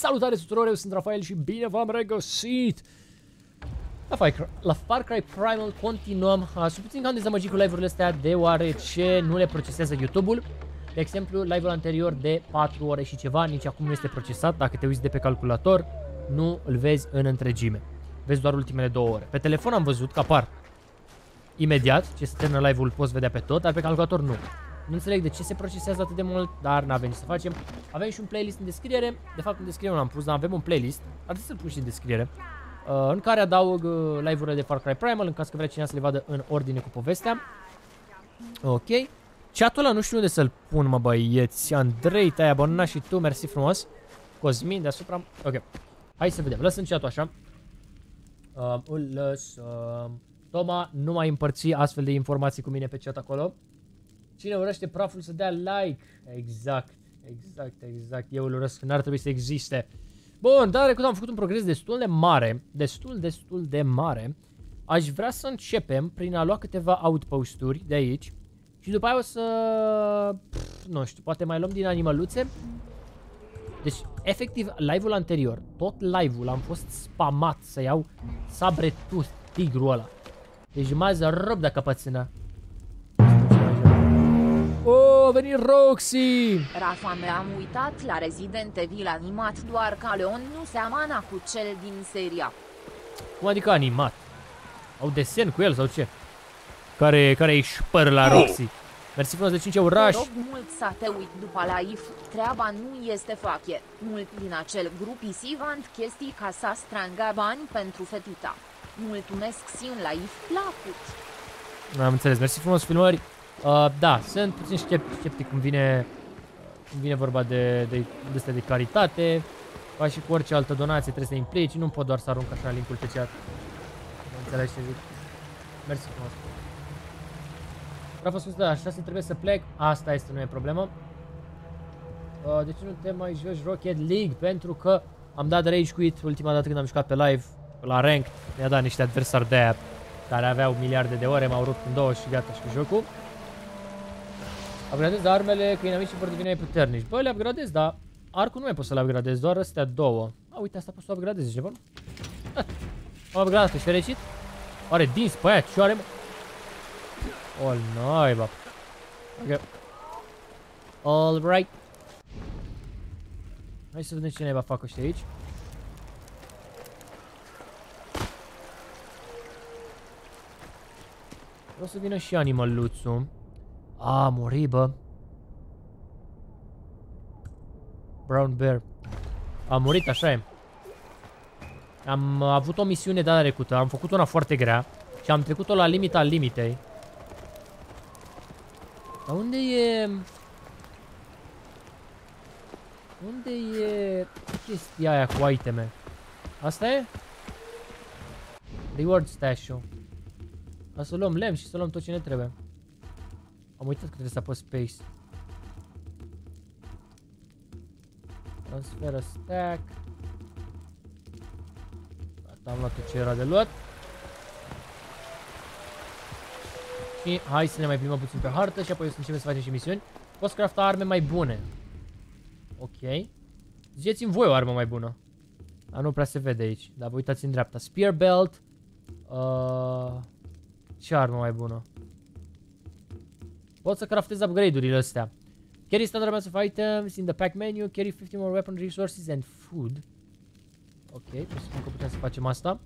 Salutare tuturor, eu sunt Rafael și bine v-am regăsit! La Far, Cry, la Far Cry Primal continuăm, sunt puțin cam dezamăgit cu live-urile astea deoarece nu le procesează YouTube-ul. De exemplu, live-ul anterior de 4 ore și ceva, nici acum nu este procesat, dacă te uiți de pe calculator, nu îl vezi în întregime. Vezi doar ultimele două ore. Pe telefon am văzut că apar imediat, ce se termină live-ul poți vedea pe tot, dar pe calculator nu. Nu înțeleg de ce se procesează atât de mult, dar n-avem ce să facem. Avem și un playlist în descriere. De fapt, în descriere nu l-am pus, dar avem un playlist. Ar trebui să-l pun și în descriere. Uh, în care adaug uh, live-urile de Far Cry Primal, în caz că vrea cineva să le vadă în ordine cu povestea. Ok. Chat-ul ăla nu știu unde să-l pun, mă băieți. Andrei, te-ai abonat și tu, mersi frumos. Cosmin deasupra. Ok. Hai să vedem. Lăsăm chat-ul așa. Uh, îl lăsăm. Toma, nu mai împărți astfel de informații cu mine pe chat acolo. Cine urăște praful să dea like. Exact, exact, exact. Eu îl urăsc, n-ar trebui să existe. Bun, dar am făcut un progres destul de mare, destul, destul de mare. Aș vrea să începem prin a lua câteva outpost-uri de aici. Și după aia o să... Pff, nu știu, poate mai luăm din animăluțe. Deci, efectiv, live-ul anterior, tot live-ul am fost spamat să iau sabre tooth, tigrul ăla. Deci m-a zărăb de căpățână. Oh, a venit Roxy! Rafa mi-am uitat la Resident Evil animat doar ca Leon nu seamănă cu cel din seria. Cum adică animat? Au desen cu el sau ce? Care, care e șpăr la Roxy? Mersi frumos de 5 eurași. Te rog mult să te uit după la IF. Treaba nu este fache. Mult din acel grup isivant chestii ca să stranga bani pentru fetita. Mulțumesc Sion la IF plăcut. Am înțeles. Mersi frumos filmări. Uh, da, sunt puțin sceptic când vine, când vine vorba de, de, de, de caritate. Ca și cu orice altă donație trebuie să implici, nu pot doar să arunc așa linkul pe chat. Nu înțelegi ce zic. Mersi frumos. Vreau fost spus, da, așa se trebuie să plec. Asta este, nu e problemă. Uh, de ce nu te mai joci Rocket League? Pentru că am dat rage quit ultima dată când am jucat pe live, la ranked. Mi-a dat niște adversari de aia care aveau miliarde de ore, m-au rupt în două și gata și cu jocul. Upgradez armele, că inamicii vor deveni mai puternici. Bă, le upgradez, dar arcul nu mai pot să le upgradez, doar astea două. A, uite, asta pot să o upgradez, ești nebun? Am upgradat, ești fericit? Are dinți pe aia, ce are, mă? O, naiba. Ok. Alright. Hai să vedem ce naiba fac ăștia aici. Vreau să vină și animaluțul. A, muri, bă. Brown Bear. A murit, așa e. Am avut o misiune data trecută, am făcut una foarte grea și am trecut-o la limita limitei. Dar unde e... Unde e chestia aia cu iteme? Asta e? Reward stash-ul. Ca să luăm lemn și să luăm tot ce ne trebuie. Am uitat că trebuie să apăs space. Transferă stack. Gata, am luat tot ce era de luat. Și hai să ne mai plimbăm puțin pe hartă și apoi o să începem să facem și misiuni. Poți crafta arme mai bune. Ok. Ziceți-mi voi o armă mai bună. Dar nu prea se vede aici. Dar vă uitați în dreapta. Spear belt. Uh, ce armă mai bună? Pot să craftez upgrade-urile astea. Carry standard amounts of items in the pack menu. Carry 50 more weapon resources and food. Ok, presupun că putem să facem asta.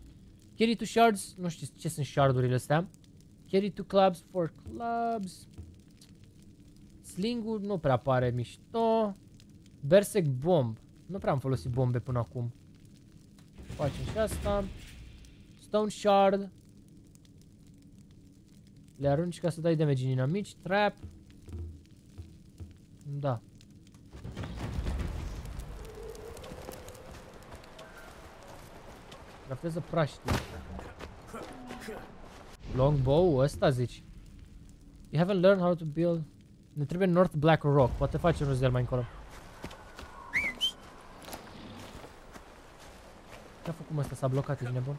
Carry two shards. Nu știu ce sunt shardurile astea. Carry two clubs for clubs. Sling-ul nu prea pare mișto. Berserk bomb. Nu prea am folosit bombe până acum. Facem și asta. Stone shard. Le arunci ca să dai damage în inamici. Trap. Da. Crafteză praștii. Longbow, ăsta zici. You haven't learned how to build... Ne trebuie North Black Rock. Poate face un mai încolo. Ce-a făcut ăsta? S-a blocat, ești nebun?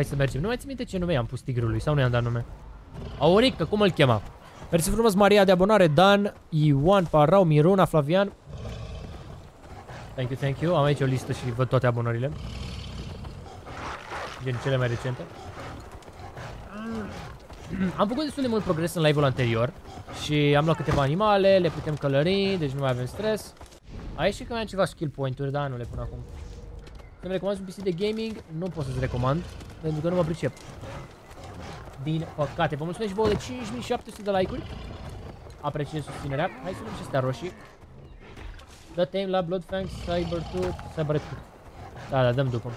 Hai să mergem. Nu mai țin minte ce nume am pus tigrului sau nu i-am dat nume. Aurică, cum îl chema? Mersi frumos Maria de abonare, Dan, Ioan, Parau, Miruna, Flavian. Thank you, thank you. Am aici o listă și văd toate abonările. Gen cele mai recente. Am făcut destul de mult progres în live-ul anterior și am luat câteva animale, le putem călări, deci nu mai avem stres. Aici și că mai am ceva skill point-uri, dar nu le pun acum. Să-mi recomand un PC de gaming, nu pot să-ți recomand, pentru că nu mă pricep. Din păcate, vă mulțumesc și vouă de 5700 de like-uri. Apreciez susținerea. Hai să vedem și astea roșii. Dă tame la Bloodfangs, Cybertooth, Cybertooth. Da, da, dăm după.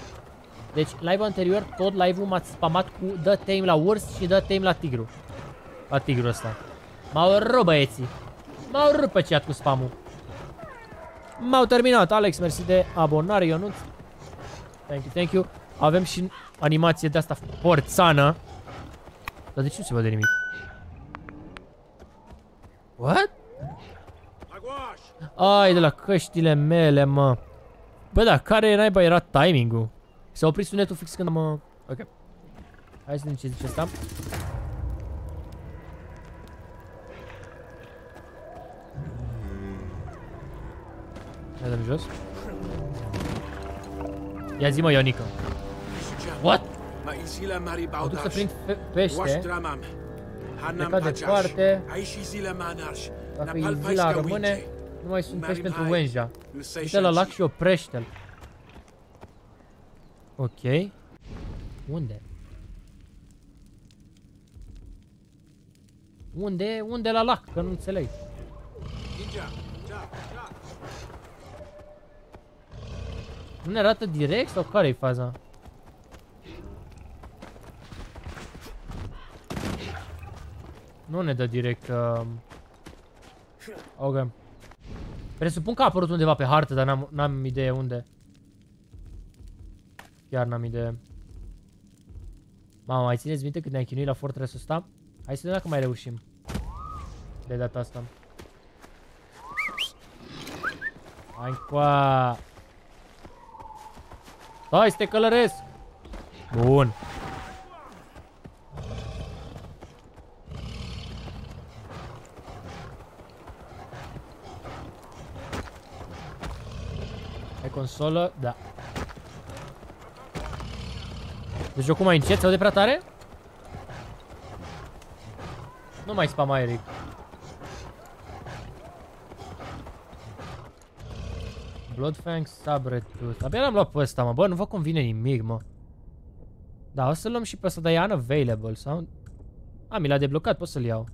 Deci, live-ul anterior, tot live-ul m-ați spamat cu dă tame la urs și dă tame la tigru. La tigru ăsta. M-au rupt băieții. M-au rupt pe chat cu spamul. M-au terminat. Alex, mersi de abonare, Ionuț. Thank you, thank you. Avem și animație de asta forțană. Dar de ce nu se vede nimic? What? Ai, de la căștile mele, mă. Bă, da, care naiba era timing-ul? S-a oprit sunetul fix când am... Uh, ok. Hai să vedem ce zice asta. Hai dăm jos. Ia zi mă, Ionică. What? Mă duc să prind pe pește. Plecat departe. Dacă e zila rămâne, nu mai sunt pești pentru Wenja. Uite la lac și oprește-l. Ok. Unde? Unde? Unde la lac? Că nu înțeleg. Nu ne arată direct sau care e faza? Nu ne dă direct uh... Ok Presupun că a apărut undeva pe hartă, dar n-am idee unde. Chiar n-am idee. Mama, mai țineți minte când ne-am chinuit la fortress ăsta? Hai să vedem dacă mai reușim De data asta. Hai coa Stai să te călăresc Bun consolă, da. Deci jocul mai încet, se aude prea tare? Nu mai spama Eric. Bloodfang Sabretooth. Abia l-am luat pe ăsta, mă. Bă, nu vă convine nimic, mă. Da, o să luăm și pe ăsta, dar e unavailable, sau... A, mi l-a deblocat, pot să-l iau.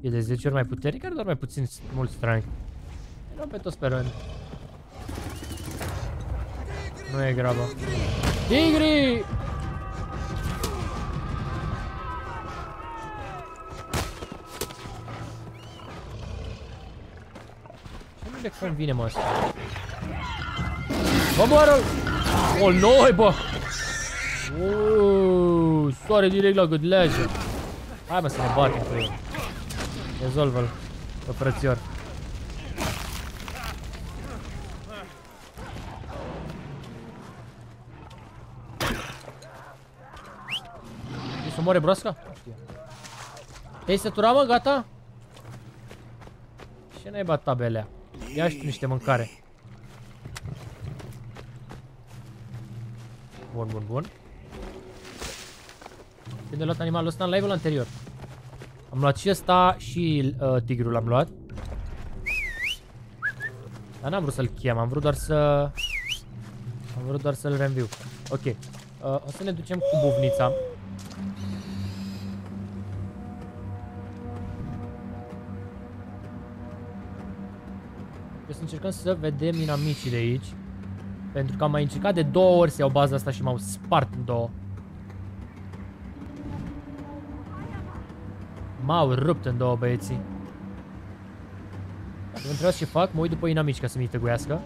E de 10 ori mai puternic, care doar mai puțin mult strength. Nu pe toți pe rând. Nu e grabă. Tigri! Le convine, mă, asta? Bă, moară! O, noi, bă! Uuuu, soare direct la gâdleajă. Hai, mă, să ne batem cu el. Rezolvă-l, pe frățior. moare broasca? Te-ai săturat, mă? Gata? Ce n-ai bat tabelea? Ia și niște mâncare. Bun, bun, bun. Când ai luat animalul ăsta în live-ul anterior. Am luat și ăsta și uh, tigrul l-am luat. Dar n-am vrut să-l chem, am vrut doar să... Am vrut doar să-l review. Ok. Uh, o să ne ducem cu buvnița. Încercăm să vedem inamicii de aici. Pentru că am mai încercat de două ori să iau baza asta și m-au spart în două. M-au rupt în două băieții. Dacă vă întrebați ce fac, mă uit după inamici ca să mi tăguiască.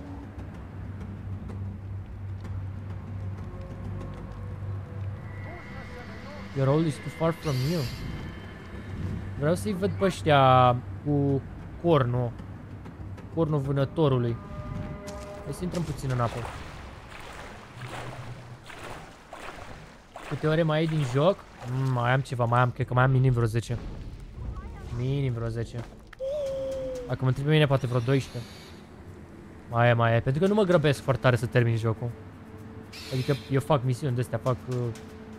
Your role is too far from you. Vreau să-i văd pe ăștia cu cornul cornul vânătorului. Hai să intrăm puțin în apă. Câte ore mai ai din joc? Mm, mai am ceva, mai am, cred că mai am minim vreo 10. Minim vreo 10. Dacă mă întreb pe mine, poate vreo 12. Mai e, mai e, pentru că nu mă grăbesc foarte tare să termin jocul. Adică eu fac misiuni de astea, fac, uh,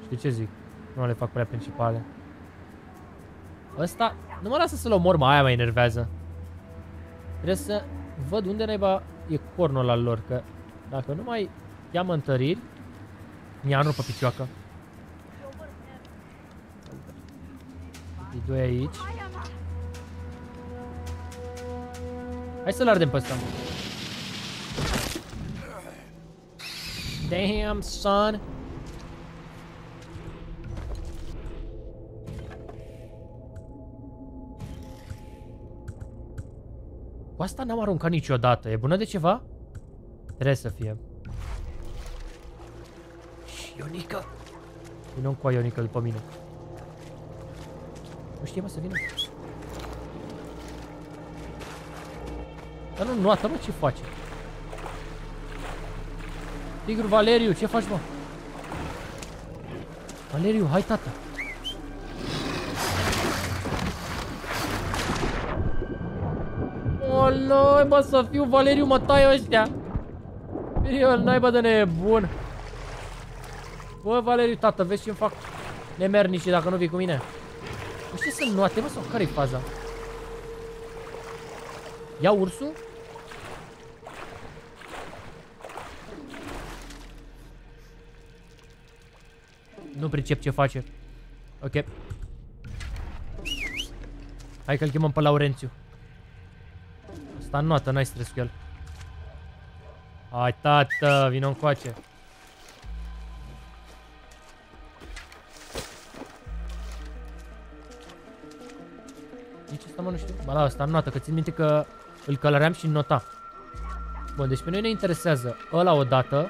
știi ce zic, nu le fac prea principale. Ăsta, nu mă lasă să-l omor, mai aia mă enervează. Trebuie să văd unde naiba e cornul al lor, că dacă nu mai ia întăriri, mi-a pe picioacă. E doi aici. Hai să-l ardem pe ăsta. Damn, son. Cu asta n-am aruncat niciodată. E bună de ceva? Trebuie să fie. Și Ionica. Vino cu Ionica după mine. Nu știe, mă, să vină. Dar nu, nu, mă, ce face? Tigru, Valeriu, ce faci, mă? Valeriu, hai, tata. Noi, bă, să fiu Valeriu, mă tai ăștia. Eu, naiba de nebun. Bă, Valeriu, tată, vezi ce-mi fac nemernici dacă nu vii cu mine. Nu știu să noate, mă, sau care-i faza? Ia ursul? Nu pricep ce face. Ok. Hai că-l chemăm pe Laurențiu. Asta notă, n-ai stres cu el. Hai, tată, vină încoace. Nici asta mă nu știu. Ba da, asta notă, că țin minte că îl călăream și nota. Bun, deci pe noi ne interesează ăla o dată.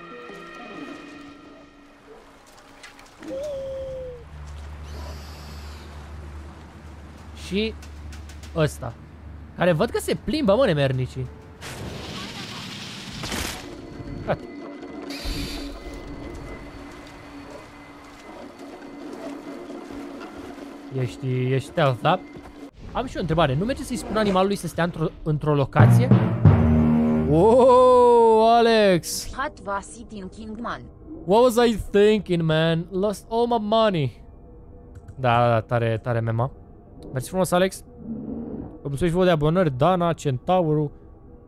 Și ăsta. Care văd că se plimbă, mă, nemernicii. Ești, ești stealth, da? Am și o întrebare. Nu merge să-i spun animalului să stea într-o într, locație? Oh, Alex! Hat vasit in Kingman. What was I thinking, man? Lost all my money. Da, da, da, tare, tare mema. Mersi frumos, Alex. Vă mulțumesc vouă de abonări, Dana, Centauru,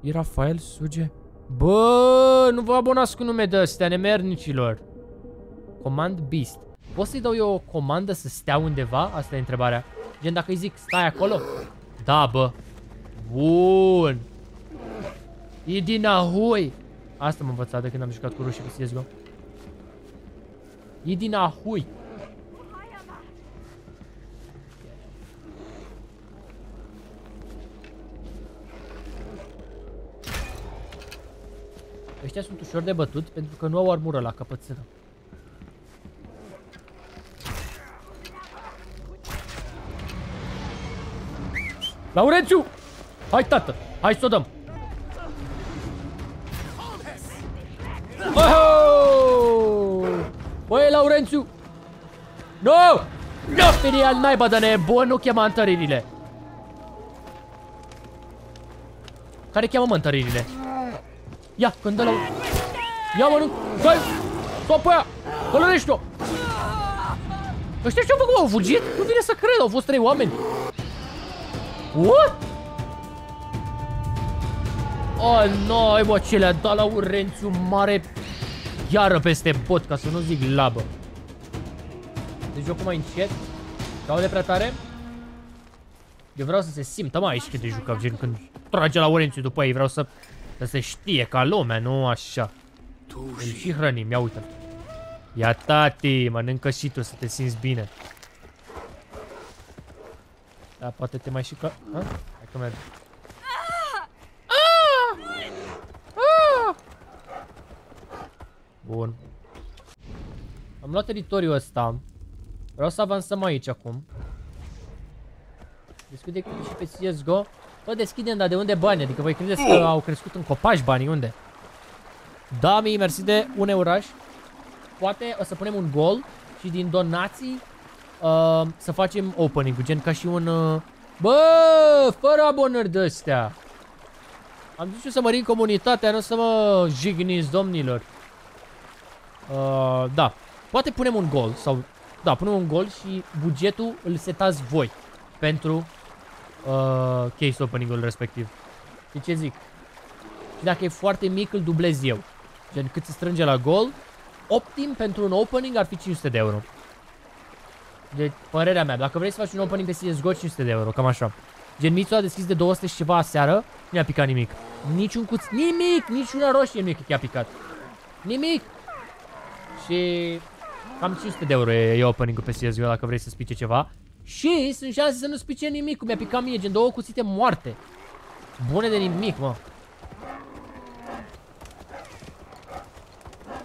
e Rafael Suge. Bă, nu vă abonați cu nume de astea, nemernicilor. Command Beast. Pot să-i dau eu o comandă să stea undeva? Asta e întrebarea. Gen, dacă îi zic, stai acolo? Da, bă. Bun. E din Ahui. Asta m-am învățat de când am jucat cu rușii pe CSGO. E din Ahui. Ăștia sunt ușor de bătut pentru că nu au armură la căpățână. Laurențiu! Hai, tată! Hai să o dăm! Oh! Băi, Laurențiu! Nu! Nu! Firii al naiba de nebun, nu chema întăririle! Care cheamă întăririle? Ia, când dă la... Ia mănânc! Dai! Stop pe aia! Călărește-o! Ăștia ce-au făcut? Au fugit? Nu vine să cred, au fost trei oameni. What? Oh, noi, bă, ce le-a dat la Urențiu mare Iară peste bot, ca să nu zic labă Deci jocul mai încet Ca de prea tare Eu vreau să se simtă mai aici când îi jucăm Gen când trage la Urențiu după ei Vreau să să se știe ca lumea, nu așa. Îl și hrănim, ia uite Ia tati, mănâncă și tu să te simți bine. Da, poate te mai și că... Ha? Hai că merg. Bun. Am luat teritoriul ăsta. Vreau să avansăm aici acum. Deschide și pe CSGO. Bă, deschidem, dar de unde bani? Adică voi credeți că au crescut în copaci banii? Unde? Da, mi mersi de un euraș. Poate o să punem un gol și din donații uh, să facem opening-ul, gen ca și un... Uh, bă, fără abonări de astea. Am zis eu să mărim comunitatea, nu să mă jigniți, domnilor. Uh, da, poate punem un gol sau... Da, punem un gol și bugetul îl setați voi pentru uh, case opening-ul respectiv. De ce zic? Și dacă e foarte mic, îl dublez eu. Gen, cât se strânge la gol, optim pentru un opening ar fi 500 de euro. De părerea mea, dacă vrei să faci un opening pe CSGO, 500 de euro, cam așa. Gen, Mitsu a deschis de 200 și ceva aseară, nu i-a picat nimic. Niciun cuț, nimic, niciuna roșie nu i-a picat. Nimic. Și cam 500 de euro e, e opening-ul pe CSGO dacă vrei să spice ceva. Și sunt șanse să nu spice nimic, cum mi-a picat mie, gen două cuțite moarte. Bune de nimic, mă.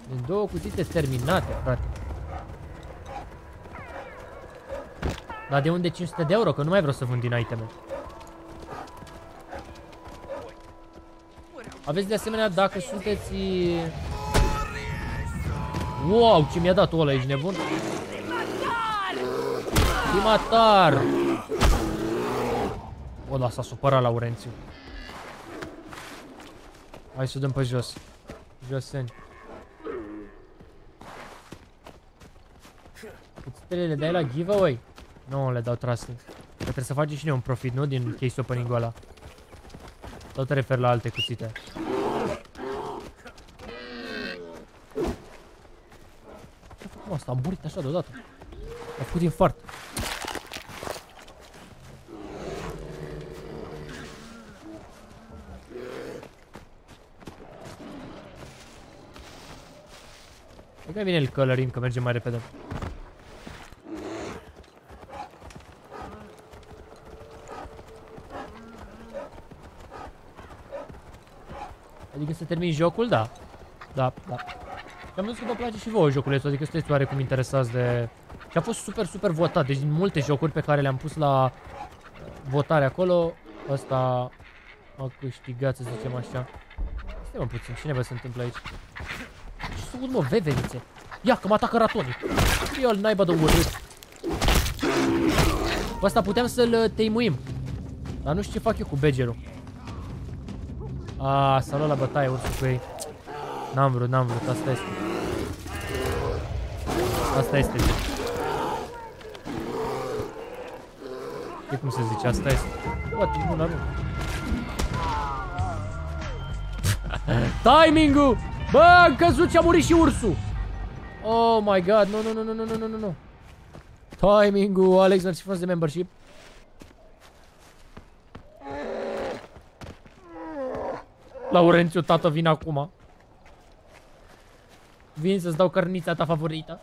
Din două cuțite terminate, frate. Dar de unde 500 de euro? Că nu mai vreau să vând din iteme. Aveți de asemenea dacă sunteți... Wow, ce mi-a dat ăla, ești nebun? Timatar! O, da, s-a supărat Laurențiu. Hai să dăm pe jos. Joseni. Cuțitele le dai la giveaway? Nu, le dau trusting. Că trebuie să facem și noi un profit, nu? Din case opening-ul ăla. Tot te refer la alte cuțite. Ce-a făcut asta? Am murit așa deodată. A făcut infart. Cred că vine el coloring, că merge mai repede. Adică să termin jocul, da. Da, da. Și am văzut că vă place și vouă jocul ăsta, adică sunteți oarecum interesați de... Și a fost super, super votat, deci din multe jocuri pe care le-am pus la votare acolo, ăsta a câștigat, să zicem așa. Stai mă puțin, ce ne se întâmplă aici? Ce s-a făcut, mă, veverițe? Ia, că mă atacă ratonii. Eu al naiba de urât. Cu asta puteam să-l teimuim. Dar nu știu ce fac eu cu begerul. A, s-a luat la bătaie ursul cu ei. N-am vrut, n-am vrut, asta este. Asta este. E cum se zice, asta este. What, nu, nu, nu. Timing-ul! Bă, am căzut și a murit și ursul! Oh my god, nu, nu, nu, nu, nu, nu, nu, nu. Timing-ul, Alex, mersi frumos de membership. Laurențiu, tată, vin acum. Vin să-ți dau cărnița ta favorită.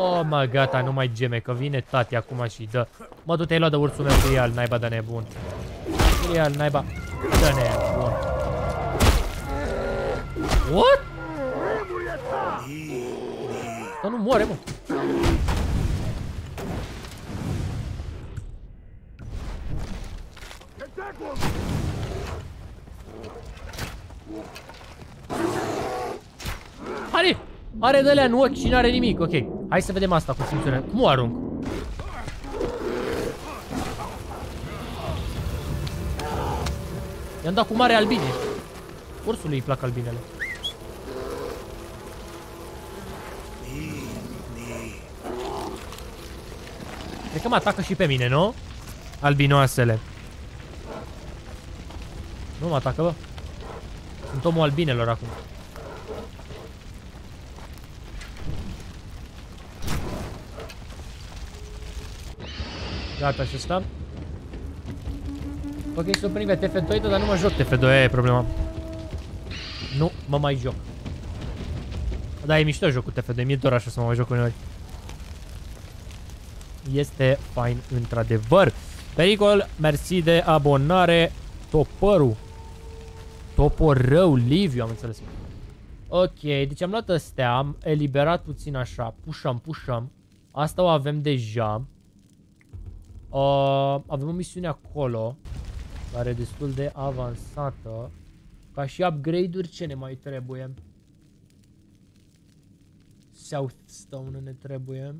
Oh, mă, gata, nu mai geme, că vine tati acum și dă. Mă, tu te-ai luat de ursul meu el, naiba de nebun. El, naiba de nebun. What? Dar nu moare, mă. Are! Are de în ochi și n-are nimic, ok. Hai să vedem asta cum funcționează. Cum o arunc? I-am dat cu mare albine. Ursului îi plac albinele. Cred că mă atacă și pe mine, nu? Albinoasele. Nu mă atacă, bă. Sunt omul albinelor acum. Gata, și ăsta. Ok, sunt pe TF2, dar nu mă joc TF2, aia e problema. Nu mă mai joc. Da, e mișto jocul TF2, mi-e doar așa să mă mai joc uneori. Este fain într-adevăr. Pericol, mersi de abonare. Topărul. Toporău, Liviu, am înțeles. Ok, deci am luat astea, am eliberat puțin așa. Pușăm, pușăm. Asta o avem deja. Uh, avem o misiune acolo. Care e destul de avansată. Ca și upgrade-uri, ce ne mai trebuie? Southstone ne trebuie.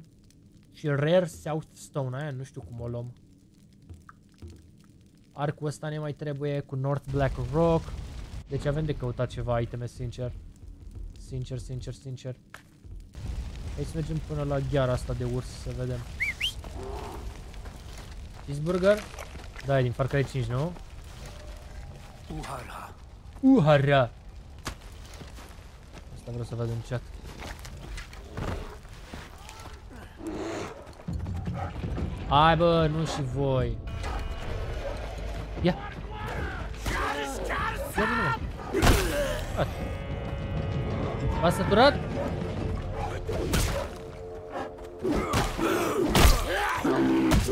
Și Rare Southstone, aia nu știu cum o luăm. Arcul ăsta ne mai trebuie cu North Black Rock. Deci avem de căutat ceva iteme, sincer. Sincer, sincer, sincer. Hai să mergem până la gheara asta de urs să vedem. Cheeseburger? Da, e din Far Cry 5, nu? Uhara. Uhara! Asta vreau să văd în chat. Hai bă, nu și voi. Ia! Ia vină mă. V-ați săturat?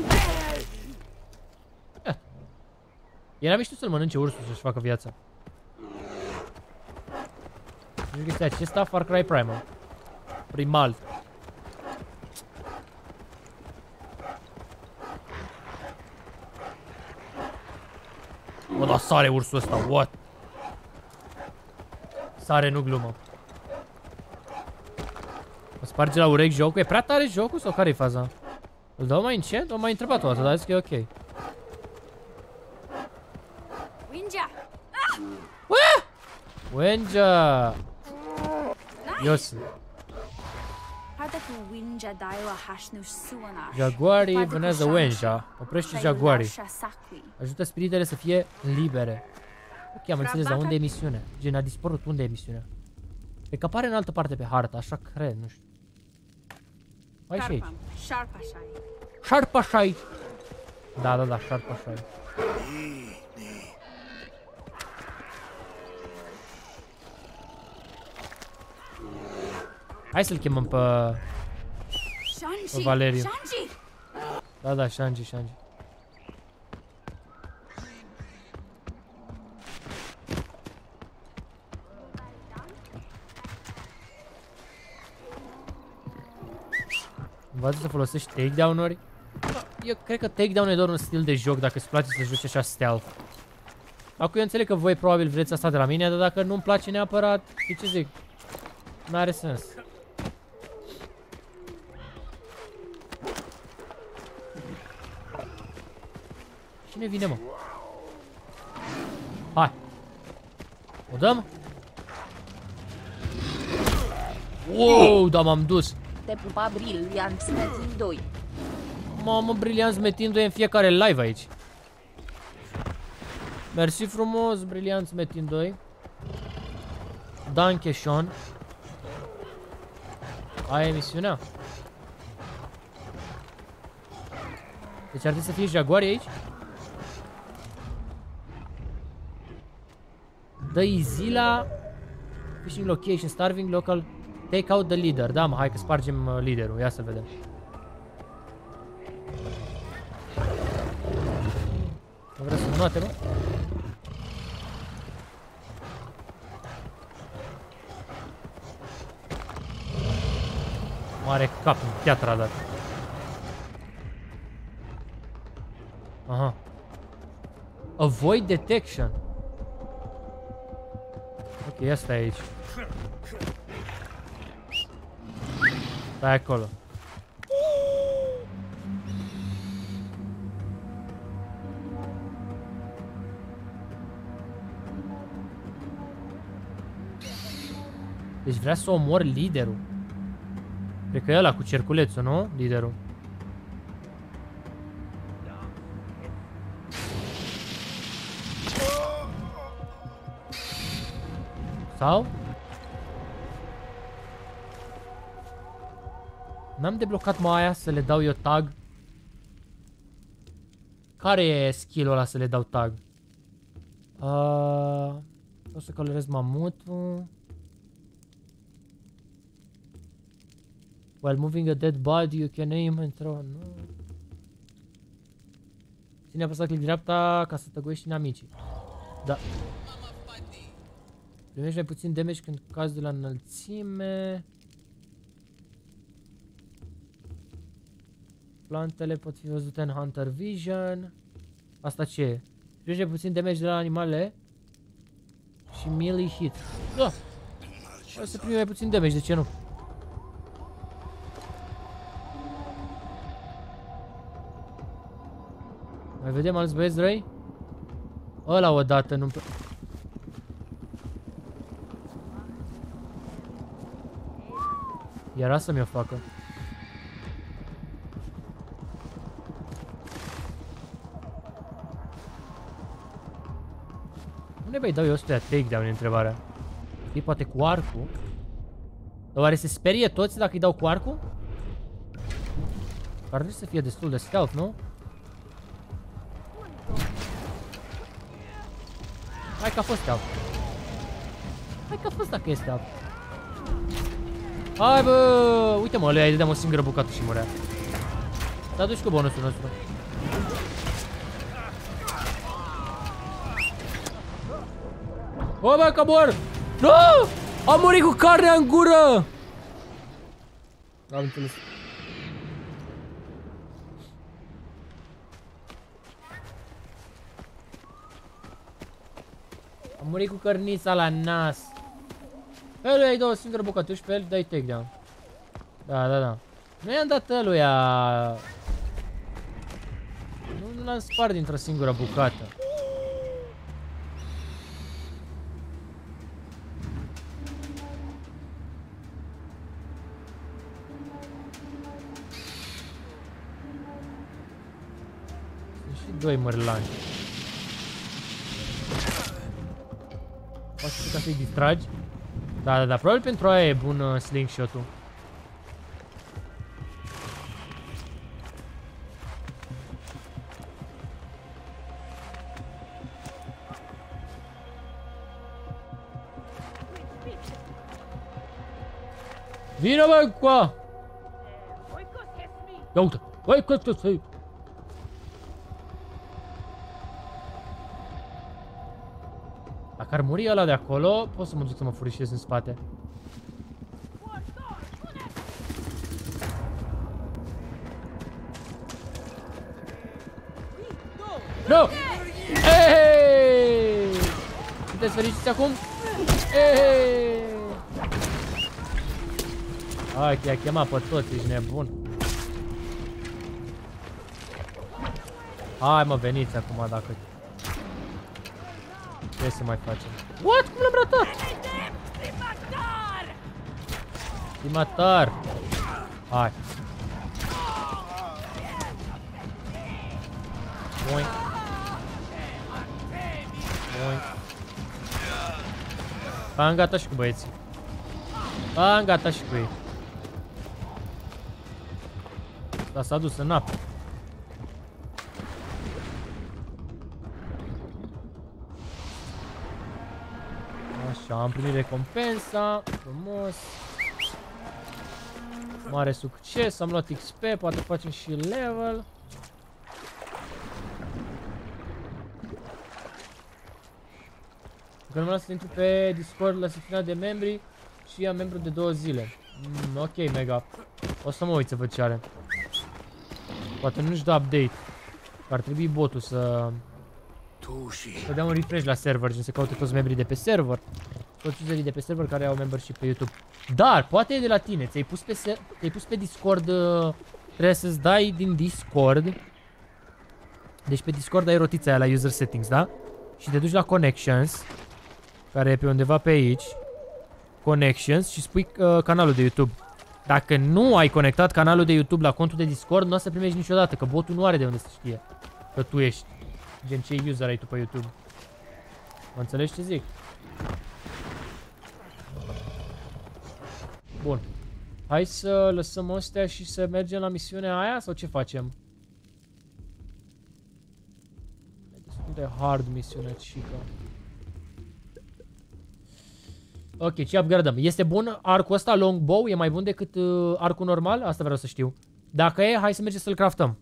Ia. Era mișto să-l mănânce ursul să-și facă viața. Deci este acesta Far Cry Primal. Primal. Bă, dar sare ursul ăsta, what? Sare, nu glumă. O sparge la urechi jocul? E prea tare jocul sau care e faza? Îl dau mai încet? O mai întrebat o dată, dar zis că e ok. Winja! Wenja! Eu sunt. Hada cu Winja daiwa hashnush suanash. Jaguarii vânează Wenja. Oprește jaguarii. Sakwi. Ajută spiritele să fie libere. Ok, am înțeles, dar unde e misiunea? Gen, a dispărut, unde e misiunea? E că apare în altă parte pe hartă, așa cred, nu știu. Hai și aici. Sharpashai. Șarpașai! Da, da, da, șarpașai. Hai să-l chemăm pe... Shanji. Valeriu. Shanji. Da, da, Shanji, Shanji. Învață să folosești takedown-uri? Eu cred că takedown e doar un stil de joc dacă îți place să joci așa stealth. Acum eu înțeleg că voi probabil vreți asta de la mine, dar dacă nu-mi place neapărat, știi ce zic? N-are sens. Cine vine, mă? Hai. O dăm? Wow, da, m-am dus. Te pupa Brilliant Smetin 2. Mamă, Brilliant metindu-i în fiecare live aici. Mersi frumos, Brilliant Metin 2. Danke Sean. Aia e misiunea. Deci ar trebui să fie jaguari aici? Dă Izila Fishing location, starving local Take out the leader, da mă, hai că spargem uh, liderul, ia să vedem. Nu vrea să noate, mă? Mare cap în piatra a dat. Aha. Avoid detection E Stai acolo Deci vrea să omor liderul. Cred că e ăla cu cerculețul, nu? Liderul. Sau? N-am deblocat mai aia să le dau eu tag. Care e skill-ul ăla să le dau tag? Uh, o să colorez mamutul. While moving a dead body, you can aim and throw. Nu. Ține apăsat click dreapta ca să tăguiești inamicii. Da. Primești mai puțin damage când cazi de la înălțime. Plantele pot fi văzute în Hunter Vision. Asta ce e? Primești mai puțin damage de la animale. Și și melee hit. Da. O să primi mai puțin damage, de ce nu? Mai vedem alți băieți răi? Ăla odată nu Era să mi-o facă. Unde bai dau eu ăstuia takedown e întrebarea? E poate cu arcul? Dar oare se sperie toți dacă îi dau cu arcul? Ar trebui să fie destul de stealth, nu? Hai că a fost stealth. Hai că a fost dacă e stealth. Hai bă! Uite mă, lui îi dădeam o singură bucată și murea. Dar duci cu bonusul nostru. O, bă, cobor! Nu! Am murit cu carnea în gură! Am înțeles. Am murit cu cărnița la nas. Pe lui ai dau o singură bucătuș pe el, dai takedown. Da, da, da. Nu i-am dat ăluia... Nu, nu l-am spart dintr-o singură bucată. Sunt și doi mărlani. Poți să ca să-i distragi? Da, da, da, probabil pentru aia e bun uh, slingshot-ul. Vino bă cu a! Ia uite! Băi, cât cât să Dacă ar muri ăla de acolo, pot să mă duc să mă furișez în spate. No! Hey! Sunteți fericiți acum? Hey! Hai, că i-a chemat pe toți, ești nebun. Hai mă, veniți acum dacă ce să mai facem? What? Cum l-am ratat? Stimatar! Hai! Boing! Boing! Am gata și cu băieții. Am gata și cu ei. Dar s-a dus în apă. Am primit recompensa, frumos. Mare succes, am luat XP, poate facem și level. Că nu să intru pe Discord la secțiunea de membri și am membru de două zile. Mm, ok, mega. O să mă uit să văd ce are. Poate nu-și dă update. Ar trebui botul să să dea un refresh la server, și să caute toți membrii de pe server. Toți userii de pe server care au membership pe YouTube. Dar, poate e de la tine, ți-ai pus, pe te pus pe Discord, uh, trebuie să-ți dai din Discord. Deci pe Discord ai rotița aia la user settings, da? Și te duci la connections, care e pe undeva pe aici. Connections și spui uh, canalul de YouTube. Dacă nu ai conectat canalul de YouTube la contul de Discord, nu o să primești niciodată, că botul nu are de unde să știe că tu ești. Gen ce user ai tu pe YouTube. Mă înțelegi ce zic? Bun. Hai să lăsăm astea și să mergem la misiunea aia sau ce facem? E destul de hard misiunea, chica. Ok, ce upgradăm? Este bun arcul ăsta, longbow? E mai bun decât uh, arcul normal? Asta vreau să știu. Dacă e, hai să mergem să-l craftăm.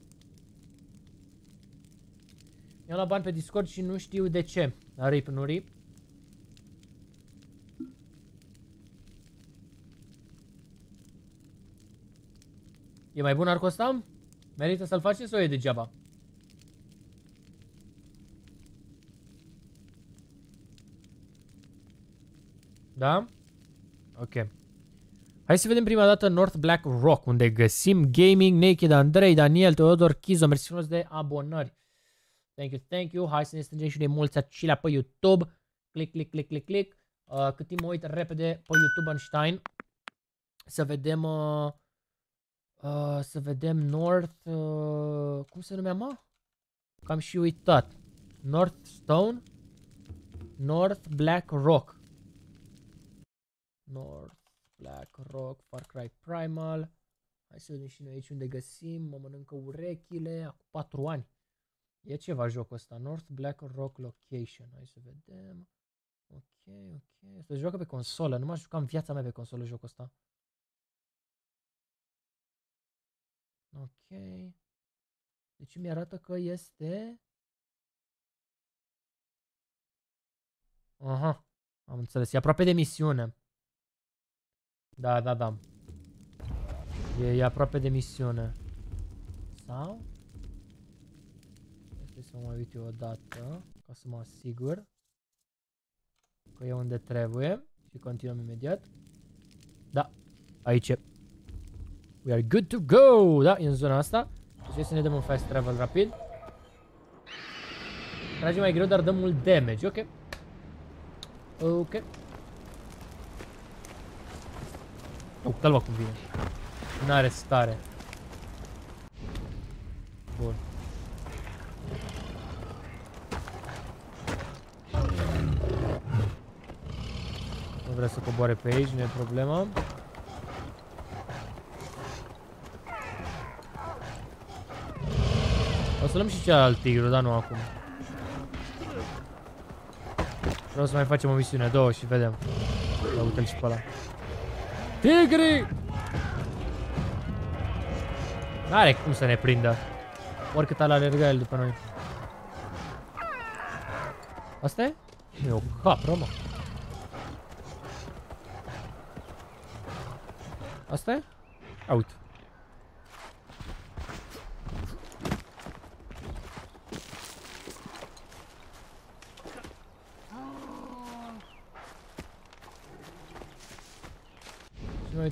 I-am luat bani pe Discord și nu știu de ce. Rip, nu rip. E mai bun arcul ăsta? Merită să-l facem sau e degeaba? Da? Ok. Hai să vedem prima dată North Black Rock, unde găsim Gaming, Naked, Andrei, Daniel, Teodor, Chizo. Mersi frumos de abonări. Thank you, thank you. Hai să ne strângem și de mulți acelea pe YouTube. Click, click, click, click, click. Uh, cât timp mă uit repede pe YouTube Einstein. Să vedem... Uh, uh, să vedem North... Uh, cum se numea, mă? Cam și uitat. North Stone? North Black Rock. North Black Rock, Far Cry Primal. Hai să vedem și noi aici unde găsim. Mă mănâncă urechile. Acum 4 ani. E ceva jocul ăsta. North Black Rock Location. Hai să vedem. Ok, ok. Se joacă pe consolă. Nu m-aș juca în viața mea pe consolă jocul ăsta. Ok. Deci mi arată că este... Aha. Am înțeles. E aproape de misiune. Da, da, da. E, e aproape de misiune. Sau? Trebuie să mă uit eu o dată, ca să mă asigur că e unde trebuie și continuăm imediat. Da, aici e. We are good to go! Da, e în zona asta. Deci să ne dăm un fast travel rapid. Trage mai greu, dar dăm mult damage. Ok. Ok. Uite-l cum vine. N-are stare. Bun. Nu vrea să coboare pe aici, nu e problema. Să luăm și celălalt tigru, dar nu acum. Vreau să mai facem o misiune, două și vedem. Ia uite-l și pe ăla. Tigri! N-are cum să ne prindă. Oricât al alerga el după noi. Asta e? E o capră, mă. Asta e? A,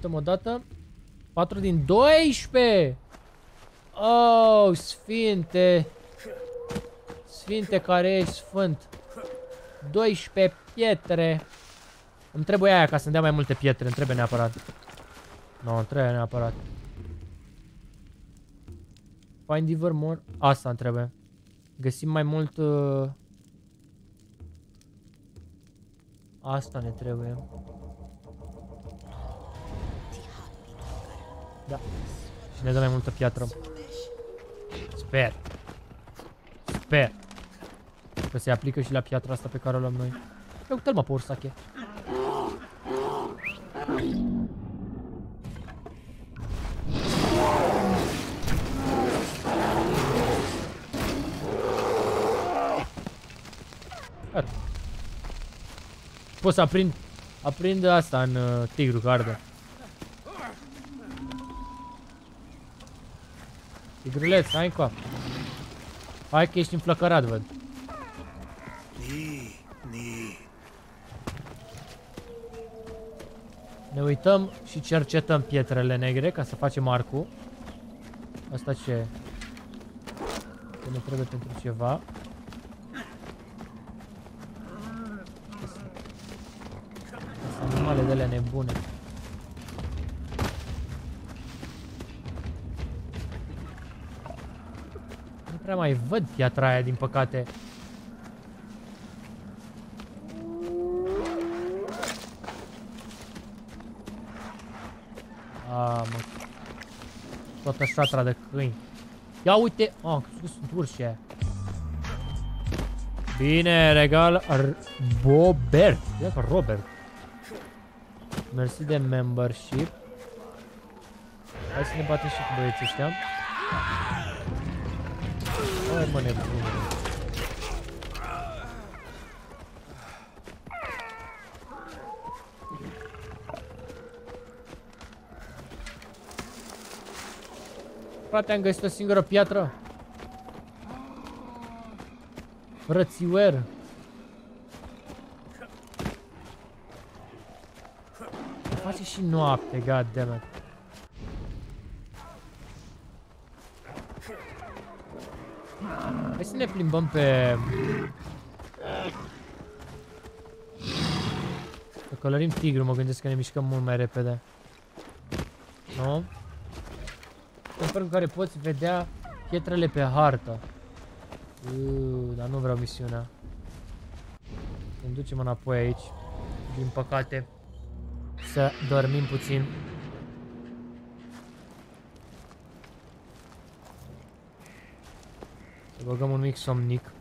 uităm o dată. 4 din 12! Oh, sfinte! Sfinte care ești sfânt! 12 pietre! Îmi trebuie aia ca să-mi dea mai multe pietre, îmi trebuie neapărat. Nu, no, îmi trebuie neapărat. Find even more. Asta îmi trebuie. Găsim mai mult... Uh... Asta ne trebuie. Da. Și ne dă mai multă piatră. Sper. Sper. Că se aplică și la piatra asta pe care o luăm noi. Ia uite-l mă pe ursache. Pot să aprind Aprind asta în uh, tigru cardă. Tigruleț, hai încoa. Hai că ești înflăcărat, văd. Ne uităm și cercetăm pietrele negre ca să facem arcul. Asta ce e? Că ne trebuie pentru ceva. Sunt animale de alea nebune. Mai văd piatra aia, din păcate. A, mă. Toată șatra de câini. Ia uite! Ah, că sunt urși aia. Bine, regal Bobert. Ia că Robert. Mersi de membership. Hai să ne batem și cu băieții ăștia. Hai mă nebun. Frate, am găsit o singură piatră. Frățiuer. face și noapte, goddammit. Să ne plimbăm pe... Să călărim tigru, mă gândesc că ne mișcăm mult mai repede. Nu? Un fel în care poți vedea pietrele pe hartă. Uuu, dar nu vreau misiunea. Ne ducem înapoi aici. Din păcate. Să dormim puțin. Să băgăm un mic somnic.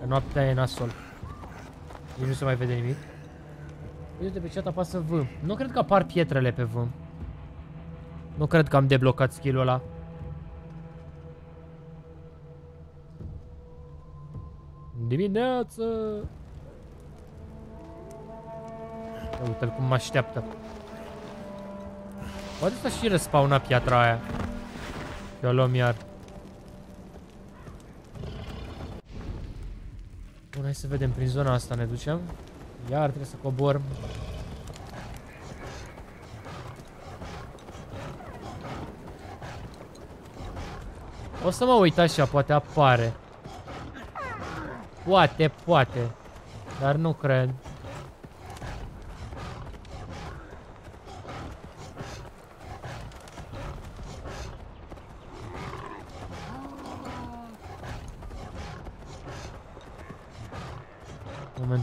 Că noaptea e nasol. Nici nu se mai vede nimic. Uite pe chat apasă V. Nu cred că apar pietrele pe V. Nu cred că am deblocat skill-ul ăla. Dimineață! Uite-l cum mă așteaptă. Poate să și respawna piatra aia. Eu o luăm iar. Să vedem, prin zona asta ne ducem. Iar trebuie să cobor. O să mă uit așa, poate apare. Poate, poate. Dar nu cred.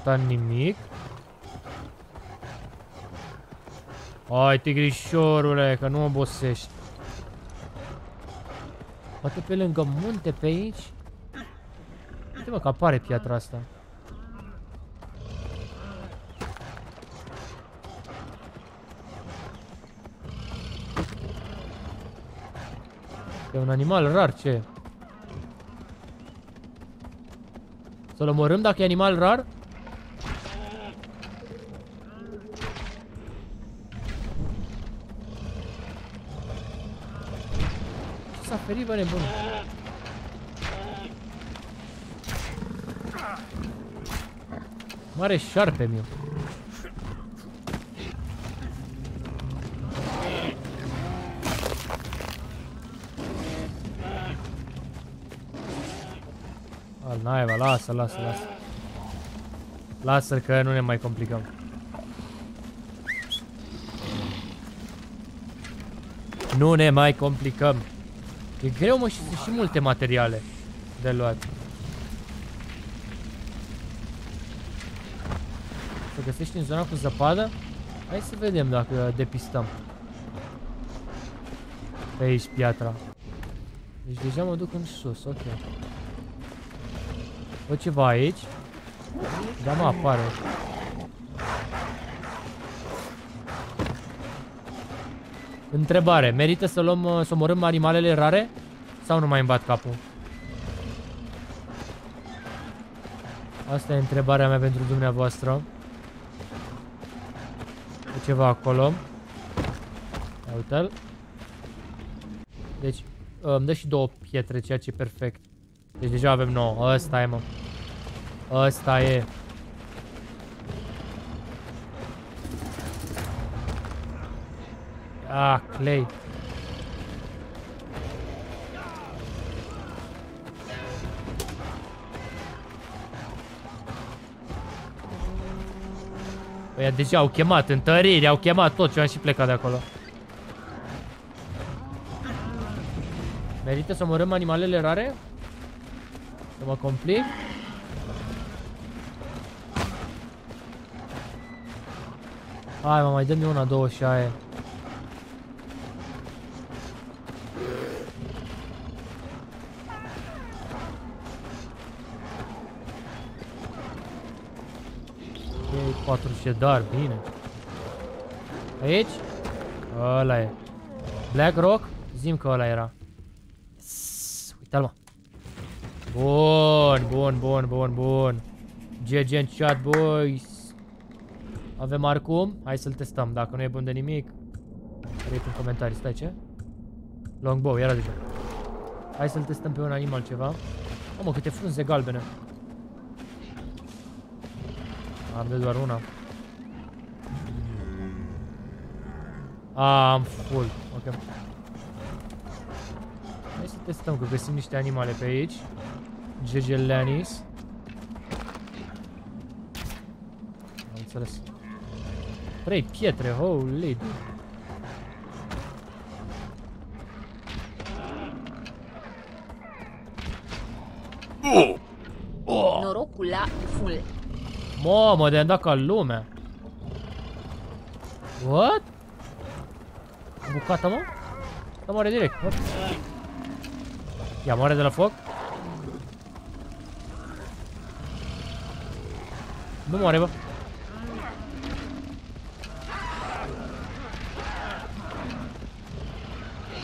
Momentan nimic. Hai, tigrișorule, că nu obosești. Poate pe lângă munte pe aici? Uite mă că apare piatra asta. E un animal rar, ce? Să-l omorâm dacă e animal rar? Ce s-a ferit, bă, nebun? Mare șarpe meu. Al naiba, lasă, lasă, lasă. Lasă că nu ne mai complicăm. Nu ne mai complicăm. E greu, mă, și sunt și multe materiale de luat. Să găsești în zona cu zăpadă? Hai să vedem dacă depistăm. Pe aici piatra. Deci deja mă duc în sus, ok. Văd ceva aici. Da, mă, apare. Întrebare. Merită să luăm, să omorâm animalele rare? Sau nu mai îmi bat capul? Asta e întrebarea mea pentru dumneavoastră. E ceva acolo. Uite-l. Deci, îmi dă și două pietre, ceea ce e perfect. Deci deja avem 9. Ăsta e, mă. Ăsta e. Ah, clay. Păi deja au chemat întăriri, au chemat tot și am și plecat de acolo. Merită să omorâm animalele rare? Să mă complic? Hai mă, mai dă-mi una, două și aia. Ok, patru ședar, bine. Aici? Ăla e. Black Rock? Zim că ăla era. Uite-l mă. Bun, bun, bun, bun, bun. GG în chat, boys. Avem acum. Hai să-l testăm. Dacă nu e bun de nimic, Rate în comentarii. Stai, ce? Longbow, era deja. Hai să-l testăm pe un animal ceva. Mamă, câte frunze galbene. Am de doar una. Am full. Ok. Hai să testăm, că găsim niște animale pe aici. GG Lanis. Am înțeles. Trei pietre, holy. Norocul la full. Mamă, de-am dat ca lumea. What? Bucata, mă? Da, moare direct. Hop. Ia, moare de la foc. Nu moare, bă.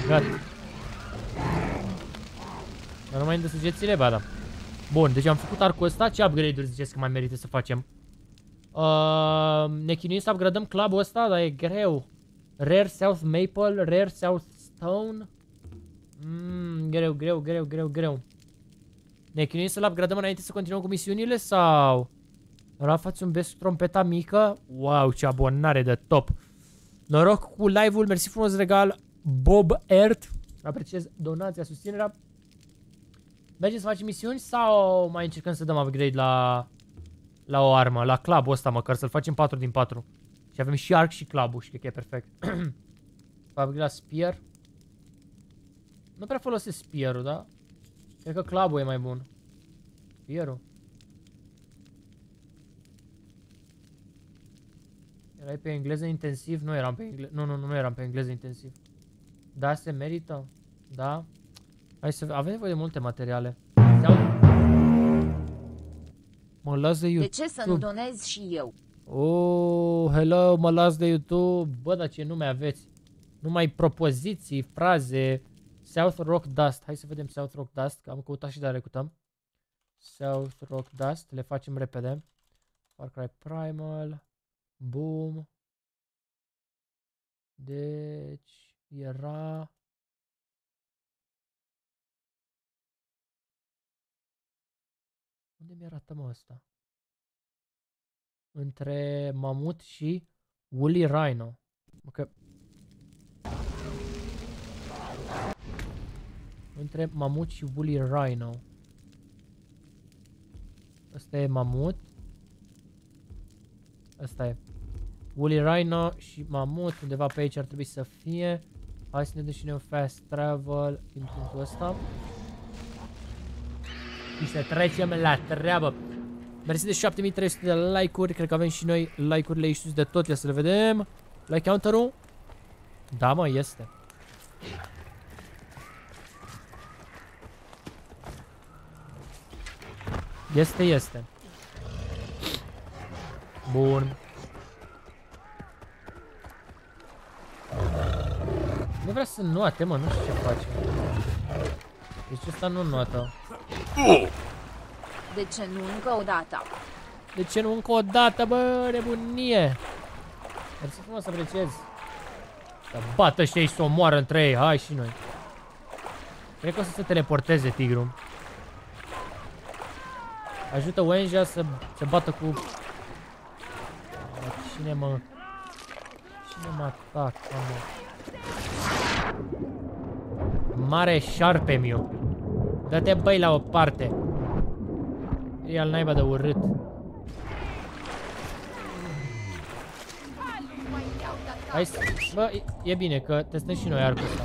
Gata. Dar nu mai îmi dă sugețiile? Ba da. Bun, deci am făcut arcul ăsta. Ce upgrade-uri ziceți că mai merită să facem? Uh, ne chinuim să upgradăm clubul ăsta, dar e greu. Rare South Maple, Rare South Stone. Mm, greu, greu, greu, greu, greu. Ne chinuim să-l upgradăm înainte să continuăm cu misiunile sau... Rafa, faci un best trompeta mică. Wow, ce abonare de top. Noroc cu live-ul, mersi frumos regal. Bob Earth. Apreciez donația, susținerea. Mergem să facem misiuni sau mai încercăm să dăm upgrade la, la o armă, la club ăsta măcar, să-l facem 4 din 4. Și avem și arc și club și cred că e perfect. upgrade la spear. Nu prea folosesc spear-ul, da? Cred că club e mai bun. Spear-ul. Erai pe engleză intensiv? Nu eram pe engleză. Nu, nu, nu, nu eram pe engleză intensiv. Da, se merită? Da? Hai să avem nevoie de multe materiale. Iau. Mă las de YouTube. De ce să nu donez și eu? Oh, hello, mă las de YouTube. Bă, dar ce nume aveți? Numai propoziții, fraze. South Rock Dust. Hai să vedem South Rock Dust, că am căutat și de recutăm. South Rock Dust, le facem repede. Far Cry Primal. Boom. Deci, era... Unde mi arată mă asta? Între mamut și woolly rhino. Ok. Între mamut și woolly rhino. Asta e mamut. Asta e. Woolly Rhino și Mamut, undeva pe aici ar trebui să fie. Hai să ne dăm și noi un fast travel din punctul ăsta. Și să trecem la treabă. Mersi de 7300 de like-uri, cred că avem și noi like-urile aici sus de tot, ia să le vedem. Like counter-ul? Da, mă, este. Este, este. Bun. Nu vrea să nuate, mă, nu știu ce face. Deci ăsta nu nuată. De ce nu încă o dată? De ce nu încă o dată, bă, nebunie? Mersi frumos să apreciez. Să bată ăștia aici să o moară între ei, hai și noi. Cred că o să se teleporteze tigru. Ajută Wenja să se bată cu... Cine mă... Cine mă atacă, mă? Mare șarpe miu. Dă-te băi la o parte. E al naiba de urât. Hai să... Bă, e bine că testăm și noi arcul ăsta.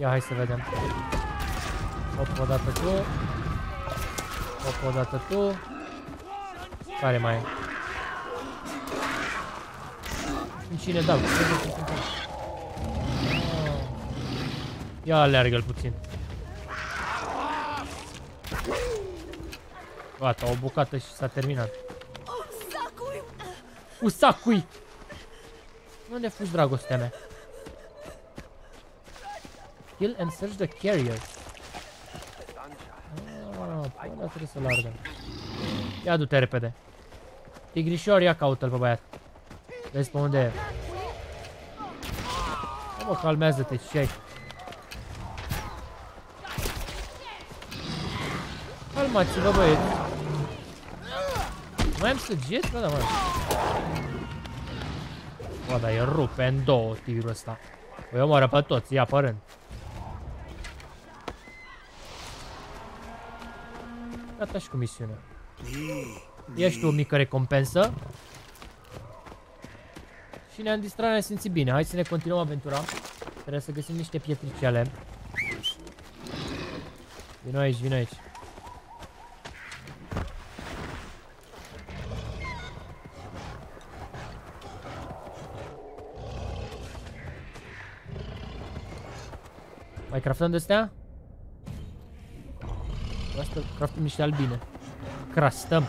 Ia, hai să vedem. Hop, o dată tu. Hop, o dată tu. Care mai e? În cine dau? Ia aleargă-l puțin. Gata, o bucată și s-a terminat. Usacui! Unde a fost dragostea mea? Kill and search the carrier. Ah, până trebuie să-l ardem. Ia du-te repede. Tigrișor, ia caută-l pe băiat. Vezi pe unde e. Mă, calmează-te, ce ai? Calmați-vă, băieți. Mai am săgeți? Bă, da, mă. Bă, dar e rupe în două tirul ăsta. Păi omoară pe toți, ia apărând. Gata și cu misiunea. Ești o mică recompensă. Și ne-am distrat, ne-am simțit bine. Hai să ne continuăm aventura. Trebuie să găsim niște pietricele. Vino aici, vino aici. Mai craftăm de astea? Asta craftăm niște albine. Crastăm.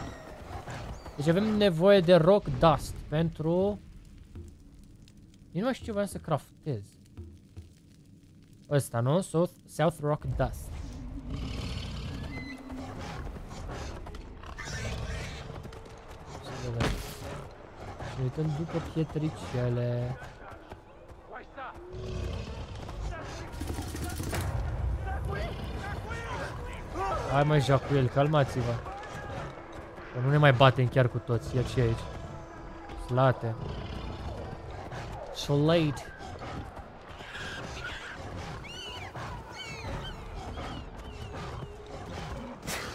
Deci avem nevoie de rock dust pentru... Eu nu mai știu ce vreau să craftez. Ăsta, nu? South, South Rock Dust. Să vedem. Ne uităm după pietricele. Hai mai joc cu el, calmați-vă. Că nu ne mai batem chiar cu toți, ia ce aici. Slate. So late.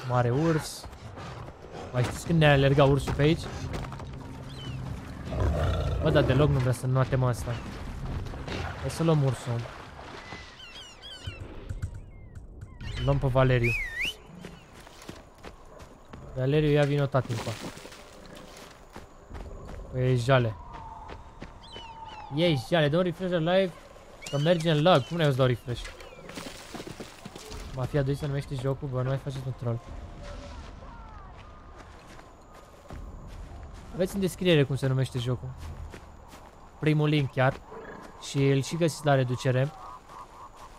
Mare urs. Mai știți când ne alerga ursul pe aici? Bă, dar deloc nu vrea să noatem asta. Hai să luăm ursul. Luăm pe Valeriu. Valeriu ia vino tati încoa. Păi e jale. Ei, jale, dă un refresh live Că merge în lag, cum ne-ai să dau refresh? Mafia 2 se numește jocul, bă, nu mai faceți un troll. Aveți în descriere cum se numește jocul Primul link chiar. Și îl și găsiți la reducere.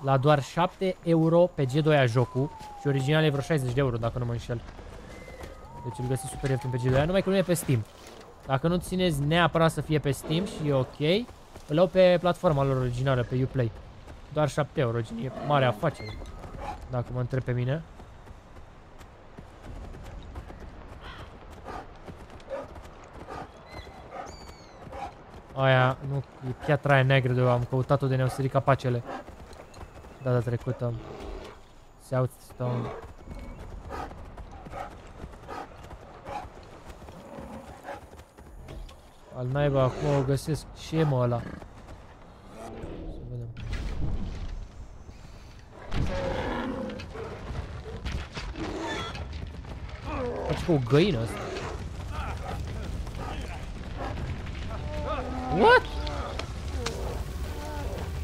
La doar 7 euro pe G2A jocul Și original e vreo 60 de euro dacă nu mă înșel Deci îl găsiți super ieftin pe G2A Numai că nu e pe Steam Dacă nu țineți neapărat să fie pe Steam și e ok îl au pe platforma lor originală, pe Uplay. Doar 7 euro, e mare afacere. Dacă mă întreb pe mine. Aia, nu, e piatra aia neagră de am căutat-o de ne-au sărit capacele. Data trecută. Southstone. Al naiba, acum o găsesc. Ce e mă ăla? Să vedem. Face cu o găină asta. What?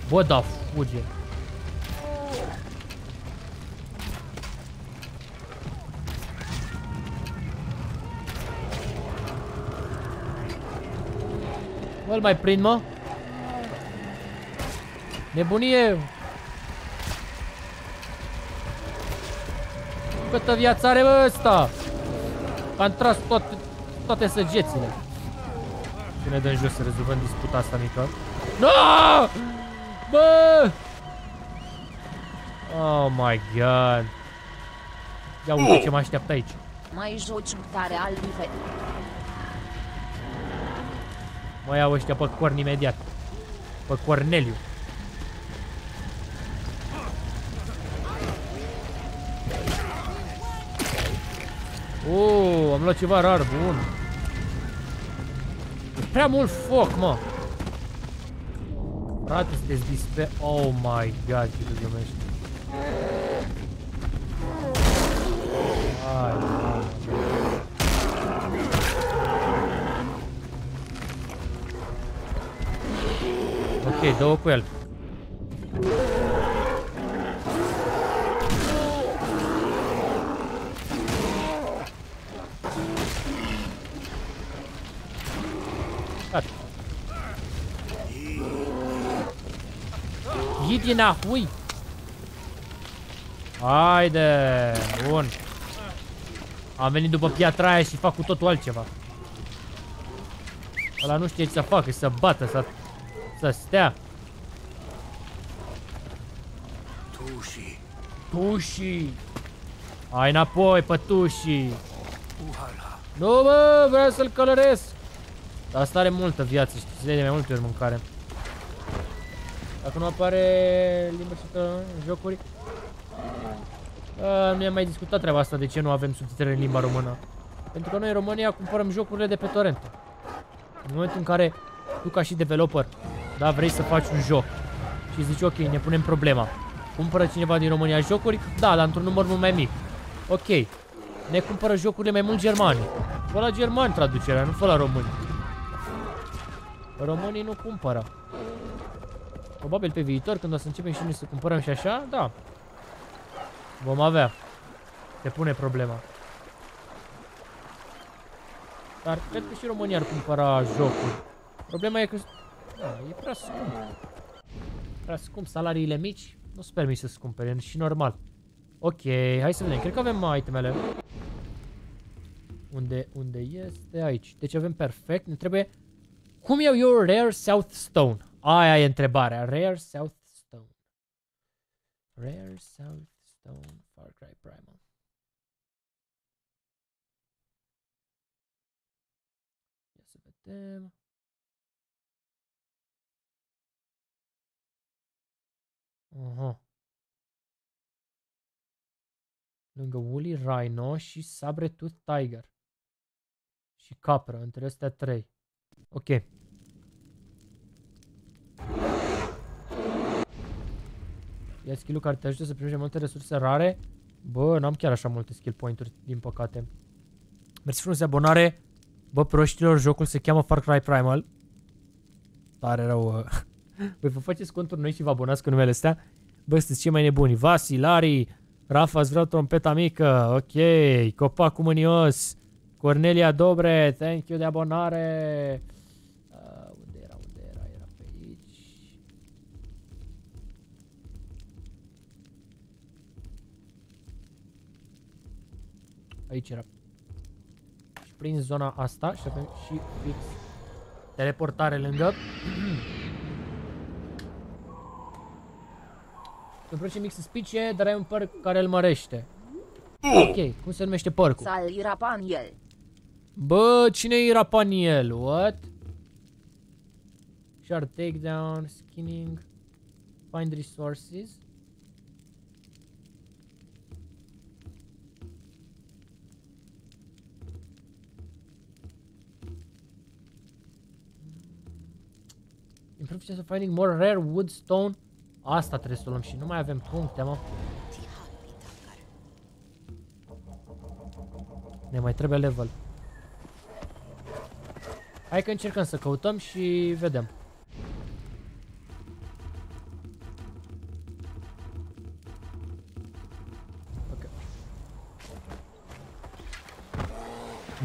Bă, da, fuge. Mă-l mai prind, mă? Nebunie! Câtă viață are bă, ăsta? Am tras toate, toate săgețile. Și ne dăm jos să rezolvăm disputa asta mică. No! Bă! Oh my god. Ia uite ce mă așteaptă aici. Mai joci tare albive. Mă iau ăștia pe corn imediat. Pe Corneliu. Oh, am luat ceva rar, bun. E prea mult foc, mă. Frate, sunteți dispe... Oh my god, ce te glumești. Hai, hai, Ok, dă cu el. Gata. Iди nahui! Haide! Bun. Am venit după piatra aia și fac cu totul altceva. Ăla nu știe ce să facă, să bată, să să stea. Tushi. Tushi. Hai înapoi pe Tushi. Uhala. Nu, mă, vreau să-l călăresc. Dar asta are multă viață, știi, se de mai multe ori mâncare. Dacă nu apare limba și în jocuri, Uh, mi-am mai discutat treaba asta de ce nu avem subtitrări în limba română. Pentru că noi în România cumpărăm jocurile de pe torrent. În momentul în care tu ca și developer, da, vrei să faci un joc și zici ok, ne punem problema. Cumpără cineva din România jocuri? Da, dar într-un număr mult mai mic. Ok. Ne cumpără jocurile mai mult germani. Fă la germani traducerea, nu fă la români. Românii nu cumpără. Probabil pe viitor, când o să începem și noi să cumpărăm și așa, da, Vom avea. Se pune problema. Dar cred că și România ar cumpăra jocuri. Problema e că... Da, e prea scump. Prea scump. Salariile mici nu-ți permis să-ți cumpere. Și normal. Ok, hai să vedem. Cred că avem itemele. Unde, unde este? Aici. Deci avem perfect. Ne trebuie... Cum iau eu Rare South Stone? Aia e întrebarea. Rare South Stone. Rare South Stone Far Cry Primal. Ia să vedem. Aha. Lângă Woolly Rhino și Sabre Tooth Tiger. Și capră, între astea trei. Ok. Ia skill care te ajută să primești multe resurse rare. Bă, n-am chiar așa multe skill point-uri, din păcate. Mersi frumos de abonare. Bă, proștilor, jocul se cheamă Far Cry Primal. Tare rău. Voi vă faceți conturi noi și vă abonați cu numele astea? Bă, sunteți cei mai nebuni. Vasi, Lari, Rafa, îți vreau trompeta mică. Ok, Copac Mânios. Cornelia Dobre, thank you de abonare. Aici era. Și prin zona asta și avem și fix teleportare lângă. Îmi place mix spice, dar ai un păr care îl mărește. Ok, cum se numește părcul? Sal Irapaniel. Bă, cine e Irapaniel? What? Shard takedown, skinning, find resources. Improve chance of finding more rare wood stone. Asta trebuie să o luăm și nu mai avem puncte, mă. Ne mai trebuie level. Hai că încercăm să căutăm și vedem. Ok.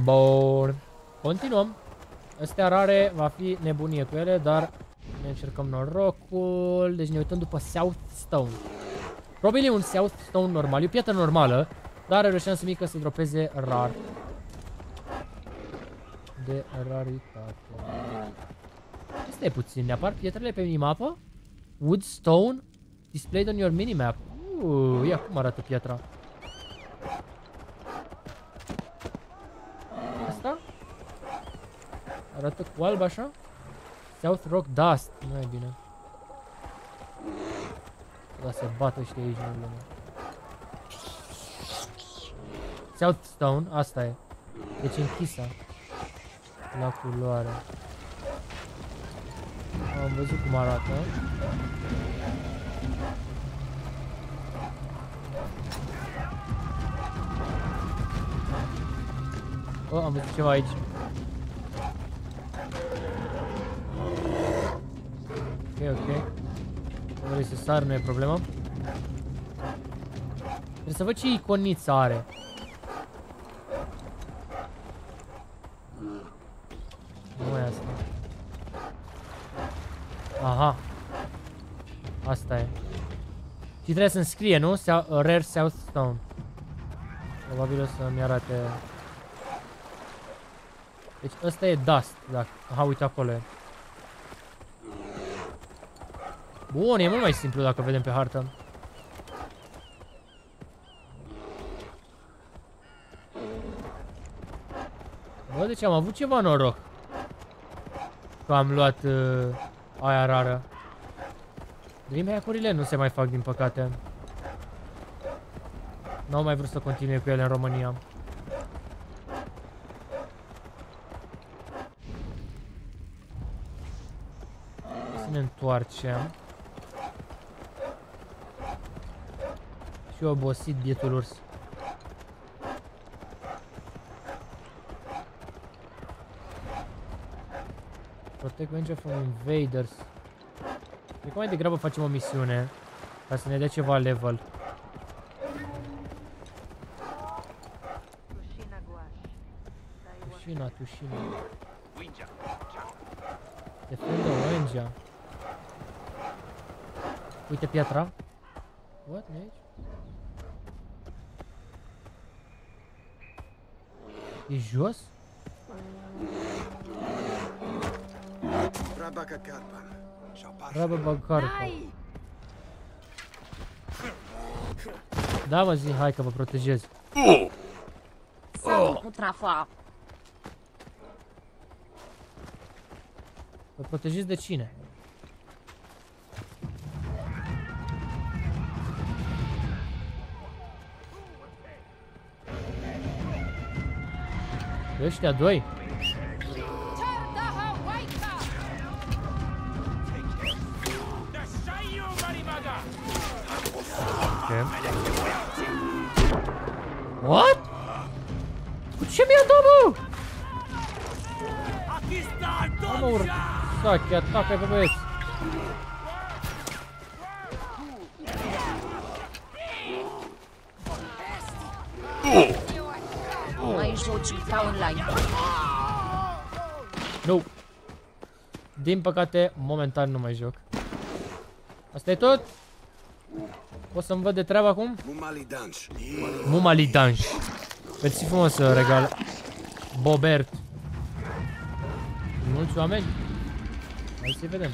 Bun. Continuăm. Astea rare va fi nebunie cu ele, dar ne încercăm norocul. Deci ne uităm după South Stone. Probabil e un South Stone normal. E o piatră normală. Dar are o șansă mică să dropeze rar. De raritate. Asta e puțin. Ne apar pietrele pe minimapă? Wood Stone? Displayed on your minimap. Uh, ia cum arată piatra. Asta? Arată cu alb așa? South Rock Dust. Nu e bine. Da, se bată ăștia aici în lume. South Stone, asta e. Deci închisă. La culoare. Am văzut cum arată. Oh, am văzut ceva aici. Ok. Vrei să sar, nu e problemă. Trebuie să văd ce iconiță are. Nu e asta. Aha. Asta e. Și trebuie să-mi scrie, nu? Rare South Stone. Probabil o să-mi arate... Deci ăsta e Dust, dacă... Aha, uite acolo e. Bun, e mult mai simplu dacă vedem pe hartă. Bă, deci am avut ceva noroc. Că am luat uh, aia rară. Dream hack-urile nu se mai fac, din păcate. Nu au mai vrut să continue cu ele în România. Să ne întoarcem. Și obosit bietul urs. Protect Ranger from invaders. Cred că mai degrabă facem o misiune. Ca să ne dea ceva level. Tușina, tușina. Defendă Wenja. Uite piatra. What? E aici? E jos? Rabaka Karpan. Shapash. Rabă bagarca. Ai! Da, mă zi, hai că vă protejez. Salut cu trafa. Vă protejez de cine? Ăștia doi? Ok. What? Cu ce mi-a dat, bă? Mă urcat, chiar atacă pe băieți. Ca online. Nu. Din păcate, momentan nu mai joc. Asta e tot? O să-mi văd de treabă acum? Mumali Danș. Mumali Danș. Mersi frumos, uh, regal. Bobert. Mulți oameni? Hai să vedem.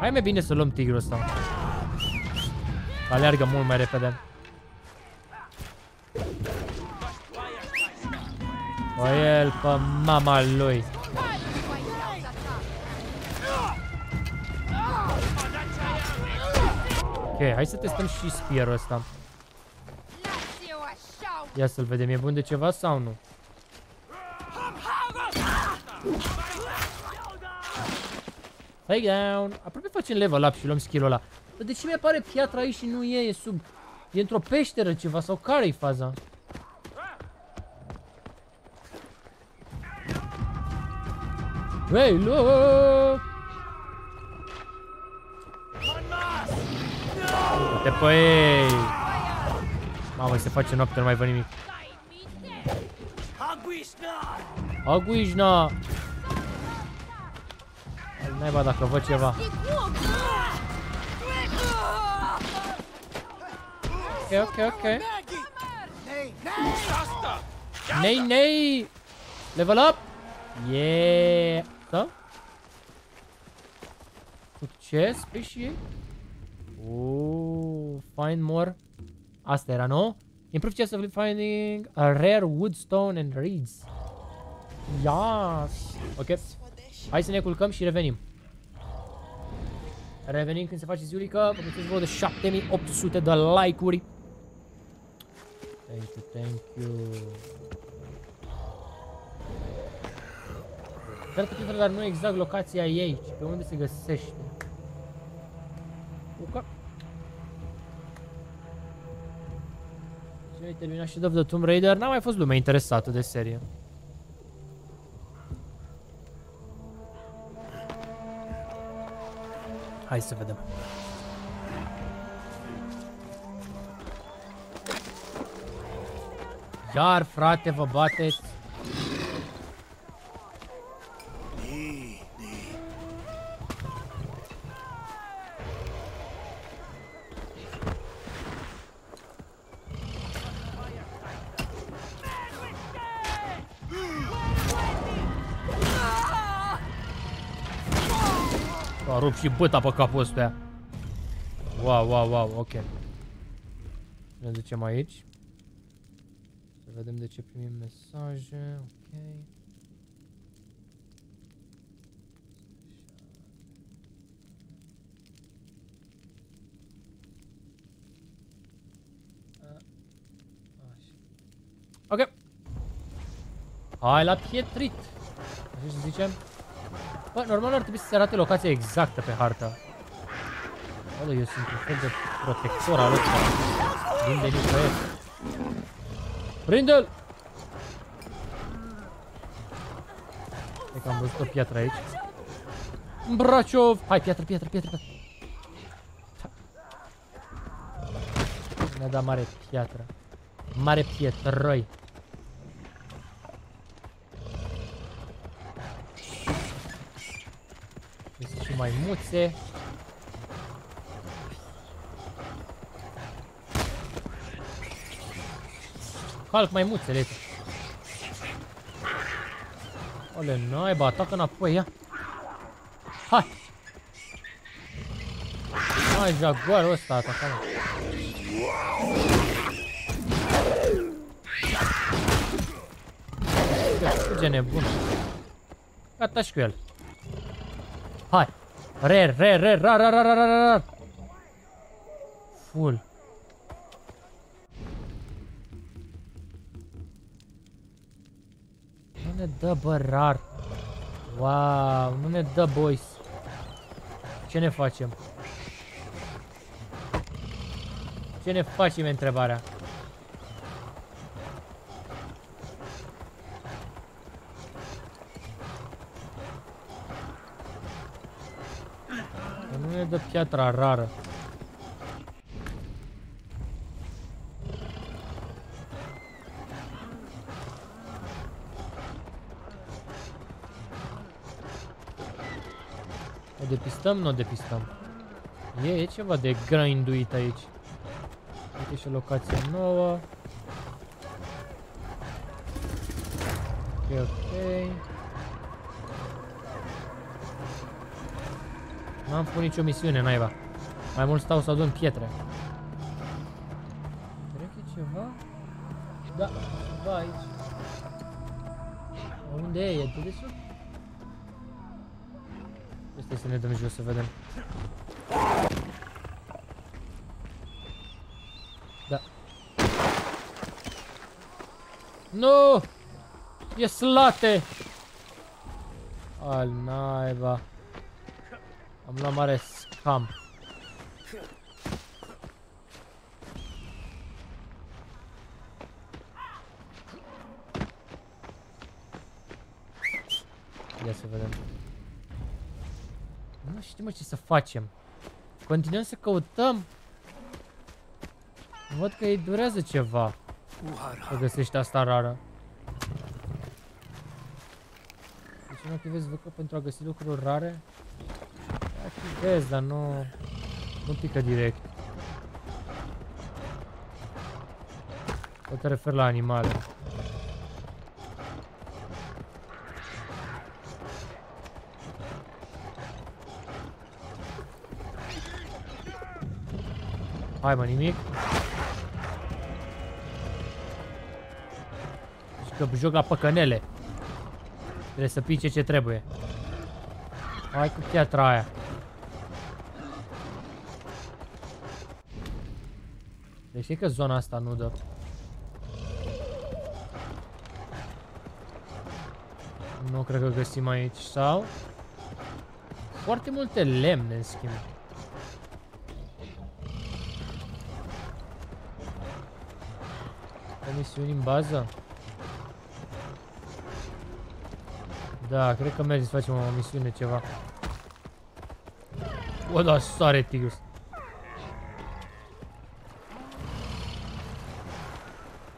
Hai mai bine să luăm tigrul ăsta. Aleargă mult mai repede. O el pe mama lui. Ok, hai să testăm și spear-ul ăsta. Ia să-l vedem, e bun de ceva sau nu? Take down. Aproape facem level up și luăm skill-ul ăla. Dar de ce mi-apare piatra aici și nu e? E sub... E într-o peșteră ceva sau care-i faza? Hey, look! Uite pe ei! Mamă, se face noapte, nu mai văd nimic. Aguișna! Al naiba dacă văd ceva. Ok, ok, ok. Nei, nei! Level up! Yeah! Da? Succes pe și ei? Oh, find more. Asta era, nu? Improve chance of finding a rare wood, stone and reeds. Yes! Ok. Hai să ne culcăm și revenim. Revenim când se face ziulică. Vă mulțumesc vreo de 7800 de like-uri. Thank you, thank you. Chiar că piatra, dar nu exact locația ei, ci pe unde se găsește. Uca. Și ai terminat și Dove the Tomb Raider, n-a mai fost lumea interesată de serie. Hai să vedem. Iar, frate, vă bateți. rup și băta pe capul ăsta. Wow, wow, wow, ok. Ne ducem aici. Să vedem de ce primim mesaje, ok. Ok. Hai la pietrit. Așa zice Bă, normal ar trebui să se arate locația exactă pe hartă. Bă, eu sunt un fel de protector al ăsta. Din de nicăieri. Prinde-l! Cred că am văzut o piatră aici. Braciov! Hai, piatră, piatră, piatră, piatră. Ne-a dat mare piatră. Mare pietrăi. Sunt și maimuțe. Calc maimuțele. Ole, naiba, atacă înapoi, ia. Hai! Hai, jaguarul ăsta atacă -mă. Ce nebun. Gata și cu el. Hai. Rer, rer, rer, rar, rar, rar, rar, rar. Full. Nu ne dă bă rar. Wow, nu ne dă boys. Ce ne facem? Ce ne facem e întrebarea. Nu ne dă piatra rară. O depistăm? Nu o depistăm. E, e ceva de grinduit aici. Uite și o locație nouă. Ok, ok. N-am făcut nicio misiune, naiba. Mai mult stau să adun pietre. Cred că e ceva? Da, ceva aici. Unde e? E de sus? Este să ne dăm jos să vedem. Da. Nu! E slate! Al naiba. Am luat mare scam. Ia să vedem. Nu știu mă ce să facem. Continuăm să căutăm. Văd că îi durează ceva. Să găsești asta rară. Deci nu activezi VK pentru a găsi lucruri rare? Activez, dar nu... Nu pică direct. O te refer la animale. Hai mă, nimic. Deci că joc la păcănele. Trebuie să pice ce trebuie. Hai cu piatra aia. Deci e că zona asta nu dă. Nu cred că găsim aici sau... Foarte multe lemne în schimb. O misiuni în bază? Da, cred că merge să facem o misiune ceva. O, da, sare Tigrus.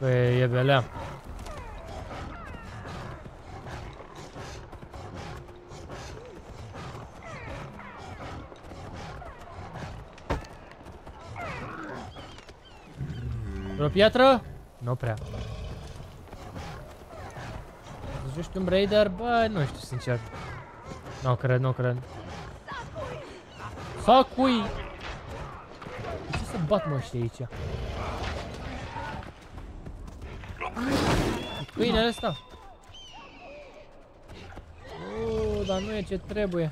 Păi, e belea. Vreo piatră? Nu prea. Deci ești un raider? Bă, nu știu, sincer. Nu cred, nu cred. Sacui! De ce să bat mă ăștia aici? câinele da. ăsta? Uuu, dar nu e ce trebuie.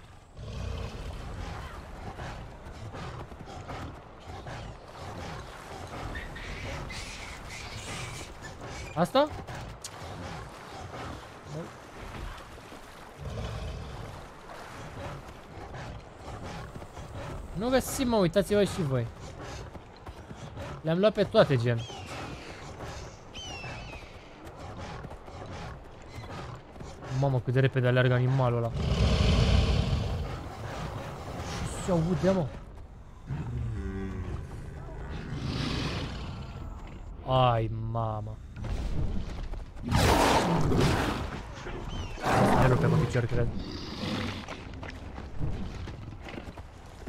Asta? Nu găsim, mă, uitați-vă și voi. Le-am luat pe toate, gen. Mamă, cât de repede alergă animalul ăla. Ce se aude, mă? Ai, mama. Ne rupe pe picior, cred.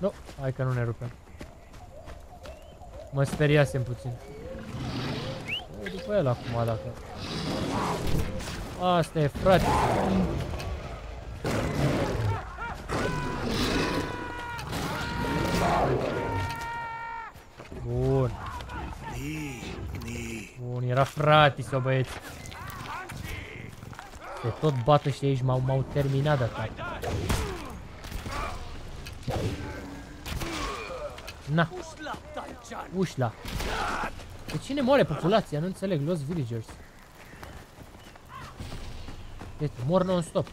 Nu, hai că nu ne rupem. Mă speriasem puțin. E după el acum, dacă... Asta e, frate. Bun. Ni, ni. Bun, era frate sau băieți. Se tot bată și aici, m-au m-au terminat de atac. Na. Ușla. De cine moare populația? Nu înțeleg. Lost Villagers. Deci mor non-stop.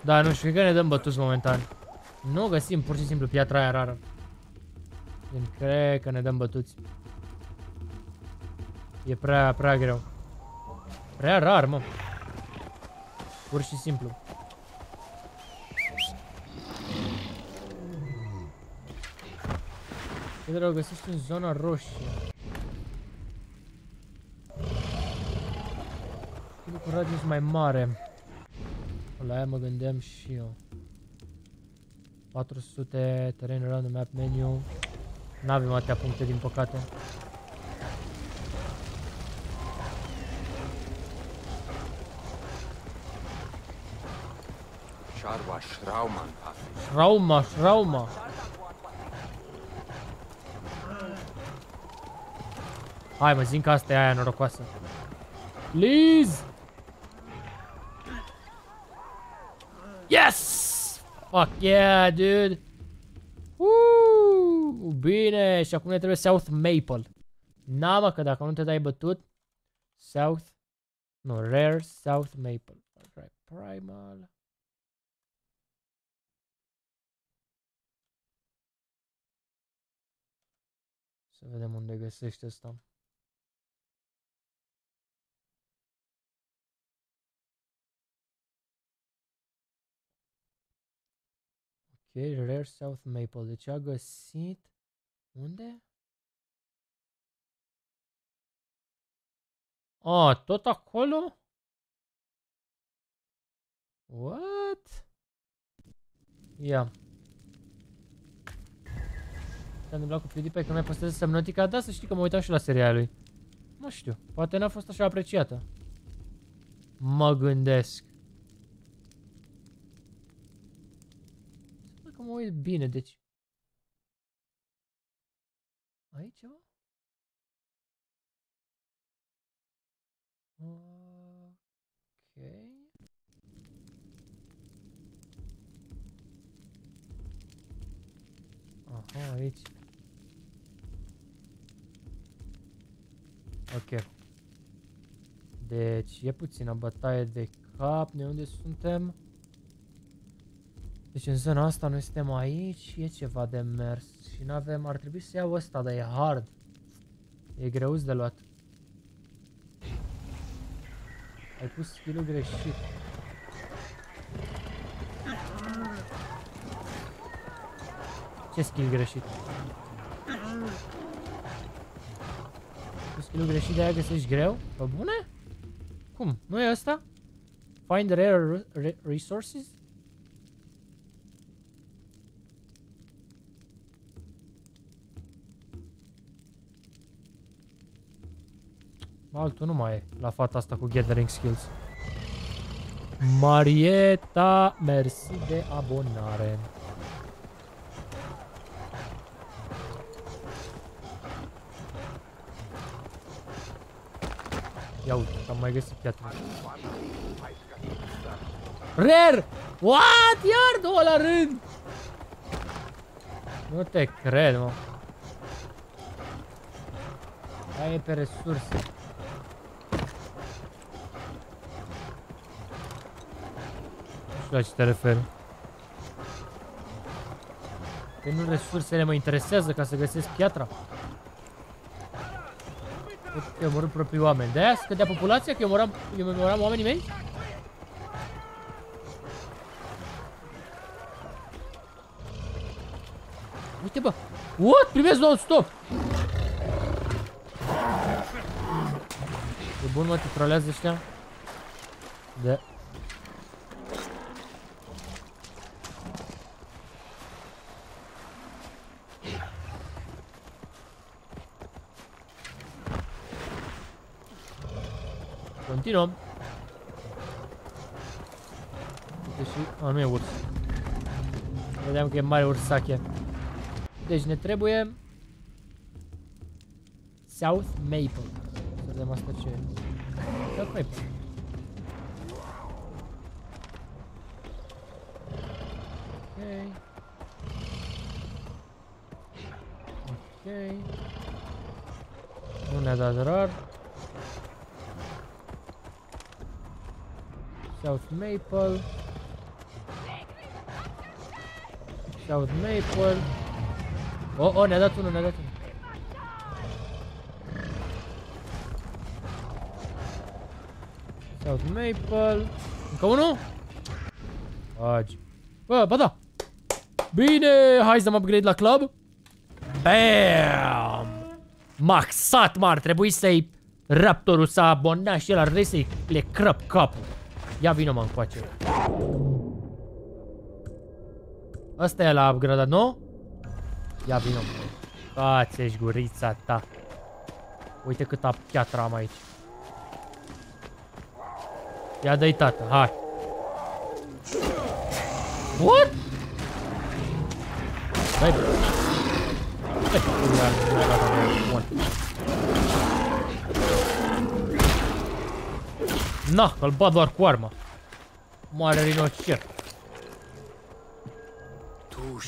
Da, nu știu, cred că ne dăm bătuți momentan. Nu găsim pur și simplu piatra aia rară. Gen, cred că ne dăm bătuți. E prea, prea greu. Prea rar, mă. Pur și simplu. Ce drăgu, găsești în zona roșie. Trebuie cu radius mai mare. La aia mă gândeam și eu. 400 teren random map menu. N-avem atâtea puncte din păcate. Sharva Shrauman Pass. Trauma, trauma. Hai mă, zic că asta e aia norocoasă. Please! Yes! Fuck yeah, dude! Woo! Bine, și acum ne trebuie South Maple. Na, mă, că dacă nu te dai bătut, South, nu, Rare South Maple. Alright, Primal. Să vedem unde găsește asta. Ok, Rare South Maple. Deci a găsit... Unde? A, tot acolo? What? Ia. S-a întâmplat cu PewDiePie că nu mai posteze semnotica? Da, să știi că mă uitam și la seria lui. Nu știu, poate n-a fost așa apreciată. Mă gândesc. Să că mă uit bine, deci... Aici ceva? Ok. Aha, aici. Ok. Deci, e puțină bătaie de cap. De unde suntem? Deci în zona asta noi suntem aici. E ceva de mers. Și nu avem... Ar trebui să iau ăsta, dar e hard. E greu de luat. Ai pus skill-ul greșit. Ce skill greșit? Cu skill greșit de aia găsești greu? Pe bune? Cum? Nu e ăsta? Find rare re resources? Altul nu mai e la fata asta cu gathering skills. Marieta, mersi de abonare. Ia uite, am mai găsit piatră. Rare! What? Iar două la rând! Nu te cred, mă. Aia e pe resurse. Știu la ce te referi. Pe nu resursele mă interesează ca să găsesc piatra. Cred că omorât proprii oameni. De-aia scădea populația? Că eu omoram, eu omoram oamenii mei? Uite bă! What? Primesc non-stop! E bun mă, te trolează ăștia? Da. Continuăm. Uite și... A, nu e urs. Vedeam că e mare ursache. Deci ne trebuie... South Maple. Să vedem asta ce e. South Maple. Ok. Ok. Nu ne-a dat rar. South Maple. South Maple. Oh, oh, ne-a dat unul, ne-a dat unul. South Maple. Încă unul? Agi. Bă, ba da. Bine, hai să mă upgrade la club. Bam! Maxat, mă, ar trebui să-i... Raptorul s-a abonat și el ar trebui să-i le crăp capul. Ia vină mă încoace. Asta e la upgradat, nu? Ia vină mă. Fați-și gurița ta. Uite câta piatră am aici. Ia dă-i tată, hai. What? Dai, bă. Hai, ia, ia, ia, ia, Na, îl bat doar cu arma. Mare rinocer.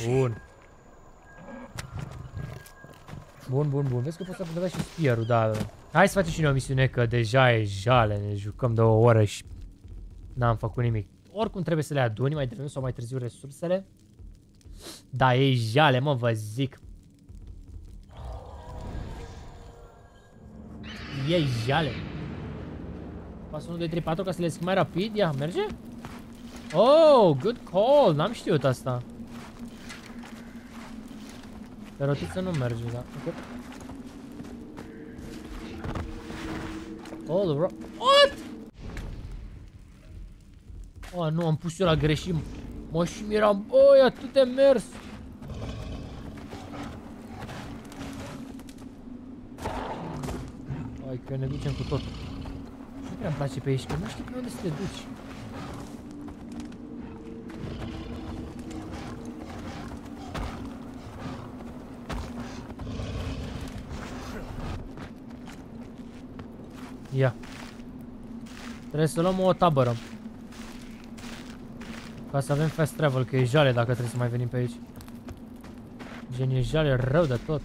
Bun. Bun, bun, bun. Vezi că poți să vedea și spierul, da, da. Hai să facem și noi o misiune, că deja e jale. Ne jucăm de o oră și n-am făcut nimic. Oricum trebuie să le aduni mai devreme sau mai târziu resursele. Da, e jale, mă, vă zic. E jale. Pas 1, 2, 3, 4 ca să le schimb mai rapid. Ia, merge? Oh, good call. N-am știut asta. Pe rotiță nu merge, da. Okay. All right. What? Oh, nu, am pus eu la greșit. Mă și miram. Băi, atât de mers. Hai că ne ducem cu totul prea îmi place pe aici, că nu știu pe unde să te duci. Ia. Trebuie să luăm o tabără. Ca să avem fast travel, că e jale dacă trebuie să mai venim pe aici. Gen, e jale rău de tot.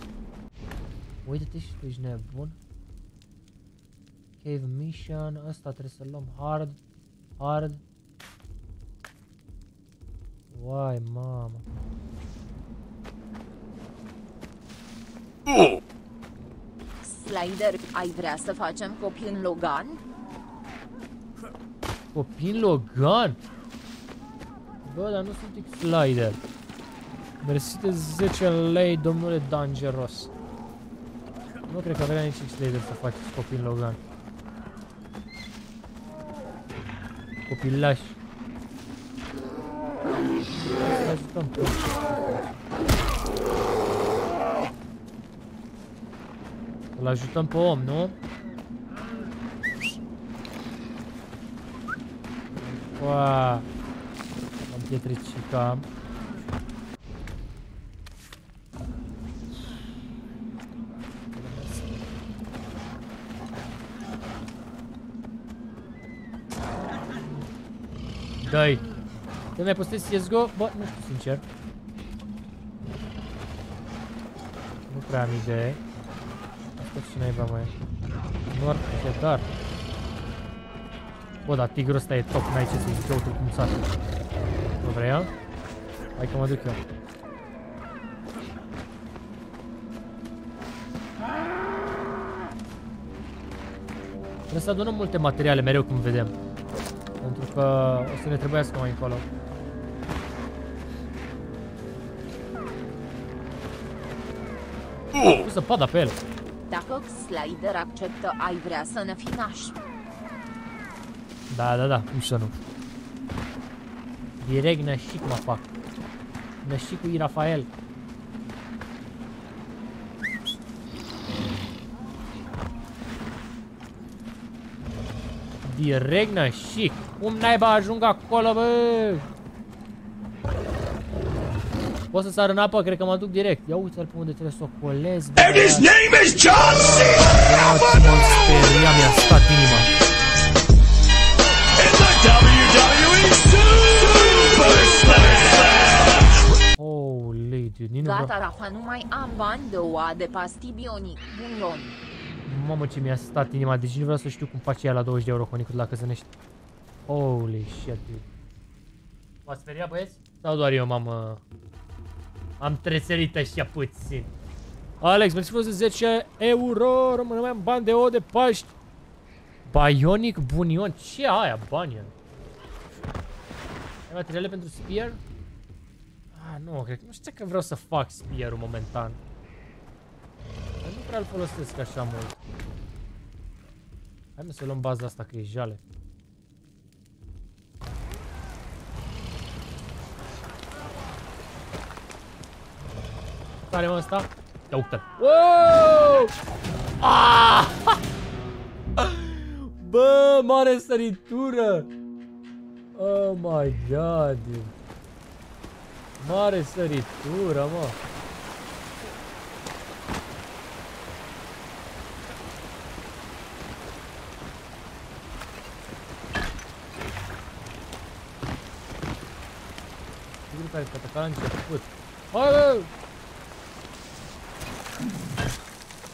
Uite-te și tu ești nebun. Cave Mission, ăsta trebuie să luăm hard, hard. Uai, mamă. Slider, ai vrea să facem copii în Logan? Copii în Logan? Bă, dar nu sunt X-Slider. Mersi de 10 lei, domnule Dangeros. Nu cred că avea nici X-Slider să faceți copii în Logan. Copilași. Să ajutăm pe Îl ajutăm pe om, nu? Ua, am pietricica. Dai. Când mi-ai postez CSGO? Bă, nu știu, sincer. Nu prea am idee. Asta ce naiba mai Doar pe dar. Bă, dar tigrul ăsta e top, n-ai ce să zic, uite cum s-ar. Nu vrei el? Hai că mă duc eu. Trebuie să adunăm multe materiale mereu, cum vedem. Pentru că o să ne trebuiască mai încolo. Pus zăpada pe el. Dacă Slider acceptă, ai vrea să ne fi nași. Da, da, da, cum să nu. Direct nășic mă fac. Nășic cu Rafael. Direct nășic. Cum naiba ajung acolo, bă? Pot să sar în apă? Cred că mă duc direct. Ia uite-l pe unde trebuie să o colez, bă. And his name is John C. Ia ce mă speria, mi-a stat inima. in the WWE Super Slam. Holy, dude, nici nu vreau. Gata, Rafa, nu mai am bani de oa de pasti bionic. Bunion. Mamă ce mi-a stat inima, deci nu vreau să știu cum face ea la 20 de euro conicul la căzănești. Holy shit, dude. M-a speriat băieți? Sau doar eu m-am... Uh... Am treserit așa puțin. Alex, mersi frumos de 10 euro, rămâne mai am bani de o de Paști. Bionic Bunion, ce e aia, bani? Ai materiale pentru spear? Ah, nu, cred că nu știu că vreau să fac spear-ul momentan. Dar nu prea îl folosesc așa mult. Hai mă să luăm baza asta că e jale. Care mă ăsta? Ia uite Wow! Ah! Bă, mare săritură! Oh my god! dude. Mare săritură, mă! Sigur care te ataca la început. Hai, bă!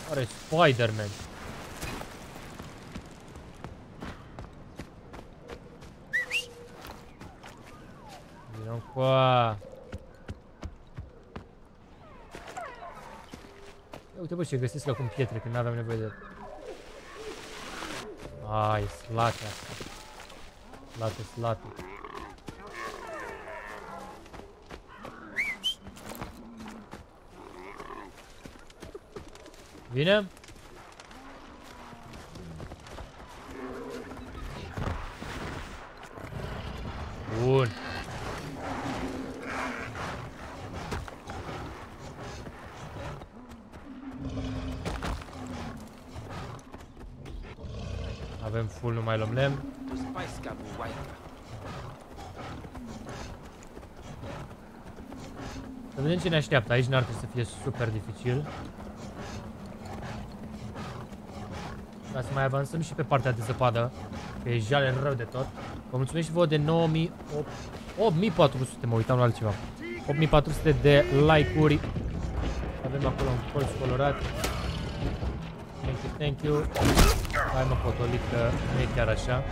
Are Spider-Man. Vino qua. Ia uite bă ce găsesc acum pietre când n-aveam nevoie de... Ai, slate asta. Slate, slate. Vine? Bun. Avem full, nu mai luăm lemn. Tu spice ca buaica. Să vedem ce ne așteaptă. Aici n-ar trebui să fie super dificil. Ca să mai avansăm și pe partea de zăpadă. Că e jale rău de tot. Vă mulțumesc și vouă de 9000... 8400, mă uitam la altceva. 8400 de like-uri. Avem acolo un colț colorat. Thank you, thank you. Hai mă potolit că nu e chiar așa.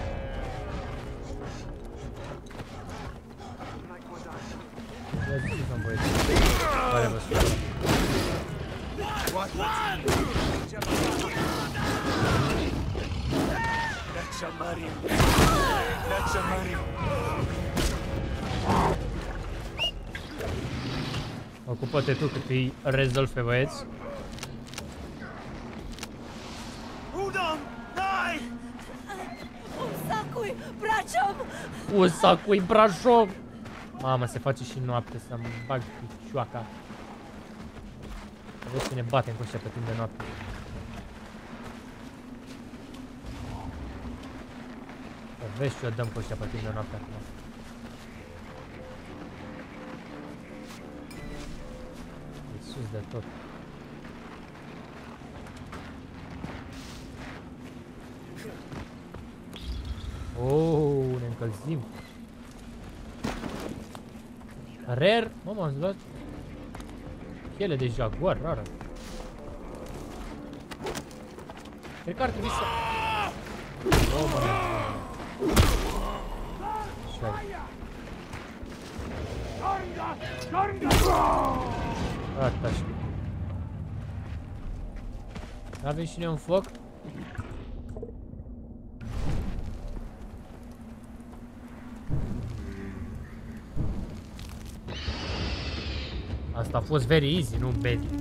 Ia zi, mă, băieți. Care vă spun? Nacha Mario. Nacha Mario. Ocupă-te tu cât îi rezolvi pe băieți. Udon! Nai! Sacui, Bracem! Usacui Brașov! Mamă, se face și noapte să-mi bag picioaca. Vezi că ne batem cu ăștia pe timp de noapte. Vezi ce o dăm cu ăștia pe timp de noapte acum. E sus de tot. Oh, ne încălzim. Rare? Mamă, am luat piele de jaguar rară. Cred că ar trebui să... Oh, mă. Gata așa. Avem și noi un foc? Asta a fost very easy, nu bad.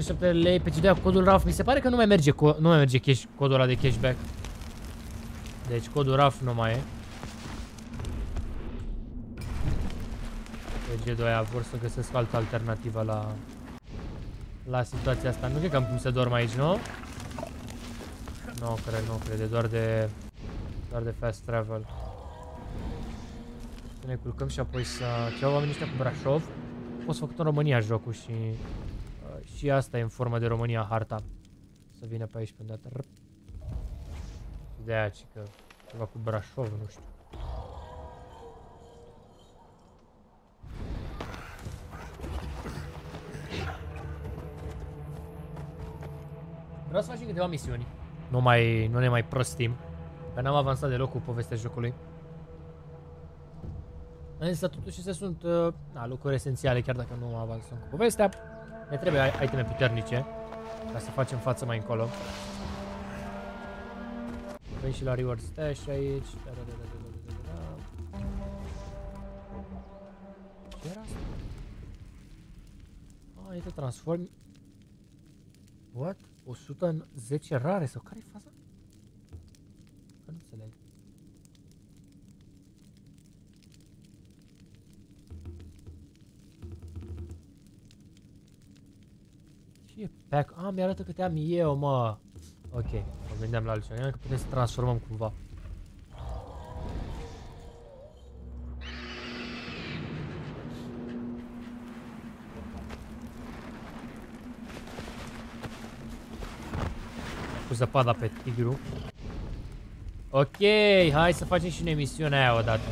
Președintele lei pe GDA codul RAF. Mi se pare că nu mai merge, co nu mai merge cash, codul ăla de cashback. Deci codul RAF nu mai e. Pe G2 vor să găsesc altă alternativă la la situația asta. Nu cred că am cum să dorm aici, nu? Nu cred, nu cred, e doar de doar de fast travel. Să ne culcăm și apoi să... Ce au oamenii ăștia cu Brașov? Poți să făcut în România jocul și... Uh, și asta e în formă de România harta. Să vină pe aici pe dată. Rp. De aia, ci că ceva cu Brașov, nu știu. Vreau să facem câteva misiuni. Nu mai, nu ne mai prostim. Că n-am avansat deloc cu povestea jocului. Însă totuși astea sunt uh, na, lucruri esențiale, chiar dacă nu avansăm cu povestea. Ne trebuie iteme puternice ca să facem față mai încolo. Vin și la reward stash aici. Da, da, da, da, da, da, da, da. Ce era asta? Ah, e te transformi. What? 110 rare sau care e faza? E pack? Ah, mi-arată câte am eu, mă. Ok, mă gândeam la altceva. Că putem să transformăm cumva. Cu zăpada pe tigru. Ok, hai să facem și noi misiunea aia odată.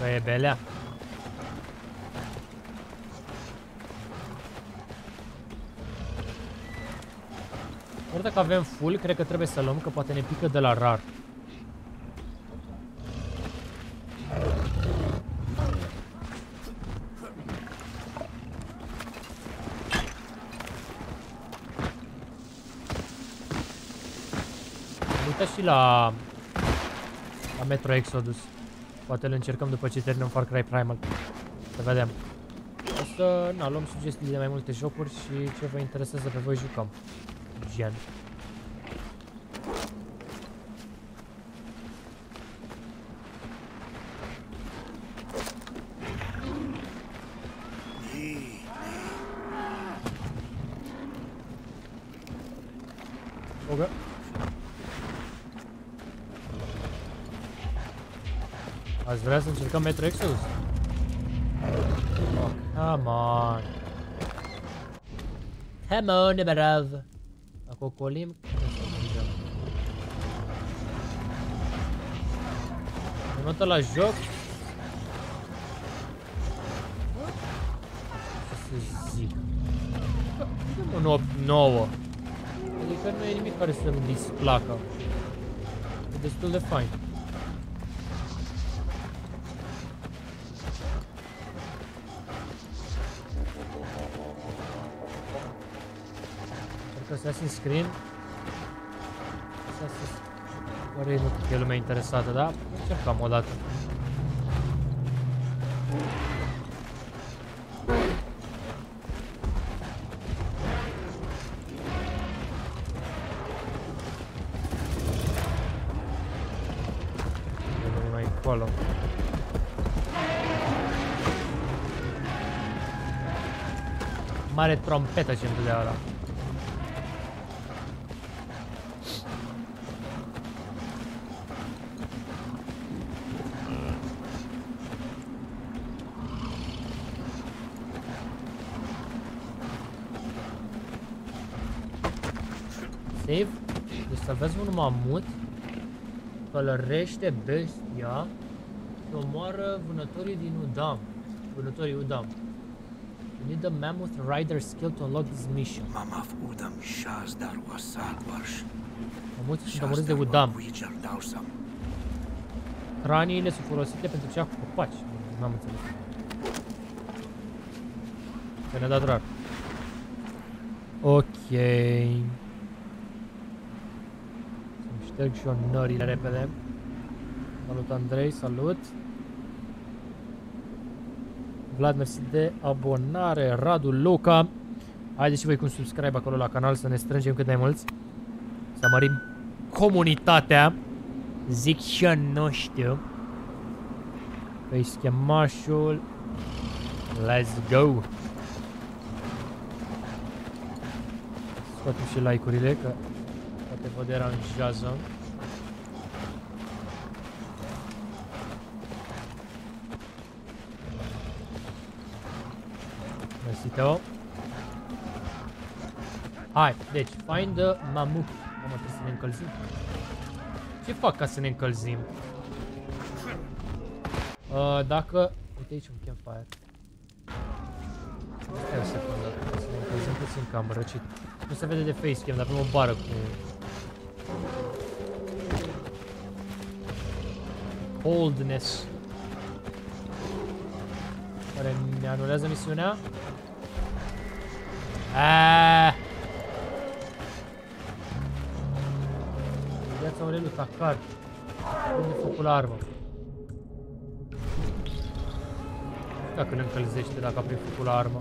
Că e belea. Ori dacă avem full, cred că trebuie să luăm, că poate ne pică de la rar. Am uitat și la, la Metro Exodus. Poate îl încercăm după ce terminăm Far Cry Primal. Să vedem. O să na, luăm sugestii de mai multe jocuri și ce vă interesează pe voi jucăm. Gen. Ok. Ați vrea să încercăm Metro Exodus? Oh, come on. Come on, brav. Dacă ocolim, Am luat la joc. Ce să zic? Dăm un 8-9. Adică nu e nimic care să-mi displacă. E destul de fain. Assassin's Creed Assassin's Oare nu cred că e lumea interesată, da? Încercăm o dată. Vedem mai încolo. Mare trompetă ce îmi dădea ăla. Save. Deci salvează un mamut. Călărește bestia. Și omoară vânătorii din Udam. Vânătorii Udam. You need the mammoth rider skill to unlock this mission. Mamaf udam shaz dar wasag warsh. Mamuții sunt omorâți de Udam. Wijar dausam. Craniile sunt folosite pentru cea cu copaci. Nu am înțeles. Că ne-a dat rar. Ok. Să-mi Trec și eu nările repede. Salut Andrei, salut. Vlad, mersi de abonare. Radu Luca. Haideți și voi cu un subscribe acolo la canal să ne strângem cât mai mulți. Să mărim comunitatea. Zic și eu, nu știu. Păi schemașul. Let's go. Scoatem și like-urile, că poate vă deranjează. Mersi, Teo. Hai, deci, find the mammoth. Mamă, trebuie să ne încălzim. Ce fac ca să ne încălzim? Uh, dacă... Uite aici un campfire. Stai o secundă, să ne încălzim puțin cam răcit. Nu se vede de facecam, dar avem o bară cu... Coldness. Care mi anulează misiunea? Aaaa! Viața Aureliu Tacar. Unde focul la armă? Dacă ne încălzește, dacă aprin focul la armă.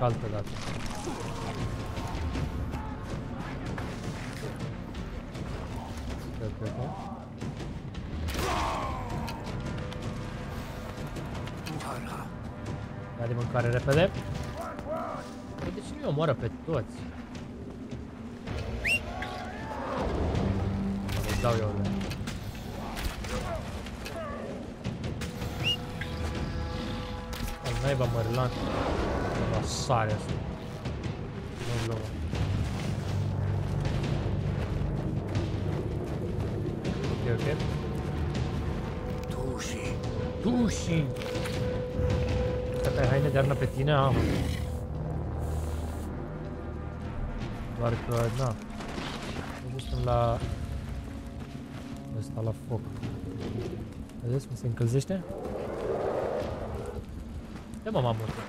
Mai nimeresc altă sare asta. Nu glumă. Ok, ok. Tushi. Tushi! Dacă ai haine de arnă pe tine, am. Doar că, na. Nu suntem la... Ăsta la foc. Vedeți cum se încălzește? Ia mă, mamă. Mare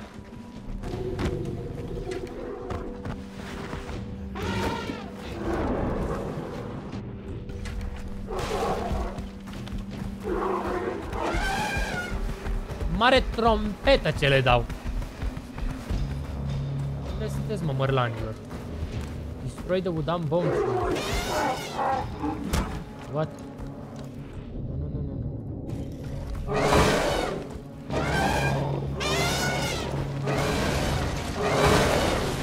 trompetă ce le dau. Unde sunteți, mă, mărlanilor? Destroy the Wudam Bone Tree. What? Nu, nu, nu, nu, nu.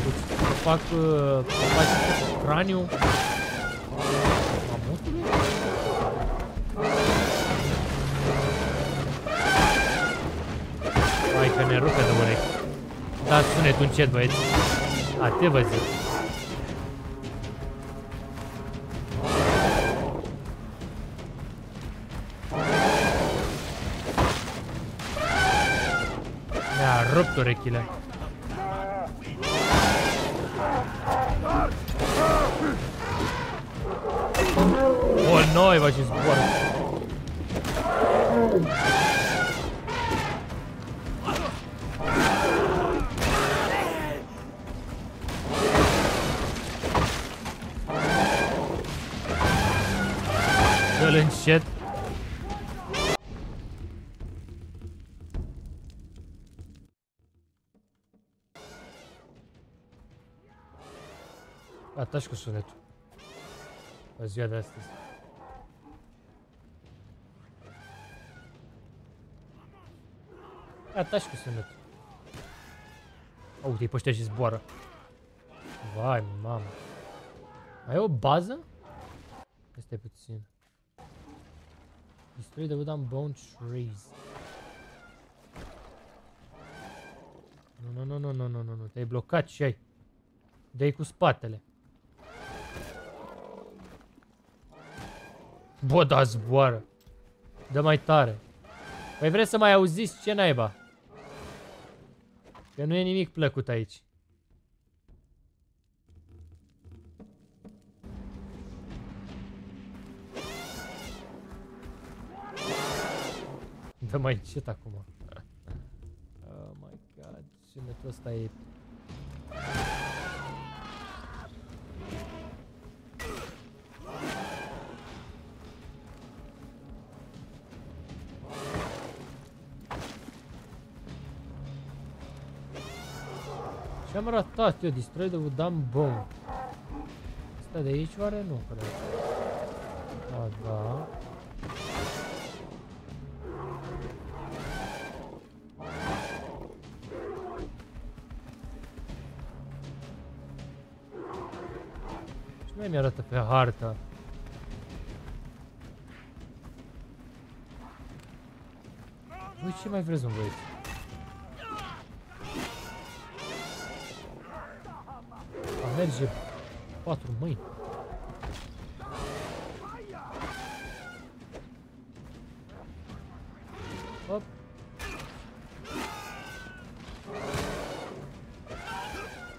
Deci, să fac uh, să fac craniu mamutului? Hai că ne rupe de urechi. Da, sunetul încet, băieți. Atât vă zic. Mi-a rupt urechile. Atași cu sunetul. Pe ziua de astăzi. Atași cu sunetul. Oh, uite-i pe ăștia și zboară. Vai, mamă. Mai e o bază? Este puțin. Destroy the wooden bone trees. Nu, nu, nu, nu, nu, nu, nu, nu. Te-ai blocat și ai. Dei cu spatele. Bă, da, zboară. Dă mai tare. Păi vreți să mai auziți ce naiba? Că nu e nimic plăcut aici. Dă mai încet acum. Oh my god, sunetul ăsta e... Ce am ratat eu? Destroy the Wooden Bomb. Asta de aici oare? Nu cred. A, da. Ce mai mi-arată pe hartă? Voi ce mai vreți, mă, băieți? Merge patru mâini. Hop.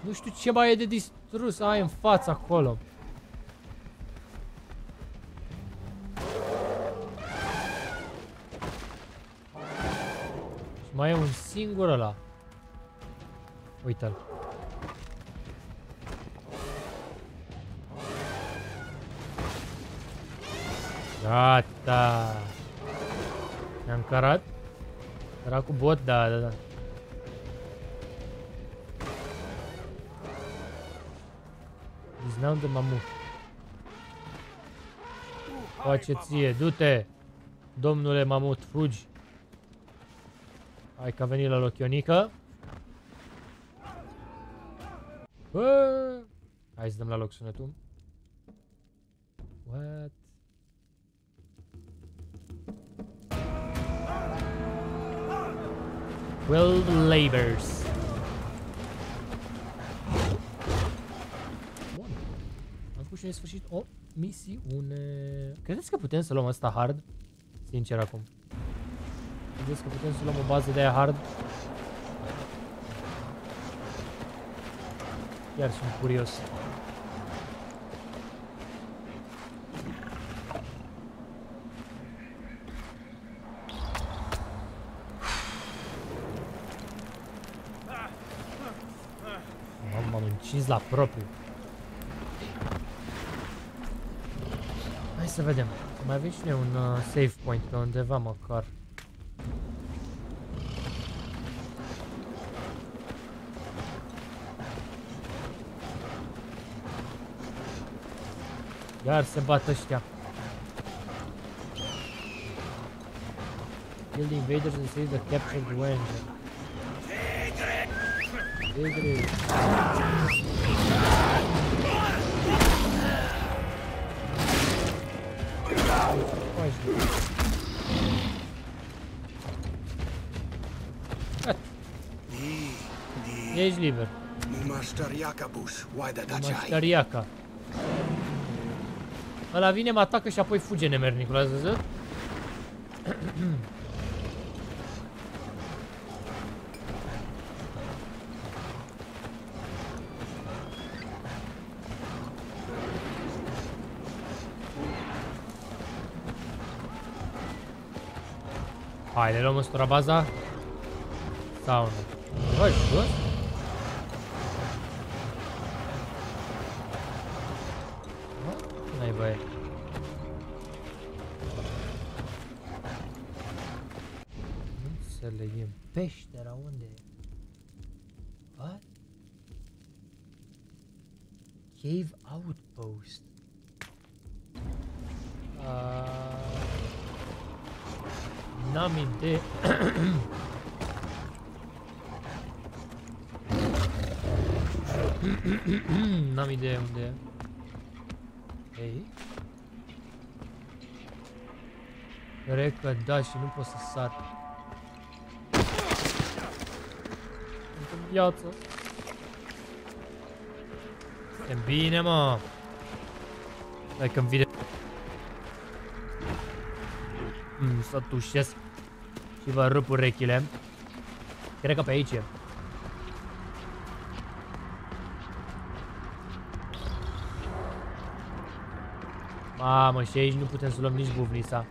Nu știu ce mai e de distrus ai în față acolo. Și mai e un singur ăla. Uite-l. Gata. Ne-am carat? Era cu bot? Da, da, da. Disneyland de mamut. Face ție, du-te! Domnule mamut, fugi! Hai că a venit la loc Ionica. Bă! Hai să dăm la loc sunetul. World Labors. Bun. Am făcut și în sfârșit o misiune. Credeți că putem să luăm asta hard? Sincer acum. Credeți că putem să luăm o bază de aia hard? Chiar sunt curios. M-am m-am încins la propriu. Hai să vedem. Mai avem și noi un uh, save point pe undeva măcar. Iar se bat ăștia. Kill the invaders and save the captured ranger. Tigre. Faci, bă. Gata, Di, di, Ești liber. Master Jakabus, why the Dachai? Maștariaca. Ăla vine, mă atacă și apoi fuge nemernicul, ați văzut? Hai, le luăm ăstora baza? Sau nu? Bă, jos? N-am idee. N-am idee unde e. Ei? Cred că da și nu pot să sar. Încă viață. E bine, mă. Hai că-mi vine... Mm, să tușesc și vă rup urechile. Cred că pe aici e. Mamă, și aici nu putem să luăm nici buvnița.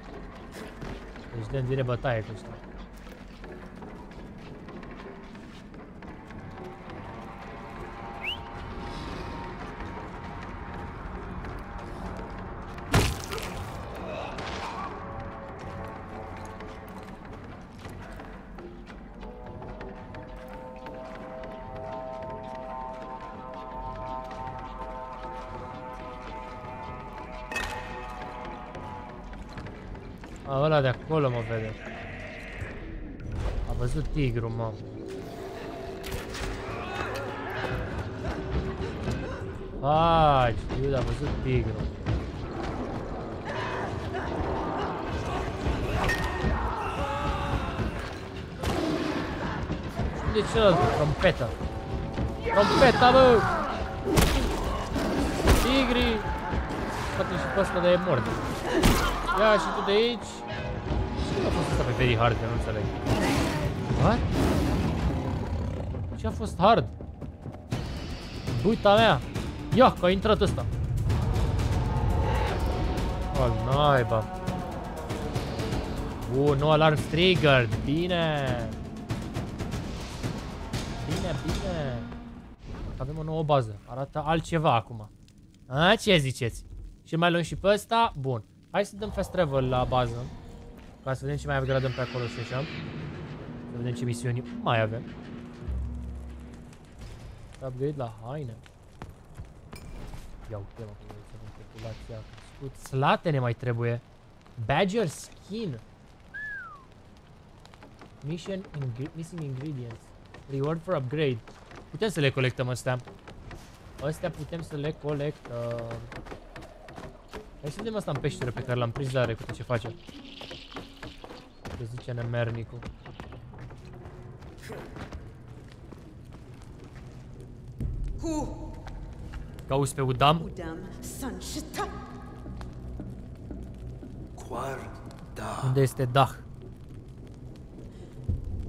Deci dăm direct bătaie cu ăsta. A văzut tigru, mă. Faci, Iuda, a văzut tigru. Și de celălalt, trompeta. Trompeta, bă! Tigri! Poate și pe ăsta de e mort. Ia și tu de aici. Ce a fost asta pe very hard, că nu înțeleg. What? Ce a fost hard? Uita mea! Ia, că a intrat ăsta. Al naiba. Uh, no alarm triggered. Bine. Bine, bine. Avem o nouă bază. Arată altceva acum. A, ce ziceți? Și mai luăm și pe ăsta? Bun. Hai să dăm fast travel la bază. Ca să vedem ce mai upgradăm pe acolo și așa. Să vedem ce misiuni mai avem. Upgrade la haine. Ia uite mă cum să avem populația a crescut. Slate ne mai trebuie. Badger skin. Mission ingre missing ingredients. Reward for upgrade. Putem să le colectăm astea. Astea putem să le colectăm. Hai să vedem asta în peșteră pe care l-am prins la cu ce face. Ce zice nemernicul. Hu Cauzi pe Udam? Udam Sanshita. Quar, da. Unde este Dah?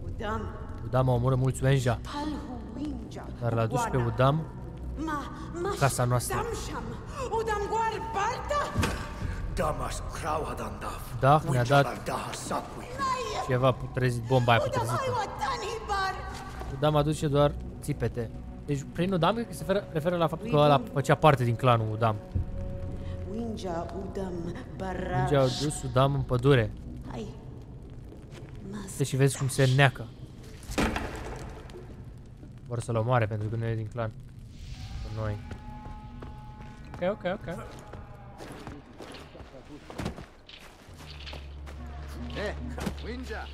Udam Udam a omorât mulți Wenja, Palhu Winja. dar l-a dus pe Udam Ma, ma, casa noastră. Damsham. Udam Guar Barta. Damas Krauhadandav. Dah ne-a dat Daha Sakwi. ceva putrezit, bomba aia Udam putrezită. Aywa Tani Bar. Udam aduce doar țipete. Deci prin Udam cred că se referă, referă la faptul că ăla făcea parte din clanul Udam. Winja Udam Baraj. Deci au dus Udam în pădure. Ai. Mas. Deci și vezi cum se neacă. Vor să-l omoare pentru că nu e din clan. Cu noi. Ok, ok, ok. Eh, Winja!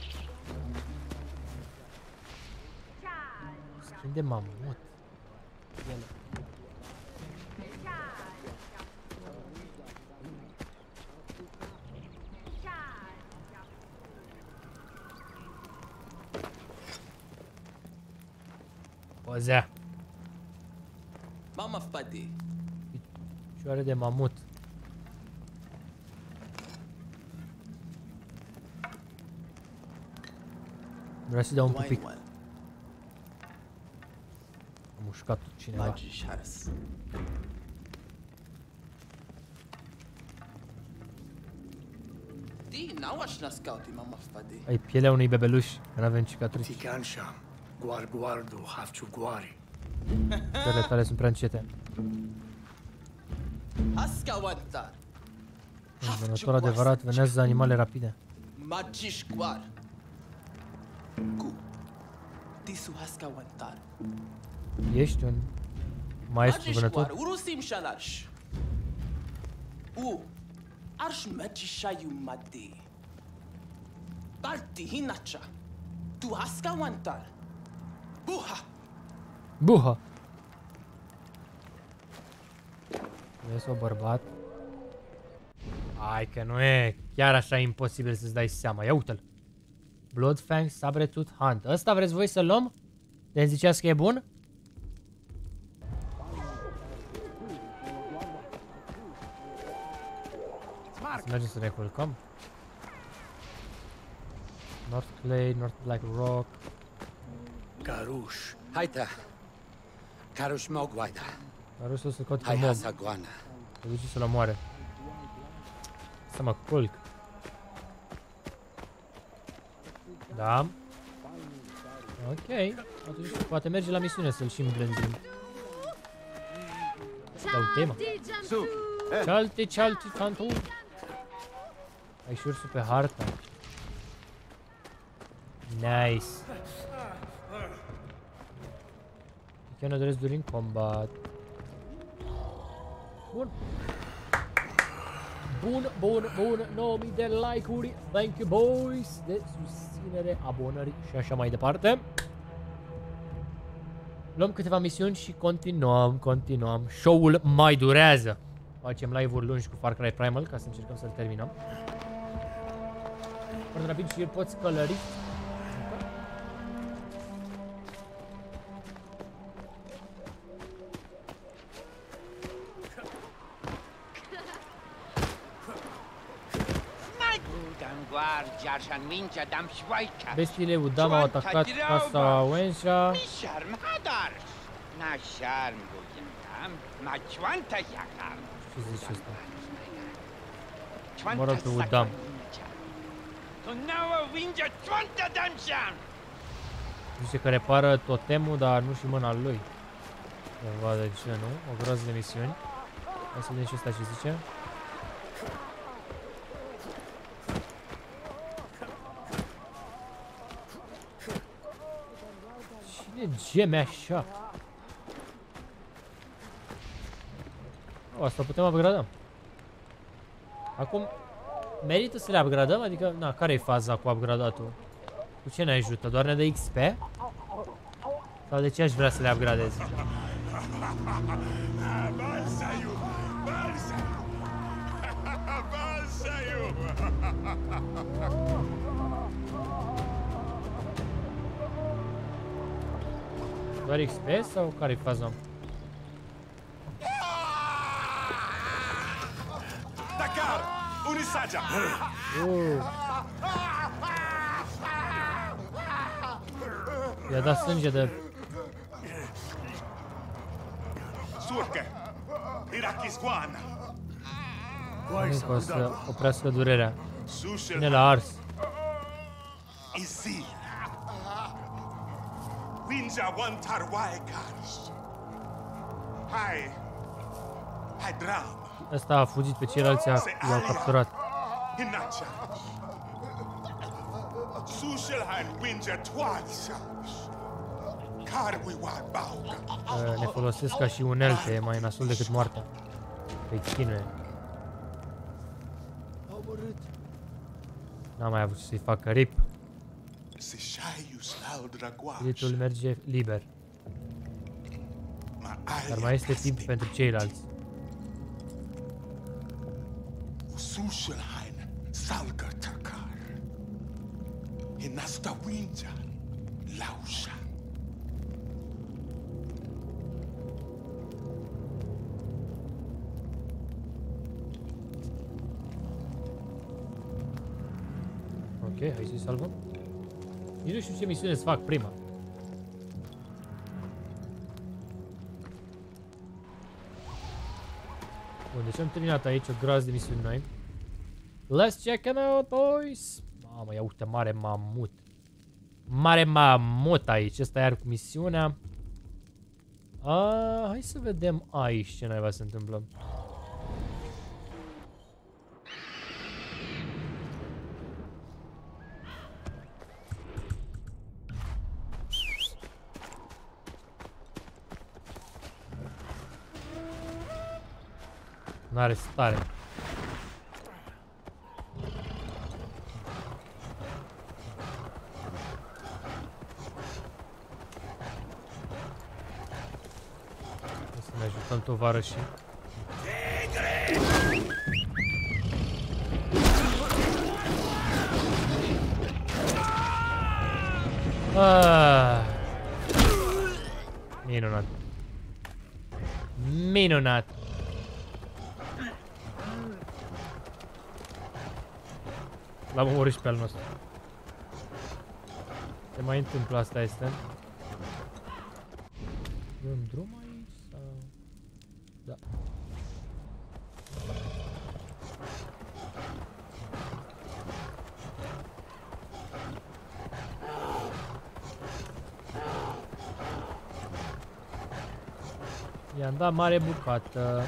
Skin de mamut. Ele. Pozea. Mama fpati. Picioare de mamut. Vreau să-i dau un pupic. Wine Am mușcat cineva. Majish Haras. Di, nawash na scouti mama fpati. Ai pielea unui bebeluș, că n-avem cicatrici. Tikansham. Guar Guardu, Hafchu Guari. Pielele tale sunt prea încete. Aska wantar. Un vânător adevărat vânează animale rapide. Majish guar. Gu. Tisu haska wantar. Ești un maestru Majish guar. vânător? Urusim shalash. U. Arsh majishayu madi. Balti hinacha. Tu haska wantar. Buha. Buha! Vezi o bărbat? Hai că nu e chiar așa imposibil să-ți dai seama. Ia uite-l. Bloodfang Sabretooth Hunt. Ăsta vreți voi să-l luăm? De ziceați că e bun? Să mergem să ne culcăm. North Clay, North Black Rock. Garush. Haida. Karush Mogwaida. Dar o să se caute pe Hai mob. Hasaguana. Se duce să-l omoare. Să mă culc. Da. Ok. Atunci poate merge la misiune să-l și îmblânzim. Dau tema. Su, Cealte, cealte, cantul. Ai și ursul pe harta. Nice. You can address during combat. Bun. Bun, bun, bun. 9000 de like-uri. Thank you, boys, de susținere, abonări și așa mai departe. Luăm câteva misiuni și continuăm, continuăm. Show-ul mai durează. Facem live-uri lungi cu Far Cry Primal ca să încercăm să-l terminăm. Foarte rapid și îl poți călări. Dam guardia și mintea dam șoaica. Bestiile Udam au atacat casa Wensha. Mi șarm hadar. Na șarm bugin dam. Ma čvanta jakam. Ce zice asta? Čvanta Mă rog pe sakwa Udam. ninja. To naua winja čvanta dam șam. Zice că repară totemul, dar nu și mâna lui. Să vadă ce nu. O groază de misiuni. Hai să vedem și asta ce zice. Cine geme așa? O, asta putem upgrada. Acum, merită să le upgradăm? Adică, na, care e faza cu upgradatul? Cu ce ne ajută? Doar ne dă XP? Sau de ce aș vrea să le upgradez? Doar XP sau care e faza? Unisaja! Uh. I-a dat sânge de... Surke! Irakisguana! Nu că o să oprească durerea. Sushel Vine la ars. Izil! Winja wantar waikars! Hai! Hai dram! Ăsta a fugit pe ceilalți, a- i-au capturat. Hinacha! Sushelheim winja twice! Karwi wa bauga! Uh, ne folosesc ca și unelte, e mai nasul decât moartea. Pe chinuie. N-am mai avut ce să-i facă rip. Se shaius laudra Spiritul guaș! merge liber. Ma Dar mai este timp pentru ceilalți. Sushelheim salgar takar! Hinasta winja lausha! Ok, hai să-i salvăm. Nici nu știu ce misiune să fac prima. Bun, deci am terminat aici o groază de misiuni noi. Let's check them out, boys! Mamă, ia uite, mare mamut. Mare mamut aici, ăsta iar cu misiunea. A, hai să vedem aici ce naiba se întâmplă. N-are stare. Hai să ne ajutăm tovarășii. Ah. Minunat. Minunat. L-am omorât și pe al nostru. Se mai întâmplă asta este. E un drum aici sau... Da. I-am dat mare bucată.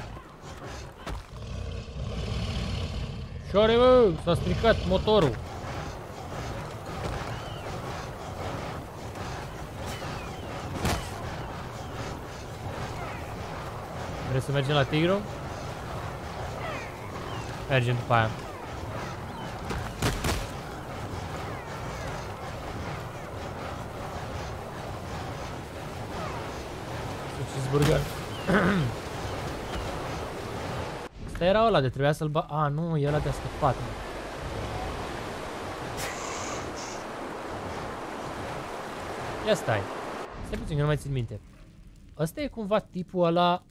Șoare, bă! S-a stricat motorul. Vrei să mergem la Tigru? Mergem după aia. Cheeseburger. Asta era ăla de trebuia să-l ba... A, nu, e ăla de-a scăpat. mă. Ia stai. Stai puțin, că nu mai țin minte. Ăsta e cumva tipul ăla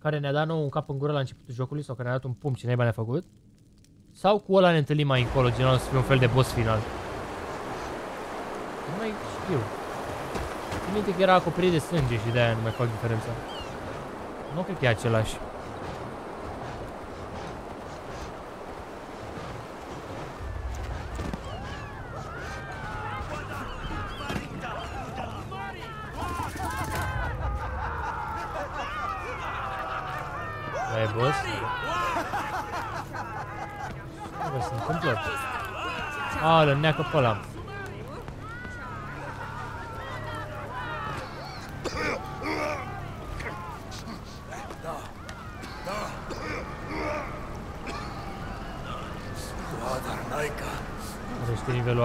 care ne-a dat nou un cap în gură la începutul jocului sau care ne-a dat un pumn ce naiba ne-a făcut? Sau cu ăla ne întâlnim mai încolo, general să fie un fel de boss final? Nu mai știu. Țin minte că era acoperit de sânge și de-aia nu mai fac diferența. Nu cred că e același. Da, e boss? Ce bă, se întâmplă? A, îl neacă pe ăla.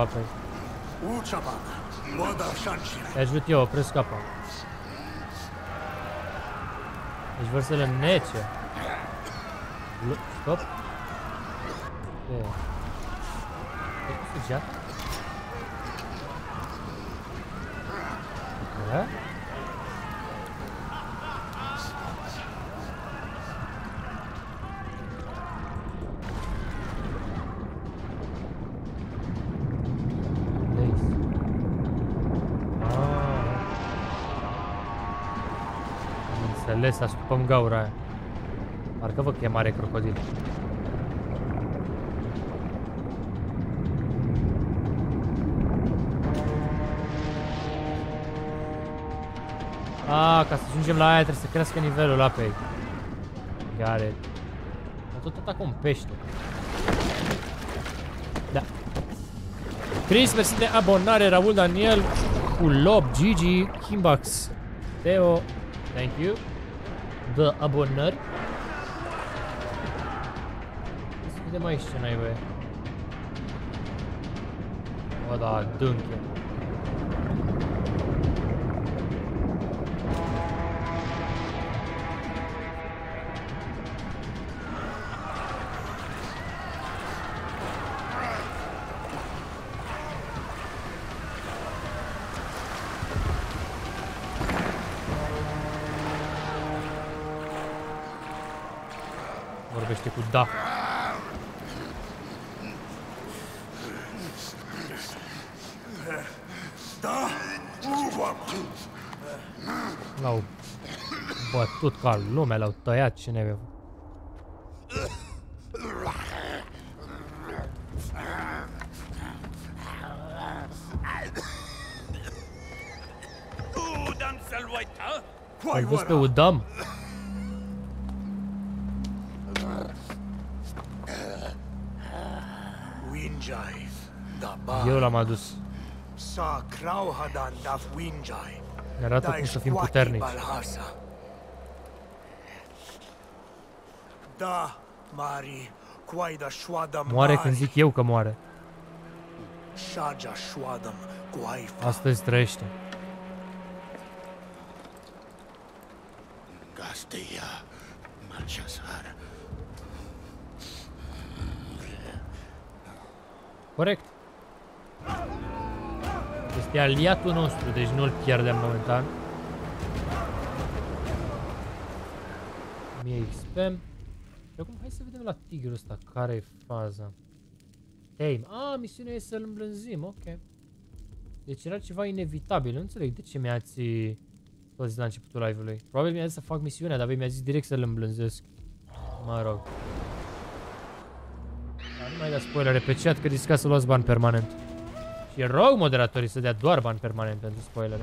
Crește nivelul apei. Uchaman. Wadar Shanshi. Te ajut eu, opresc apa. Deci vor să le nece. Lu- Stop. Ce e? E cu săgeat? Da? Înțeles, astupăm gaura aia. Parcă văd că e mare crocodil. Ah, ca să ajungem la aia trebuie să crească nivelul apei. Got it. Dar tot atacă un pește. Da. Chris, mersi de abonare, Raul Daniel, cu Lob, Gigi, Kimbax, Teo, thank you, de abonări. Să vedem aici ce naiba e. O, da, adânc bătut ca lumea, l-au tăiat ce ne Udam să-l uita? Îl văd pe Udam? Winjai. Da ba. Eu l-am adus. Sa Krauhadan daf Winjai. Ne arată cum să fim puternici. Moare când zic eu că moare. Shaja Shwadam Guaifa. Astăzi trăiește. Gastia, Malchazar. Corect. Este aliatul nostru, deci nu-l pierdem momentan. 1000 XP. Și acum hai să vedem la tigrul ăsta care e faza. Tame. Ah, misiunea e să-l îmblânzim, ok. Deci era ceva inevitabil, nu înțeleg de ce mi-ați tot zis la începutul live-ului. Probabil mi-a zis să fac misiunea, dar voi mi-a zis direct să-l îmblânzesc. Mă rog. Dar nu mai da spoilere pe chat că risca să luați bani permanent. Și rog moderatorii să dea doar bani permanent pentru spoilere.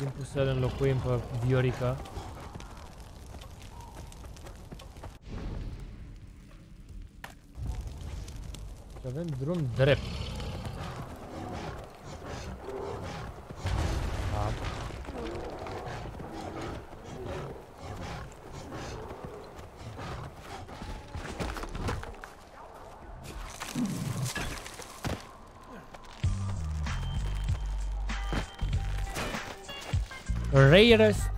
Timpul să-l înlocuim pe Viorica. Și avem drum drept. Rarest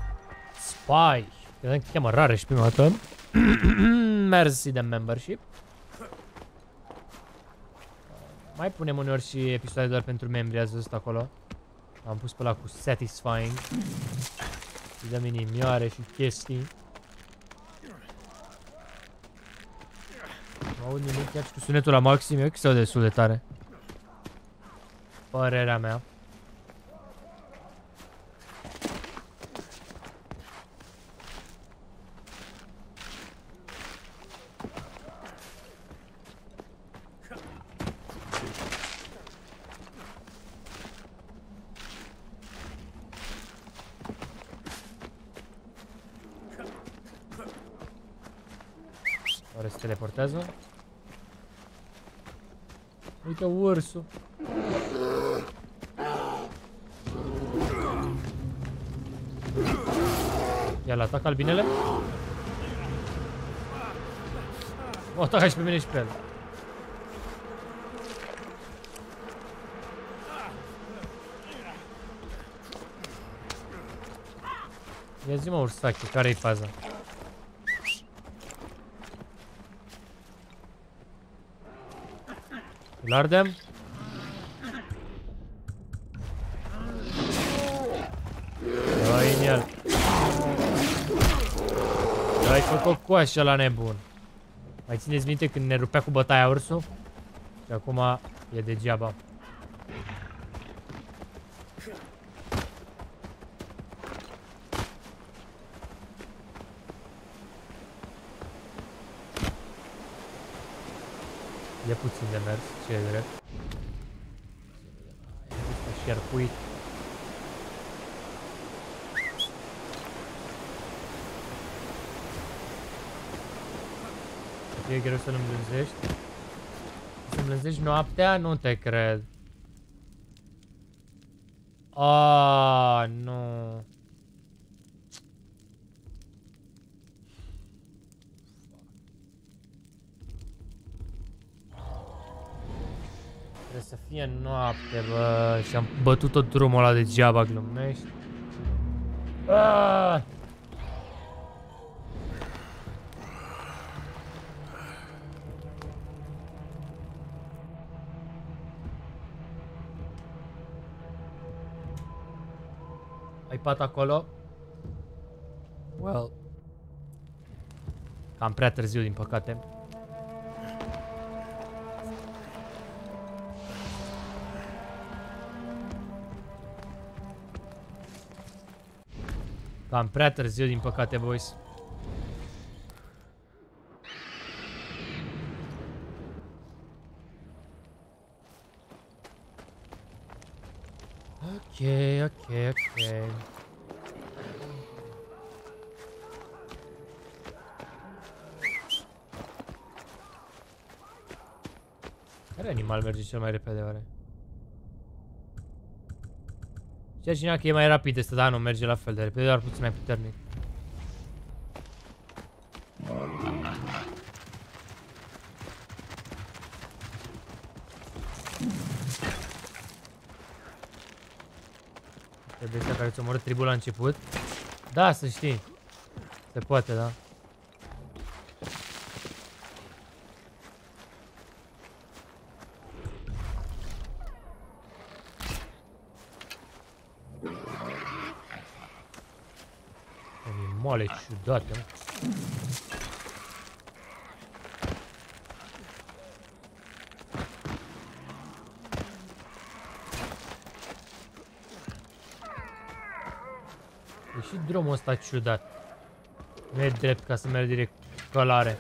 Spy. Credeam că cheamă Rareș prima dată. Mersi de membership. Mai punem uneori și episoade doar pentru membri, ați văzut acolo. Am pus pe la cu satisfying. Și dăm inimioare și chestii. Nu aud nimic, chiar și cu sunetul la maxim, e sau destul de tare. Părerea mea. Uite ursul. Ia l atac albinele? O atacă și pe mine și pe el. Ia zi mă ursache, care-i faza? Îl ardem? Dă-i în el. Dă-i fă cocoașă la nebun. Mai țineți minte când ne rupea cu bătaia ursul? Și acum e degeaba. E puțin de mers, ce e drept. Este șerpuit. E greu să-l îmblânzești. Să îmblânzești noaptea? Nu te cred. Ah, nu. Să fie noapte, bă, și am bătut tot drumul ăla degeaba, glumești. Ah! Ai pat acolo? Well. Cam prea târziu, din păcate. Cam prea târziu, din păcate, boys. Ok, ok, ok. Care animal merge cel mai repede, oare? Ceea cineva că e mai rapid este, dar nu merge la fel de repede, doar puțin mai puternic. Pe bestia care ți-a omorât tribul la început. Da, să știi. Se poate, da. Moale ciudate, mă. E și drumul ăsta ciudat. Nu e drept ca să merg direct călare.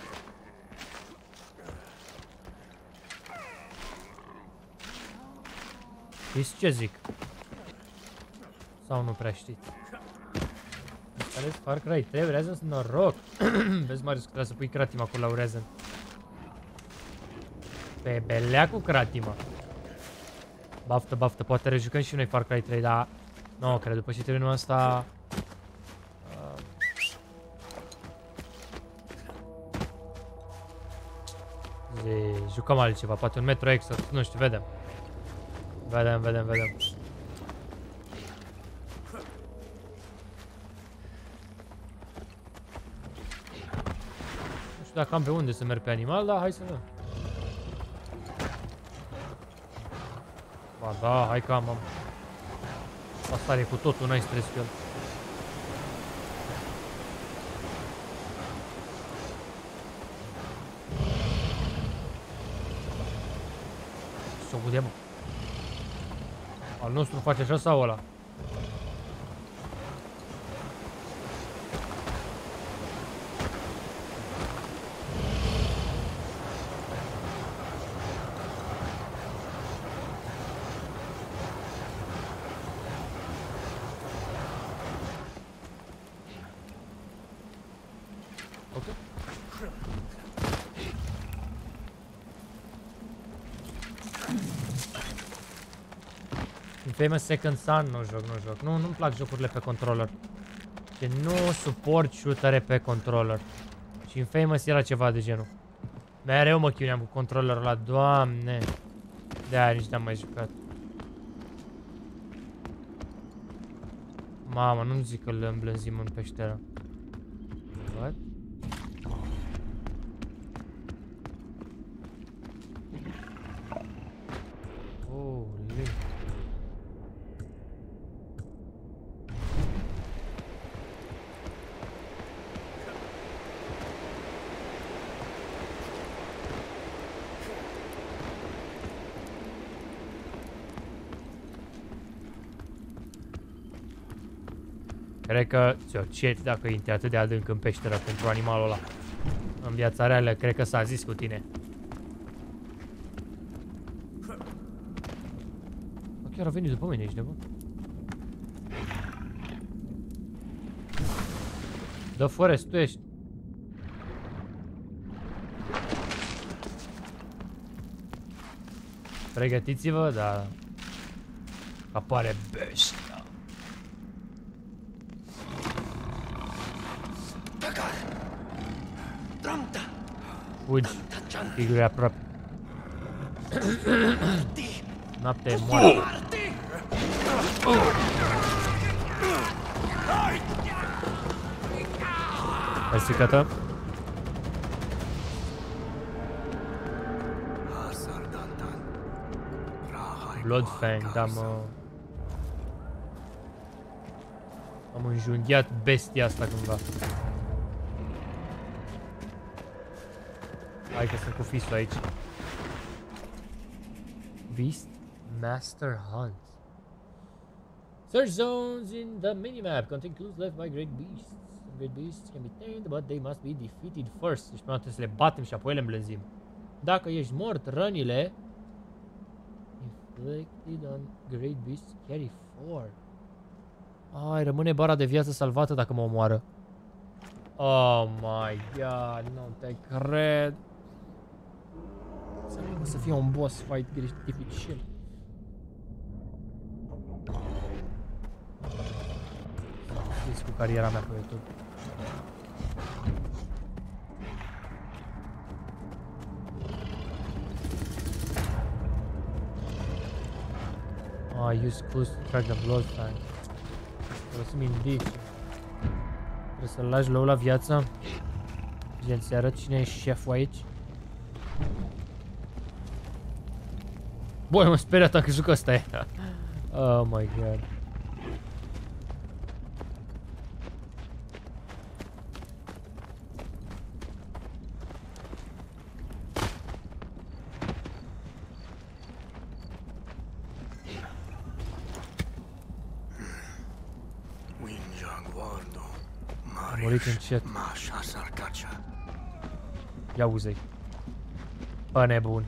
Știți ce zic? Sau nu prea știți? Ales Far Cry 3, Rezen sunt noroc. Vezi, Marius, că trebuie să pui Kratima acolo la Rezen. Pe belea cu Kratima. Baftă, baftă, poate rejucăm și noi Far Cry 3, dar... Nu, no, cred, după ce terminăm asta... Uh... Zi, jucăm altceva, poate un Metro Exodus, nu știu, vedem. Vedem, vedem, vedem. Dacă am pe unde să merg pe animal, dar hai să vedem. Ba da, hai că am, am. Asta e cu totul, n-ai stres cu el. Să o mă. Al nostru face așa sau ăla? Famous Second Son nu joc, nu joc. Nu, nu-mi plac jocurile pe controller. Și nu suport shootere pe controller. Și în Famous era ceva de genul. Mereu mă chiuneam cu controllerul ăla, doamne. De-aia nici n-am mai jucat. Mamă, nu-mi zic că îl îmblânzim în peșteră. What? Cred că ți-o ceri dacă intri atât de adânc în peșteră pentru animalul ăla. În viața reală, cred că s-a zis cu tine. Chiar a venit după mine, ești nebun? The Forest, tu ești. Pregătiți-vă, dar apare bestia. Fugi. Figuri aproape. Noapte e moarte. Mersi, Cata. Bloodfang, da mă... Am înjunghiat bestia asta cândva. Hai că sunt cu fisul aici. Beast Master Hunt. Search zones in the minimap contain clues left by great beasts. Great beasts can be tamed, but they must be defeated first. Deci prima trebuie să le batem și apoi le îmblânzim. Dacă ești mort, rănile inflicted on great beasts carry 4. Ai, rămâne bara de viață salvată dacă mă omoară. Oh my god, nu te cred. O să fie un boss fight dificil. Știți cu cariera mea pe YouTube. Ah, use clues to track the blood tank. Trebuie să-mi indici. Trebuie să-l lași low la viață. Gen, să arăt cine e șeful aici. Băi, m-am speriat, am crezut că ăsta e. Da. oh my god. murit încet. Mașa sarcacea. Ia uzei. Bă nebun.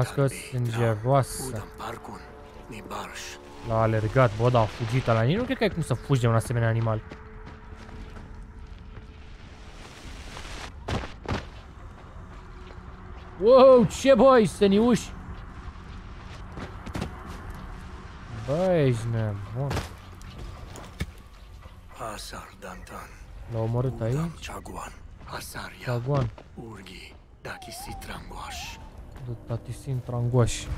Mască Talbe, sângeroasă. Udam Parcun, Nibarș. L-a alergat, bă, da, a fugit la Nici nu cred că ai cum să fugi de un asemenea animal. Wow, ce băi, săniuși! Băi, ești nebun. Hasar Dantan. L-a omorât Udam aici? Chaguan, Hasaria. Caguan. Urgi, Dakisi Trangoaș. Du tatisin trangoși.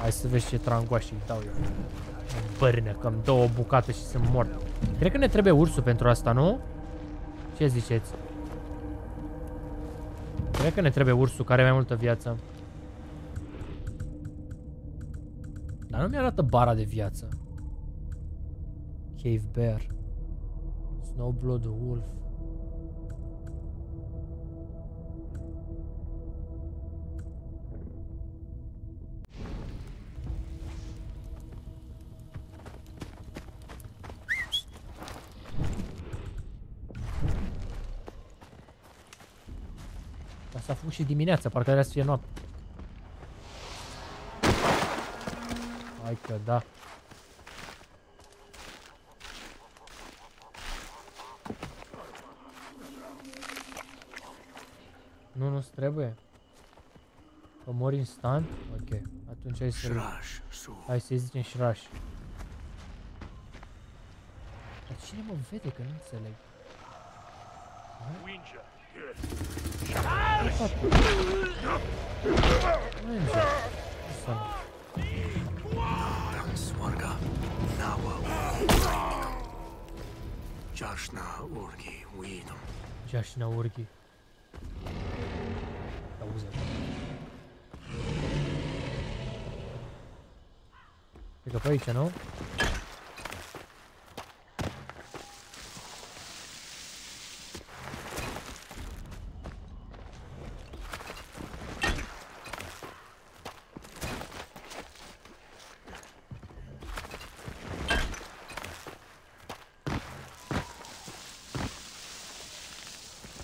Hai să vezi ce trangoși îi dau eu. În Bărne, că îmi dă o bucată și sunt mort. Cred că ne trebuie ursul pentru asta, nu? Ce ziceți? Cred că ne trebuie ursul, care are mai multă viață. Dar nu mi-arată bara de viață. Cave Bear. Snowblood Wolf. Și dimineața, parcă trebuia să fie noapte. Hai că da. Nu, nu-ți trebuie. Că mori instant? Ok. Atunci hai să... Shraș, Su. Hai să-i zicem șraș. Dar cine mă vede că nu înțeleg? Ninja. Să nu. Udam Swarga, Nawa. Jașna Urgi, Uidum. Jașina urghi. Auzi. Cred că pe aici, nu?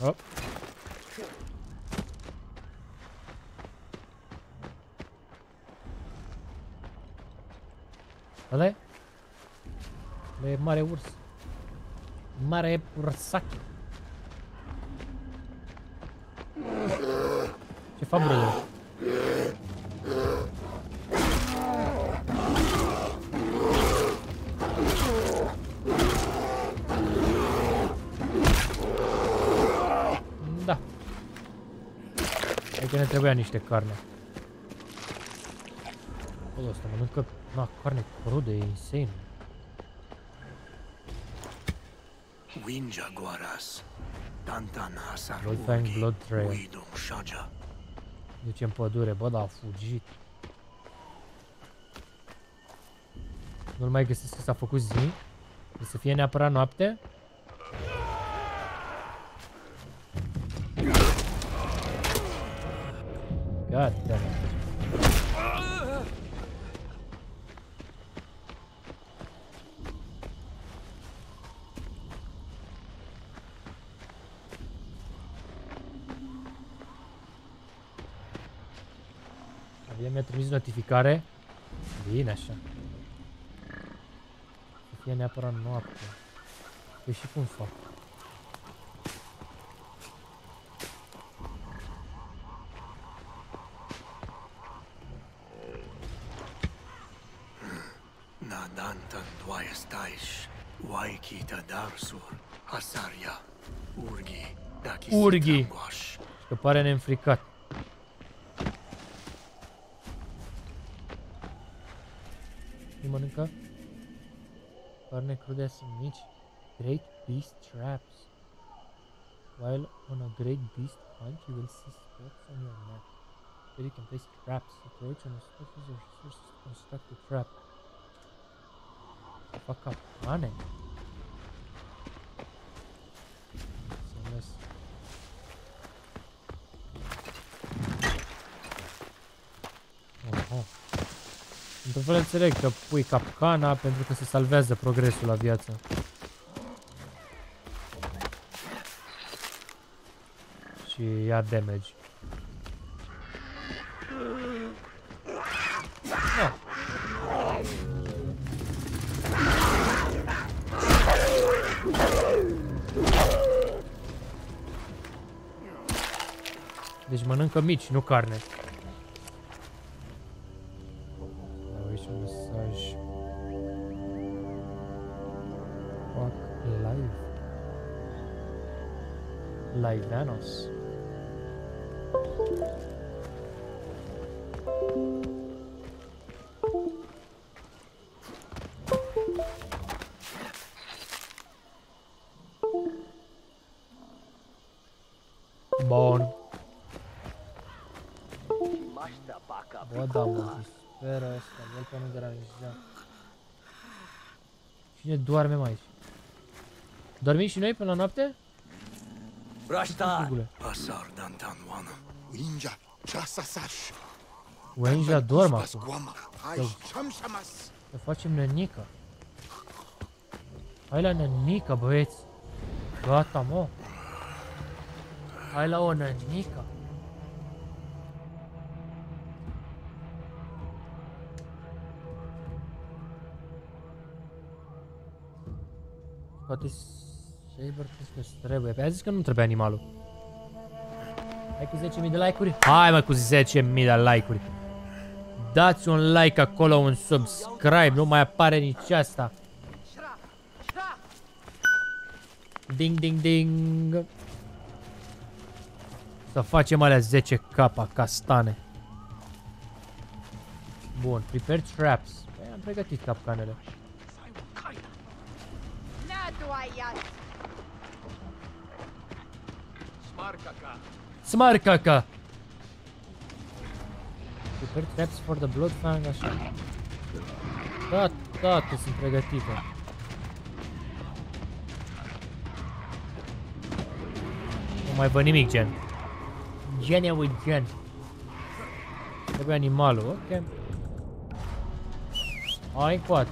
Hop. Ăla e? Ăla e mare urs. Mare ursache. Ce fac brother? Da. Cred că ne trebuia niște carne. Acolo ăsta mănâncă, na, carne crudă, e insane. Winja Guaras. Tantan Hasar Bloodfang Urgi, Blood Trail. Uidum Shaja. Duce în pădure, bă, dar a fugit. Nu-l mai găsesc că s-a făcut zi. De să fie neapărat noapte. Abia mi-a trimis notificare. Bine așa. Să fie neapărat noapte. Păi și cum fac? Nadantan Dwayestaish. Waikita Darsur. Hasaria. Urgi. Daki Urgi. Sitranguash. Că pare neînfricat. Crudă sunt. Great beast traps. While on a great beast hunt, you will see spots on your map. Where you can place traps. Approach on a spot use your resources to construct a trap. Să fac capcane. Înțeles. Oho. Într-un fel înțeleg că pui capcana pentru că se salvează progresul la viață. Și ia damage. No. Deci mănâncă mici, nu carne. Cine doarme mai aici? Dormim și noi până la noapte? Rashtar. Sigule. Asar Dantan Wana. Winja, Chasa Sash. Wenja dorm acum. Guama, Hai, Eu- Sham Shamas. Să facem nănică. Hai la nănică, băieți. Gata, mă. Hai la o nănică. Poate Saber crezi că îți trebuie. Păi a zis că nu trebuie animalul. Hai cu 10.000 de like-uri? Hai mă cu 10.000 de like-uri. Dați un like acolo, un subscribe, nu mai apare nici asta. Ding, ding, ding. Să facem alea 10 capa castane. Bun, prepare traps. Păi am pregătit capcanele. Smarkaka. Smarkaka. Prepare traps for the bloodfang, așa. Da, da, sunt pregătită. Nu mai văd nimic, gen. Gen e with gen. Trebuie animalul, ok. Ai 4.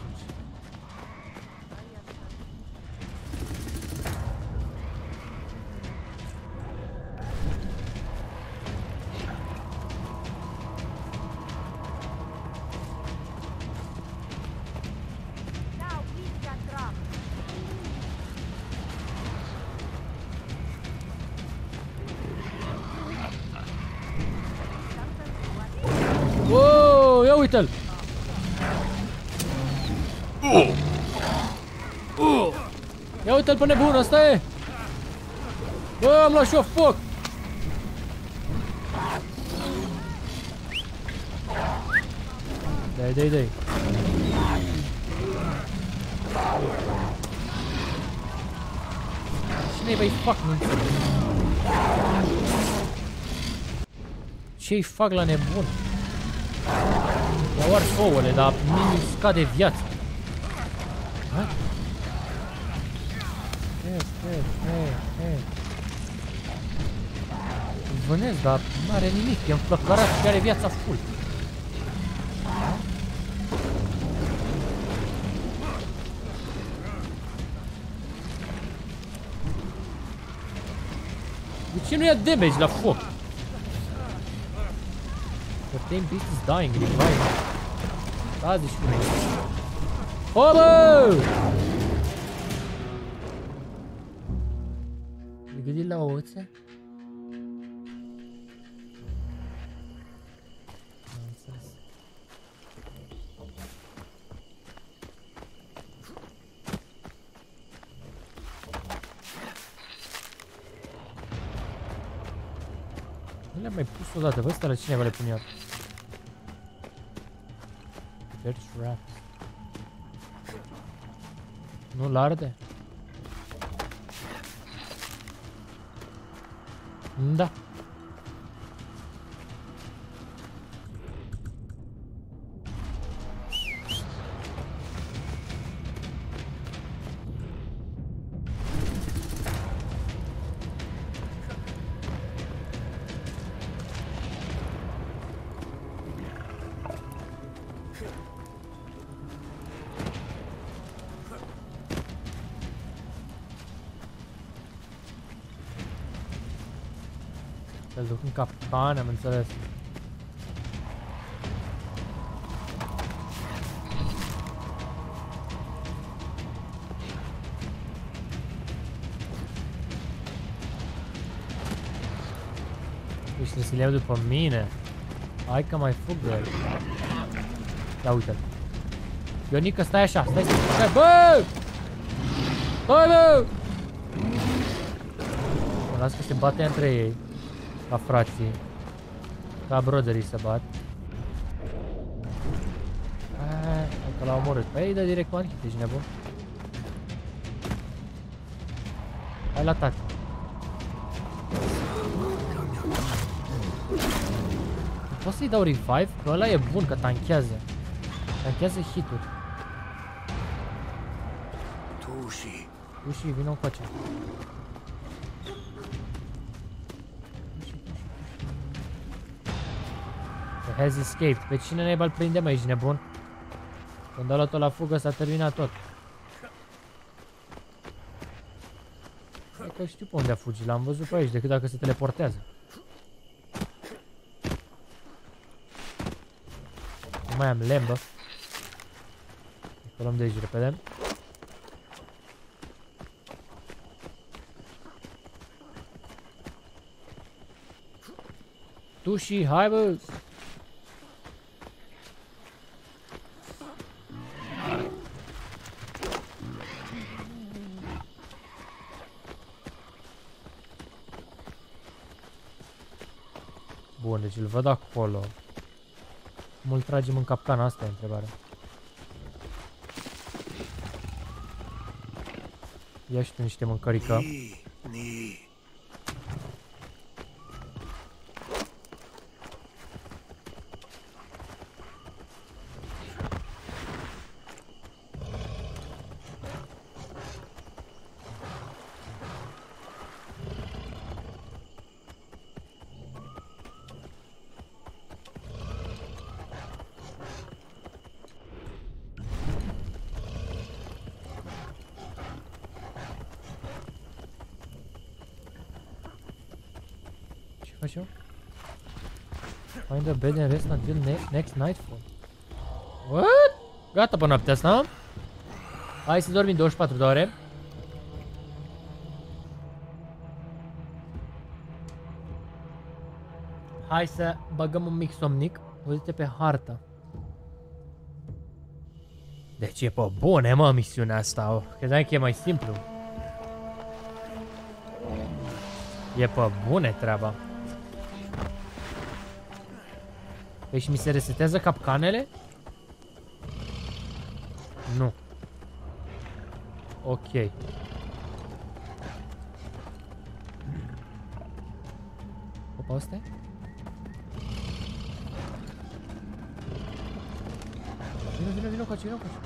Ia uite-l pe nebun, ăsta e! Bă, am luat și eu foc! Dai, dai, dai. Cine-i băi fac? Nu înțeleg. Ce-i fac la nebun? I-au ars ouăle, dar nu scade viața. Ha? E, e, e, e. Îl vânez, dar nu are nimic, e înflăcărat și are viața full. De ce nu ia damage la foc? The thing beast is dying, revive. Stați și cu mine. O, bă! căsuțe. Nu le-am mai pus odată, vă ăsta la cineva le pun iar. Birch wrap. Nu l arde? Duc în capcan, am înțeles. Deci trebuie să le iau după mine. Hai că mai fug de el. Ia uite-l. Ionică, stai așa, stai, stai, stai, bă! Stai, bă! Mă las că se bate între ei. Ca frații. Ca brotherii se bat. Hai că l-au omorât. Păi dă direct cu Anchit, ești nebun. Hai la tati. Poți să-i dau revive? Că ăla e bun, că tanchează. Tanchează hituri. Tushi. Uși, vină încoace. The has escaped. Pe cine naiba îl prindem aici, nebun? Când a luat-o la fugă s-a terminat tot. Hai că știu pe unde a fugit, l-am văzut pe aici, decât dacă se teleportează. Nu mai am lemn, bă. Să luăm de aici repede. Tushi, hai bă! Bun, deci îl văd acolo. Cum îl tragem în capcan? Asta e întrebarea. Ia și tu niște mâncărică. Ni. Ni. Ce faci eu? Find a bed and rest until ne next nightfall. What? Gata pe noaptea asta. Hai să dormim 24 de ore. Hai să băgăm un mic somnic. Uite pe hartă. Deci e pe bune, mă, misiunea asta. Credeam că e mai simplu. E pe bune treaba. Păi și mi se resetează capcanele? Nu. Ok. Opa, asta e? Vino, vino, vino coace, vino coace.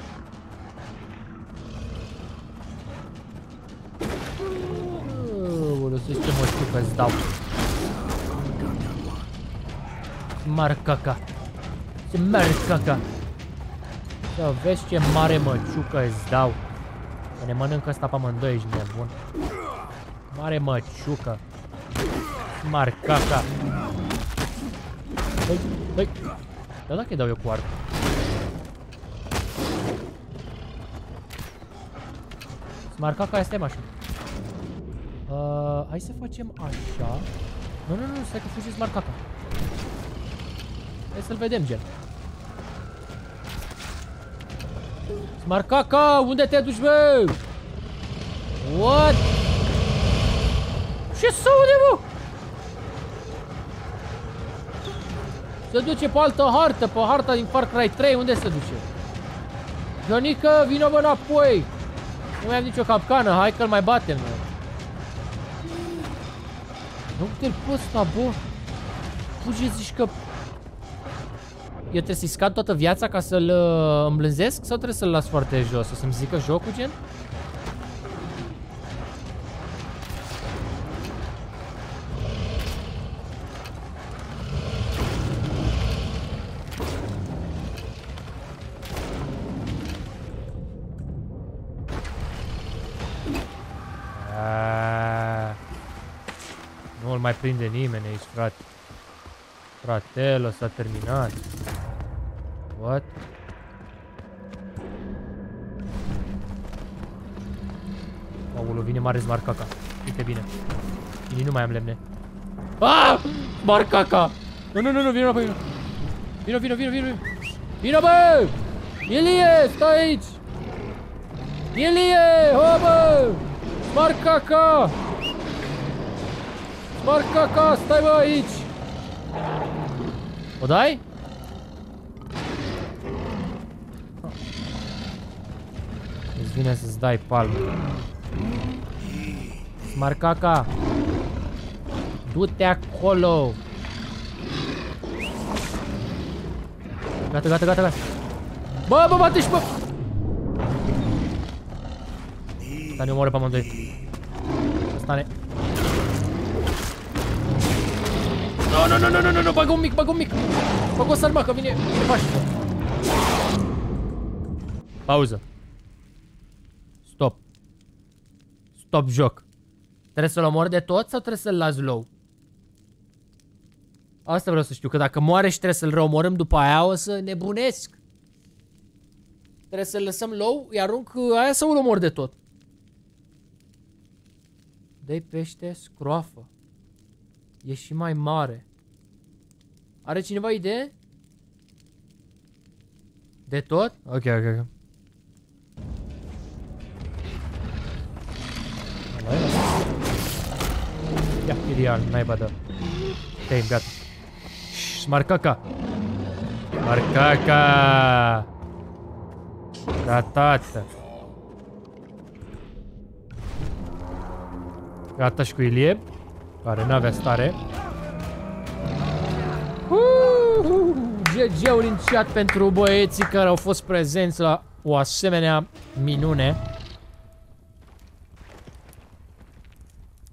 Aoleu, să ce mă știu că îți dau. Marcaca. Ce marcaca. Să vezi ce mare măciucă îți dau. Că ne mănâncă asta pe amândoi, ești nebun. Mare măciucă. Marcaca. Băi, băi. Dar dacă îi dau eu cu arc? Marcaca este așa. Uh, hai să facem așa. Nu, nu, nu, stai că fugiți marcaca. Hai să-l vedem, gen. Marcaca, unde te duci, bă? What? Ce s-aude, bă? Se duce pe altă hartă, pe harta din Far Cry 3, unde se duce? Ionica, vină bă înapoi! Nu mai am nicio capcană, hai că-l mai batem, mă. Nu te-l pe ăsta, bă. Fuge, zici că... Eu trebuie să-i scad toată viața ca să-l uh, îmblânzesc? Sau trebuie să-l las foarte jos? O să-mi zică jocul, gen? Aaaa. Nu îl mai prinde nimeni aici, frate. Fratelo, s-a terminat. Vine mare smarcaca. Uite bine. Nici nu mai am lemne. Ah! Smarcaca! Nu, nu, nu, nu, vină înapoi. Vino, vino, vino, vino. Vino, bă! Ilie, stai aici! Ilie, ho, bă! Smarcaca! Smarcaca, stai bă aici! O dai? Îți vine să-ți dai palmă. Smarcaca! Du-te acolo! Gata, gata, gata, gata! Bă, bă, bate și bă! Asta ne omoară pe amândoi. Asta ne... Nu, nu, nu, nu, nu, nu, nu, bagă un mic, bagă un mic. Bagă o sarma, că vine, vine pașnică. Pauză. Stop. Stop joc. Trebuie să-l omor de tot sau trebuie să-l las low? Asta vreau să știu, că dacă moare și trebuie să-l reomorâm după aia, o să nebunesc. Trebuie să-l lăsăm low, îi arunc aia sau îl omor de tot? Dă-i pește, scroafă. E și mai mare. Are cineva idee? De tot? Ok, ok, ok. Ia, Irian, naiba da. Te gata. Marcaca. Marcaca. Da, tată. Gata și cu Ilie, care n-avea stare. GG-ul în chat pentru băieții care au fost prezenți la o asemenea minune.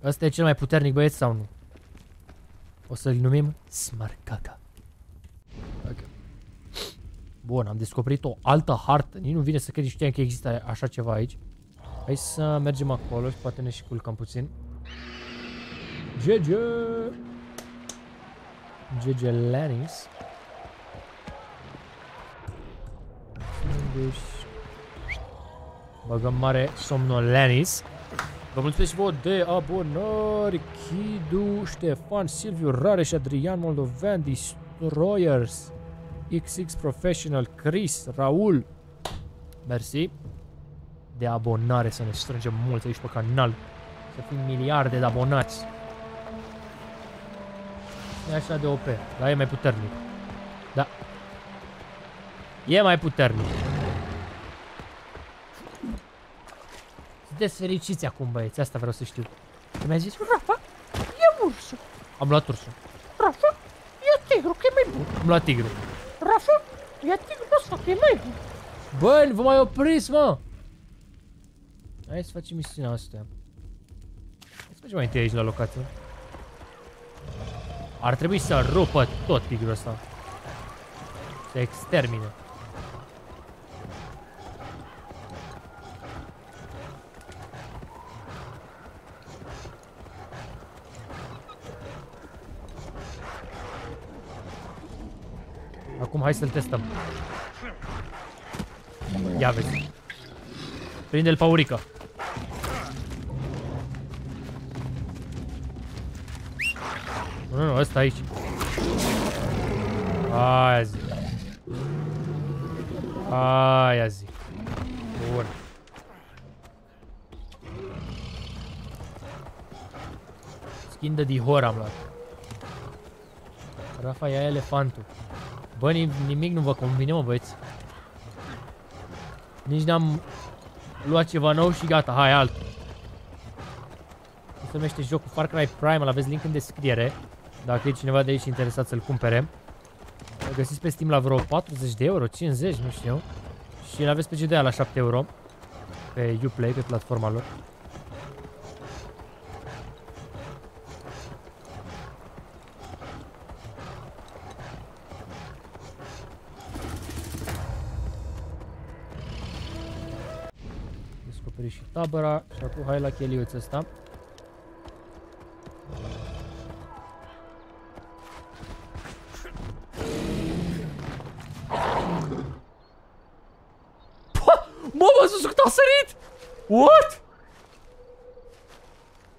Ăsta e cel mai puternic băieț sau nu? O să-l numim Smarcaca. Okay. Bun, am descoperit o altă hartă. Nici nu vine să cred știam că există așa ceva aici. Hai să mergem acolo și poate ne și culcăm puțin. GG! GG Lannis. Deci... Băgăm mare somnul Lannis. Vă mulțumesc și vouă de abonări, Chidu, Ștefan, Silviu, Rareș, Adrian, Moldovean, Destroyers, XX Professional, Chris, Raul. Mersi de abonare, să ne strângem mulți aici pe canal. Să fim miliarde de abonați. E așa de OP, dar e mai puternic. Da. E mai puternic. Sunteți fericiți acum, băieți, asta vreau să știu. Și mi-a zis, Rafa, e ursul. Am luat ursul. Rafa, e tigru, că e mai bun. Am luat tigru. Rafa, e tigru ăsta, că e mai bun. Bă, vă mai opriți, mă! Hai să facem misiunea asta. Hai să facem mai întâi aici la locație. Ar trebui să rupă tot tigrul ăsta. Să extermine. Acum hai să-l testăm. Ia vezi. Prinde-l paurică. Nu, nu, ăsta aici. Aia zic. Aia zic. Bun. Skin de dihor am luat. Rafa ia elefantul. Bă, ni- nimic nu vă convine, mă, băieți. Nici n-am luat ceva nou și gata, hai altul. Se numește jocul Far Cry Primal, aveți link în descriere. Dacă e cineva de aici interesat să-l cumpere. Îl găsiți pe Steam la vreo 40 de euro, 50, nu știu. Și îl aveți pe GDA la 7 euro. Pe Uplay, pe platforma lor. Tabăra și acum hai la cheliuțul ăsta. Mama, a sus cât a sărit! What?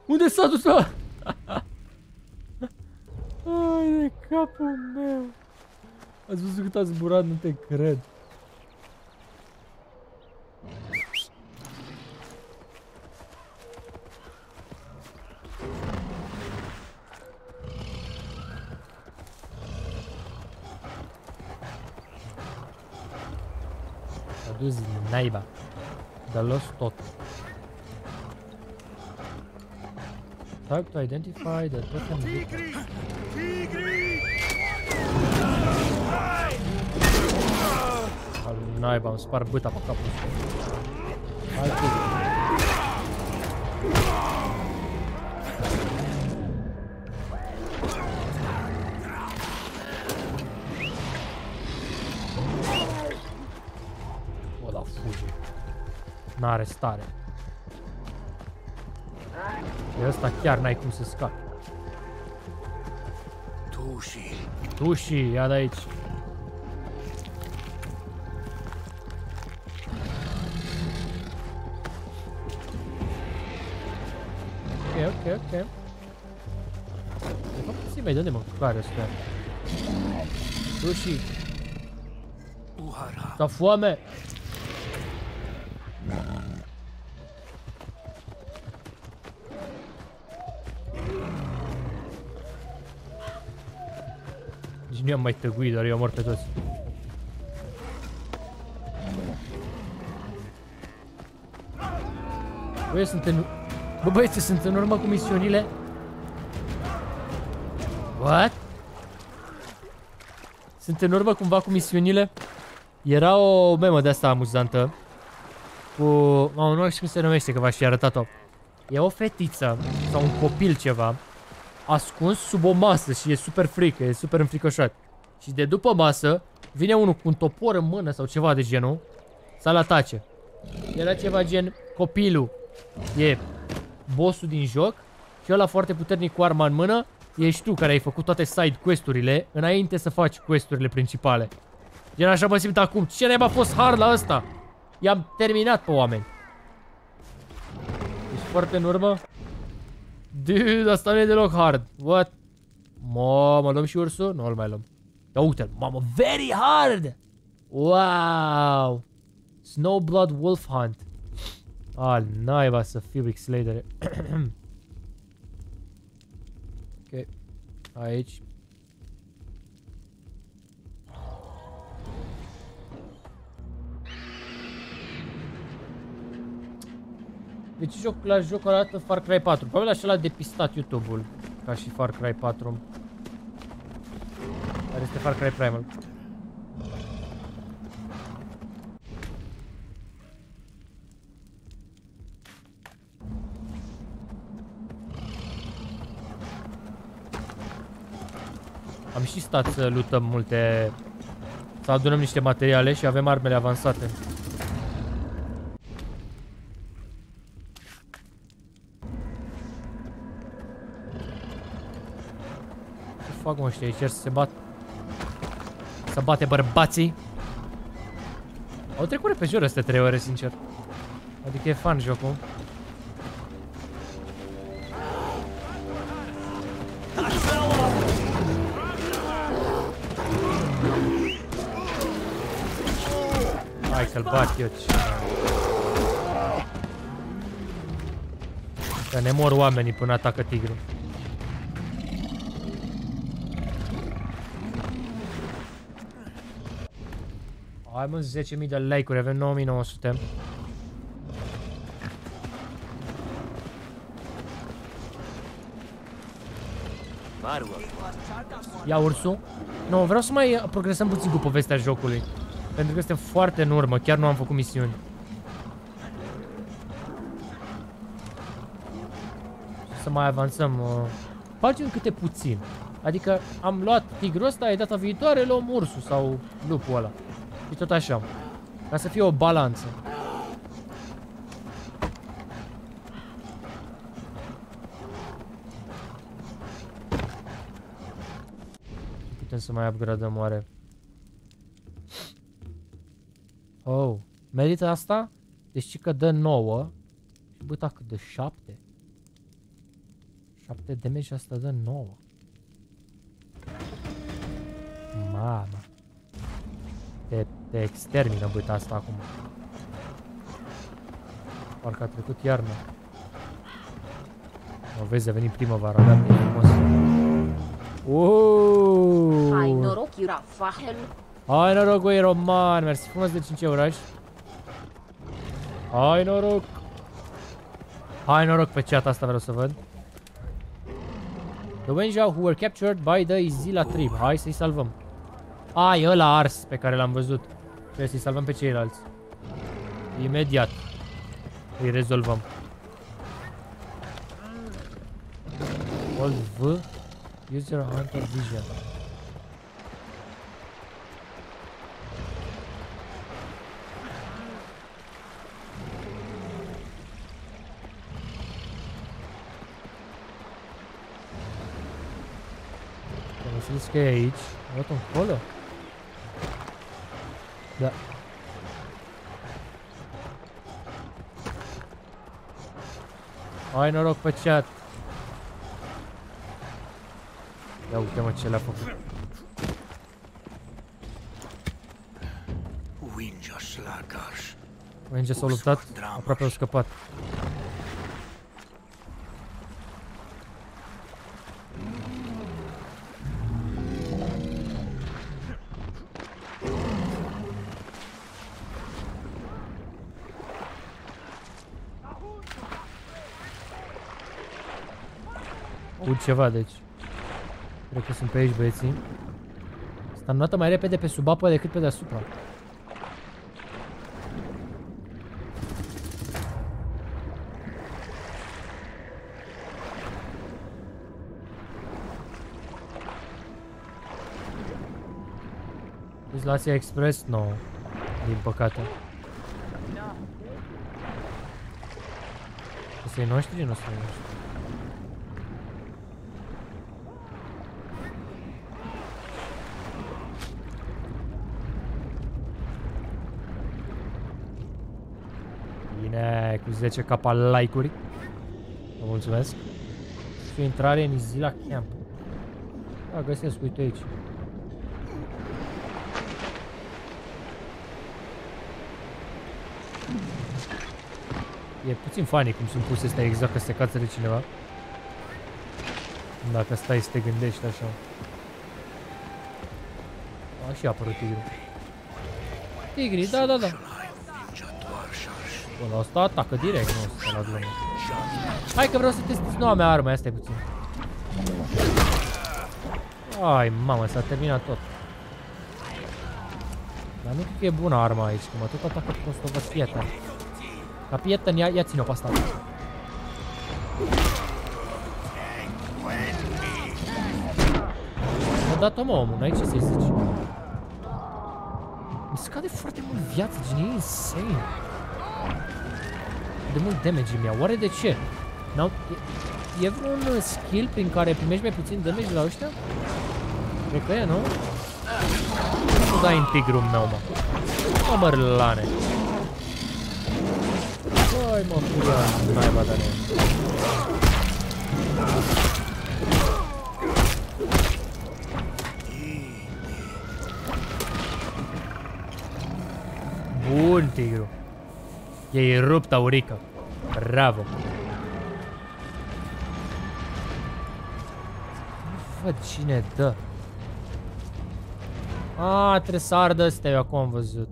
Unde s-a dus ăla? Ai de capul meu. Ați văzut cât a zburat, nu te cred. S-a dus din naiba. De los tot. Type to identify the token. Al naiba, îmi spar băta pe capul ăsta. Hai tu. N-are stare. De ăsta chiar n-ai cum să scapi. Tushi. Tu și ia de aici. Ok, ok, ok. De fapt, zi mai dă de mâncare ăsta. Sushi, Uhara. sta foame! Nu i-am mai tăguit, doar eu mor pe toți. Bă, eu sunt în... Bă, băieți, sunt în urmă cu misiunile? What? Sunt în urmă cumva cu misiunile? Era o memă de asta amuzantă. Cu... Mamă, nu știu cum se numește, că v-aș fi arătat-o. E o fetiță sau un copil ceva ascuns sub o masă și e super frică, e super înfricoșat. Și de după masă vine unul cu un topor în mână sau ceva de genul să-l atace. Era ceva gen copilul e bossul din joc și ăla foarte puternic cu arma în mână ești tu care ai făcut toate side quest-urile înainte să faci quest-urile principale. Gen așa mă simt acum. Ce naiba a fost hard la ăsta? I-am terminat pe oameni. Ești foarte în urmă? Dude, asta nu e deloc hard. What? Mamă, luăm și ursul? Nu, îl mai luăm. Ia uite-l. Mamă, very hard! Wow! Snowblood Wolf Hunt. Al naiba să fiu X-Lader. ok. Aici. Deci joc, la jocul arată Far Cry 4. Probabil așa l-a depistat YouTube-ul. Ca și Far Cry 4. Care este Far Cry Primal. Am și stat să lutăm multe... Să adunăm niște materiale și avem armele avansate. Fac mă ăștia? Ei cer să se bat... Să bate bărbații? Au trecut repejor astea trei ore, sincer. Adică e fan jocul. Hai să-l bat eu ce... Că ne mor oamenii până atacă tigru. Hai mă, 10.000 de like-uri, avem 9900. Marwa. Ia ursul. Nu, vreau să mai progresăm puțin cu povestea jocului. Pentru că suntem foarte în urmă, chiar nu am făcut misiuni. Să mai avansăm. Uh, facem câte puțin. Adică am luat tigrul ăsta, e data viitoare luăm ursul sau lupul ăla. Și tot așa. Ca să fie o balanță. Putem să mai upgradăm oare. Oh, merită asta? Deci că dă 9. Și bă, dacă dă 7. 7 damage asta dă 9. Mamă. Te, te extermină băta asta acum. Parcă a trecut iarna. O vezi, a venit primăvara, da, e frumos. Uuuu! Hai noroc, Irafahel. Hai noroc, băi, roman, mersi frumos de 5 euro Hai noroc! Hai noroc pe chat asta vreau să văd. The Wenja who were captured by the Izila tribe. Hai să-i salvăm. A, e ăla ars pe care l-am văzut. Trebuie să-i salvăm pe ceilalți. Imediat. Îi rezolvăm. Hold V. Use your hunter vision. Am înțeles că e aici. Uite încolo. Da. Ai noroc pe chat. Ia uite mă ce le-a făcut. Winja Slagarsh. Ranger s-au luptat, aproape au scăpat. Ceva, deci. Cred că sunt pe aici băieții. Standardă mai repede pe sub apă decât pe deasupra. Islația Express? Nu. No. Din păcate. Ăsta e noștri? Nu sunt noștri. Bine, cu 10 capa like-uri. Vă mulțumesc. Și o intrare în Izila Camp. Da, găsesc, uite aici. E puțin funny cum sunt puse astea exact ca să te cață de cineva. Dacă stai să te gândești așa. A, și a apărut tigru. Tigri, da, da, da. Bun, ăsta atacă direct, nu o să la glumă. Hai că vreau să testez noua mea armă, asta e puțin. Ai, mamă, s-a terminat tot. Dar nu cred că e bună arma aici, că mă tot atacă prost o văd prieten. Ca prieten, ia, ia ține-o pe asta. M-a dat-o mă omul, n-ai ce să-i zici. Mi scade foarte mult viața, gen, e insane. De mult damage mi-a, oare de ce? N-au... E, e vreun skill prin care primești mai puțin damage la ăștia? Cred că e, nu? Nu dai în tigrul meu, mă. Mă, mărlane. Băi, mă, furia, naiba, dar Bun, tigru. E rupt aurică. Bravo. Bă, cine dă? A, trebuie să ardă astea, eu acum am văzut.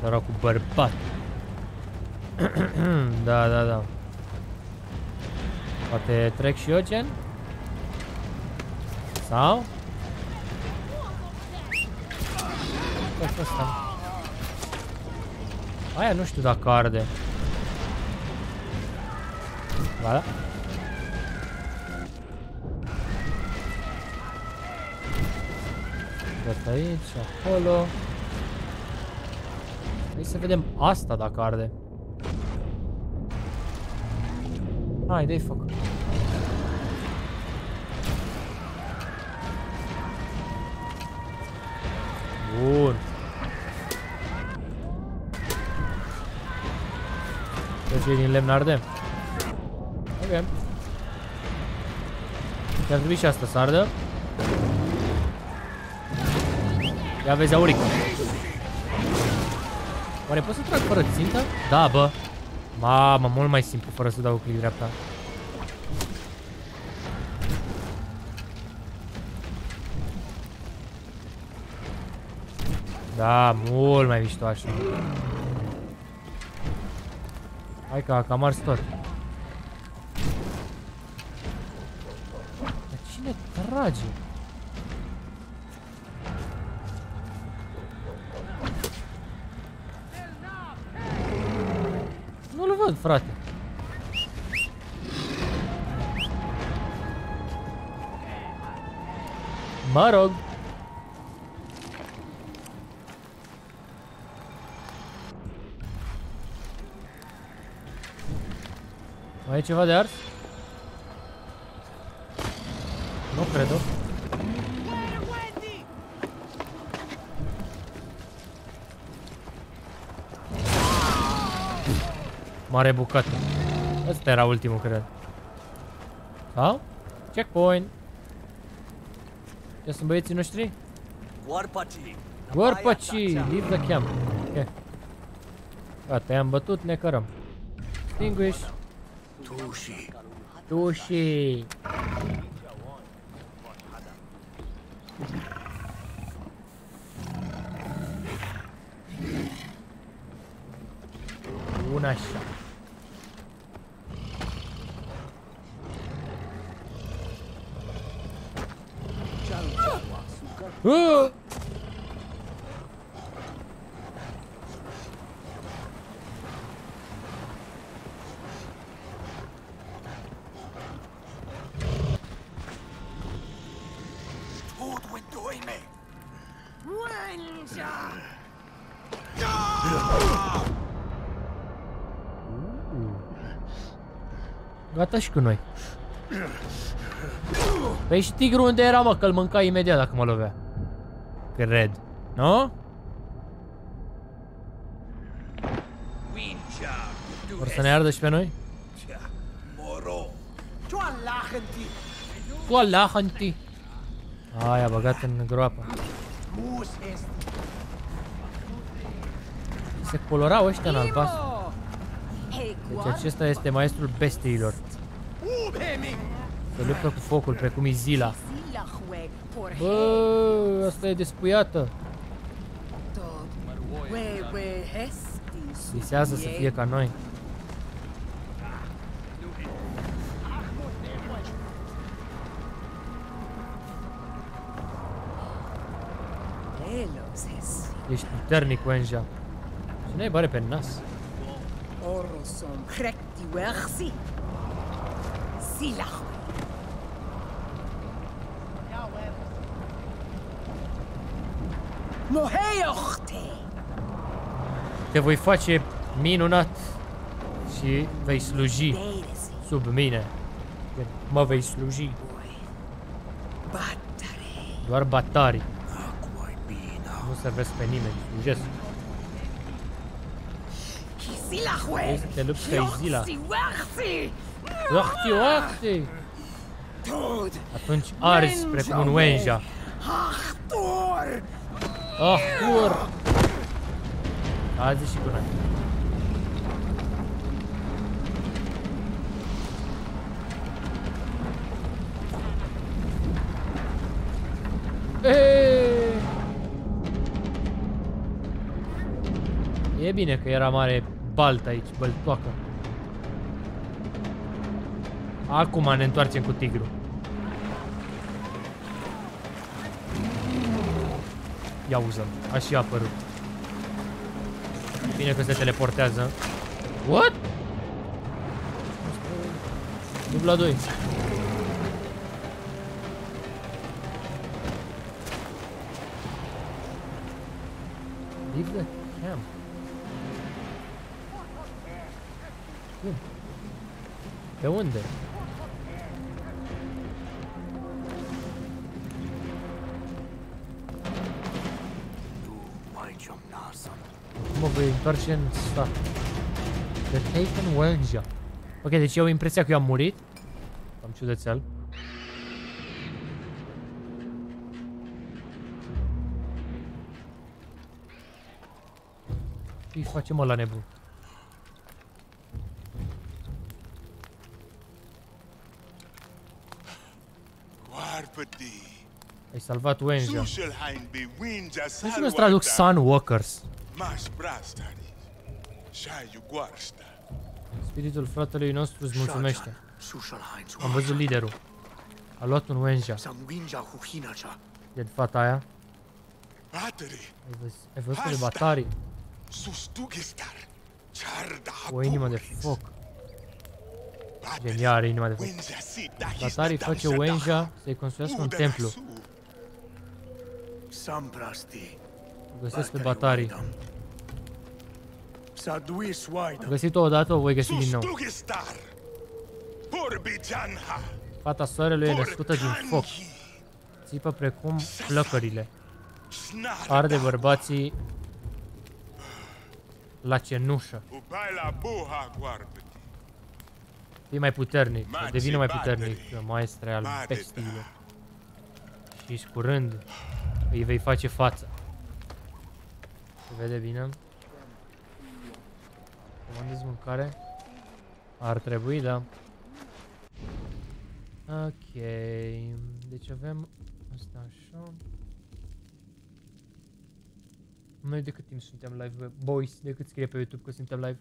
Săracul bărbat da, da, da. Poate trec și eu, gen? Sau? Ce asta? Aia nu știu dacă arde. Ba da? Dat aici, acolo. Hai să vedem asta dacă arde. Hai, dai foc. Bun. Tot ce e din lemn arde. Ok. Ar trebui și asta să ardă. Ia vezi auric. Oare pot să trag fără țintă? Da, bă. Mamă, mult mai simplu fără să dau click dreapta. Da, mult mai mișto așa. Hai că cam ars tot. Dar cine trage? Frate. Mă rog. Mai e ceva de ars? Nu cred Mare bucată. Ăsta era ultimul, cred. Sau? Checkpoint. Ce sunt băieții noștri? Guarpaci! Gorpaci, leave the camp. Ok. Gata, i-am bătut, ne cărăm. Extinguish. Tuși! Tushi. Una așa. Uh! Tot with doing me! Gata și cu noi. Păi și tigru unde era, mă, că-l mânca imediat dacă mă lovea. Cred. Nu? Wincha! Vor să ne ardă și pe noi? Moro! Tu Allah, anti. Ai, a băgat în groapă. Se colorau ăștia în albastru. Deci acesta este maestrul bestiilor. Se luptă cu focul, precum Izila. Bă, asta e despuiată. Visează să fie ca noi. Ești puternic, Wenja. Și nu ai bare pe nas. Orosom hrekti wersi. Silach. Te voi face minunat și vei sluji Deiresi. sub mine. Mă vei sluji. Batare. Doar batarii. Acquai bina! Nu servesc pe nimeni. Slujesc. Silachwe. Vrei să te lupți ca Izila. Yoxi wersi. Oachti, oachti! Tod. Atunci arzi precum un Wenja. Achtor. Ah, cur! Azi și cu noi. Eee! E bine că era mare balt aici, băltoacă. Acum ne întoarcem cu tigru. Ia uză a și apărut. Bine că se teleportează. What? Dubla 2. Leave the camp. Cum? Pe unde? Mă voi întoarce în stat. The Taken Wenja. Ok, deci eu impresia că eu am murit. Am ciudățel. Ce-i facem mă la nebun? Warpati. Ai salvat Wenja. Sushelheim be winja Nu știu să traduc Sunwalkers. Mas brastari. Shayu guarsta. Spiritul fratelui nostru îți mulțumește. Sushalhain's Am văzut liderul. A luat un Wenja. Samwinja huhinacha. E de fata aia. Battery. Ai văzut, ai văzut de Batari. Sustugistar. Charda O inimă de foc. Genial, are inima de foc. Batari face Wenja să-i construiască un templu. Samprasti. O găsesc pe Batari. Sadui Am swaida. găsit-o odată, o voi găsi din nou. Sustugistar. Porbijanha. Fata soarelui e născută din foc. Țipă precum flăcările. Arde bărbații la cenușă. Ubaila buha guarpati. Fii mai puternic, devină mai puternic, maestre al bestiilor. Și curând îi vei face față. Se vede bine? Comandezi mâncare? Ar trebui, da. Ok, deci avem asta așa. Noi de cât timp suntem live, bă? boys? De cât scrie pe YouTube că suntem live?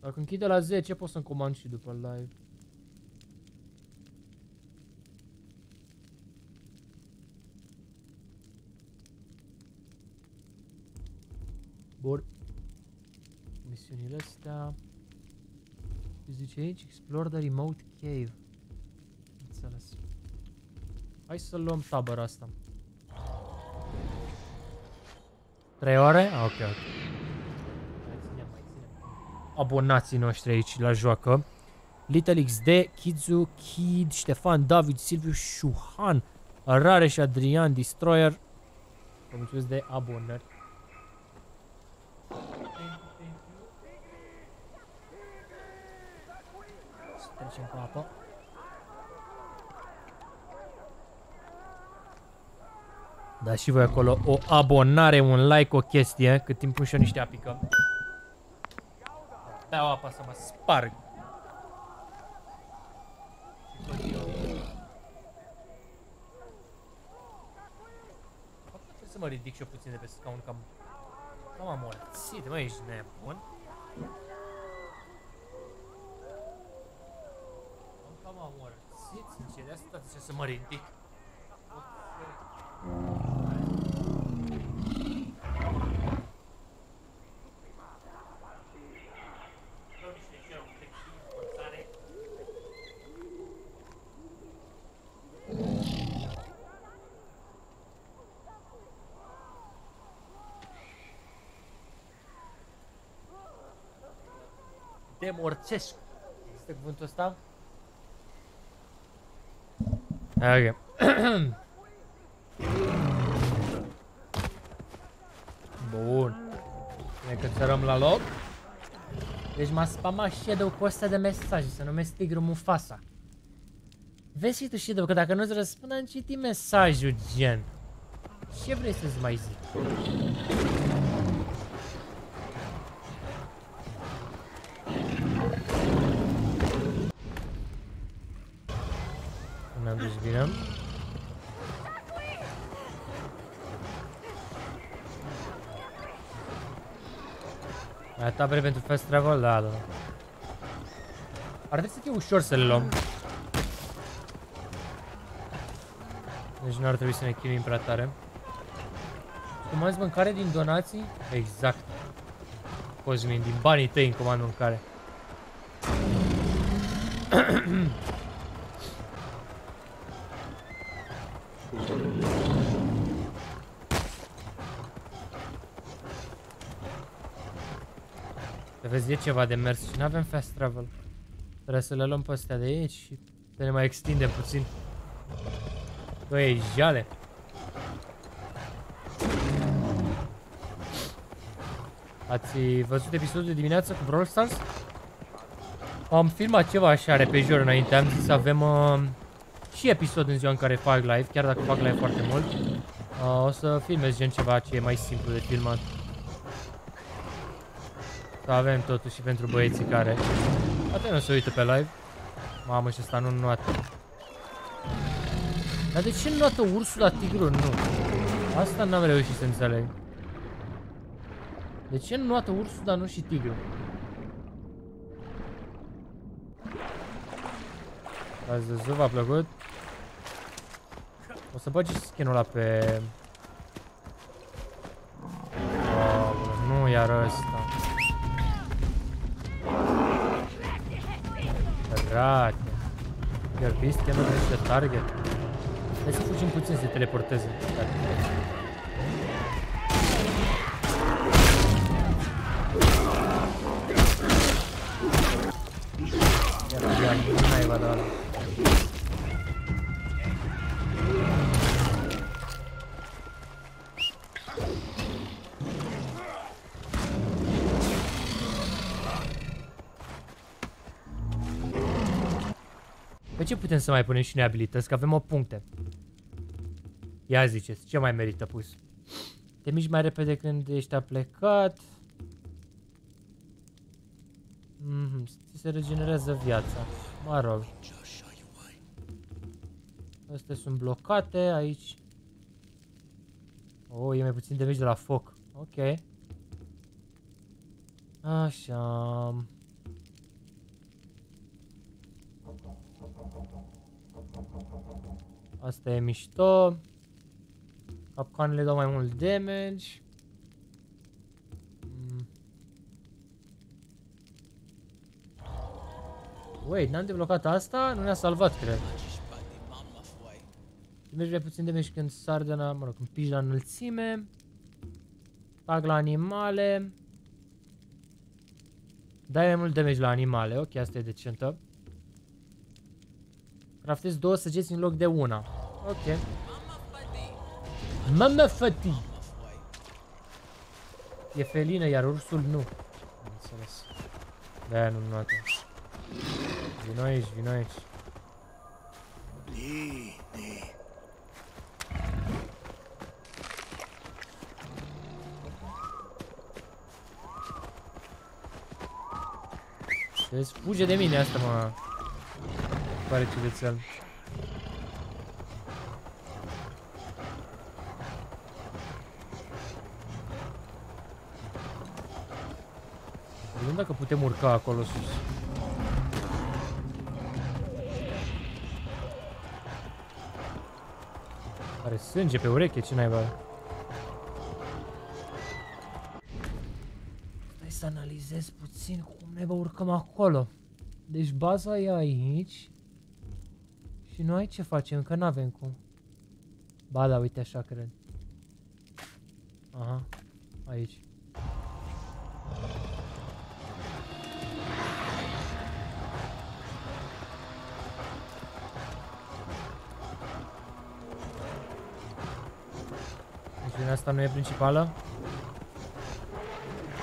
Dacă închide la 10, pot să-mi comand și după live. Bun. Misiunile astea... Ce zice aici? Explore the remote cave. Înțeles. Hai să luăm tabăra asta. 3 ore? Ah, ok, ok. Mai ținem, mai ținem. Abonații noștri aici la joacă. Little XD, Kizu, Kid, Ștefan, David, Silviu, Șuhan, Rareș și Adrian, Destroyer. Vă mulțumesc de abonări. Să trecem cu apă. Da și voi acolo o abonare, un like, o chestie, cât timp pun și eu niște apică. Beau apa să mă sparg. Trebuie să mă ridic și eu puțin de pe scaun, cam... Cam amorțit, mă, ești nebun? Am cam amorțit, sincer, de asta trebuie să mă ridic. Demorțescu. Este cuvântul ăsta? Ok. Bun. Bine că țărăm la loc. Deci m-a spamat Shadow cu ăsta de mesaje, se numesc Tigru Mufasa. Vezi și tu, Shadow, că dacă nu-ți răspund, am citit mesajul, gen. Ce vrei să-ți mai zic? Tabere pentru fast travel? Da, da. Ar trebui să fie ușor să le luăm. Deci nu ar trebui să ne chinuim prea tare. Comanzi mâncare din donații? Exact. Cosmin, din banii tăi în comand mâncare. e ceva de mers și nu avem fast travel. Trebuie să le luăm pe astea de aici și să ne mai extindem puțin. Băi, jale. Ați văzut episodul de dimineață cu Brawl Stars? Am filmat ceva așa repejor înainte, am zis să avem uh, și episod în ziua în care fac live, chiar dacă fac live foarte mult. Uh, o să filmez gen ceva ce e mai simplu de filmat. Să avem totuși pentru băieții care poate nu se uită pe live. Mamă, și ăsta nu noată. Dar de ce nu noată ursul la tigru? Nu. Asta n-am reușit să înțeleg. De ce nu noată ursul, dar nu și tigru? Ați văzut, v-a plăcut? O să bagi skin-ul ăla pe... Wow, nu iar ăsta. Frate. Iar beast chiar nu de target. Hai să fugim puțin să se teleporteze. Ia, ia, nu mai va putem să mai punem și noi abilități? Că avem o puncte. Ia ziceți, ce mai merită pus? Te miști mai repede când ești a plecat. Mhm, ți se regenerează viața. Mă rog. Astea sunt blocate aici. Oh, e mai puțin damage de la foc. Ok. Așa. Asta e mișto. Capcanele dau mai mult damage. Mm. Wait, n-am deblocat asta? Nu ne-a salvat, cred. Mergi mai puțin damage când sar de la, mă rog, când piși la înălțime. Tag la animale. Dai mai mult damage la animale, ok, asta e decentă. Craftez două săgeți în loc de una. Ok. Mama fati. E felină, iar ursul nu. Am înțeles. De-aia nu notă. Vino aici, vino aici. Ni, ni. Deci fuge de mine asta, mă. Pare ciudețel. Vedem dacă putem urca acolo sus. Are sânge pe ureche, ce naiba? Stai să analizez puțin cum ne urcăm acolo. Deci baza e aici. Și noi ce facem? Că n-avem cum. Ba da, uite așa cred. Aha, aici. Deci asta nu e principală.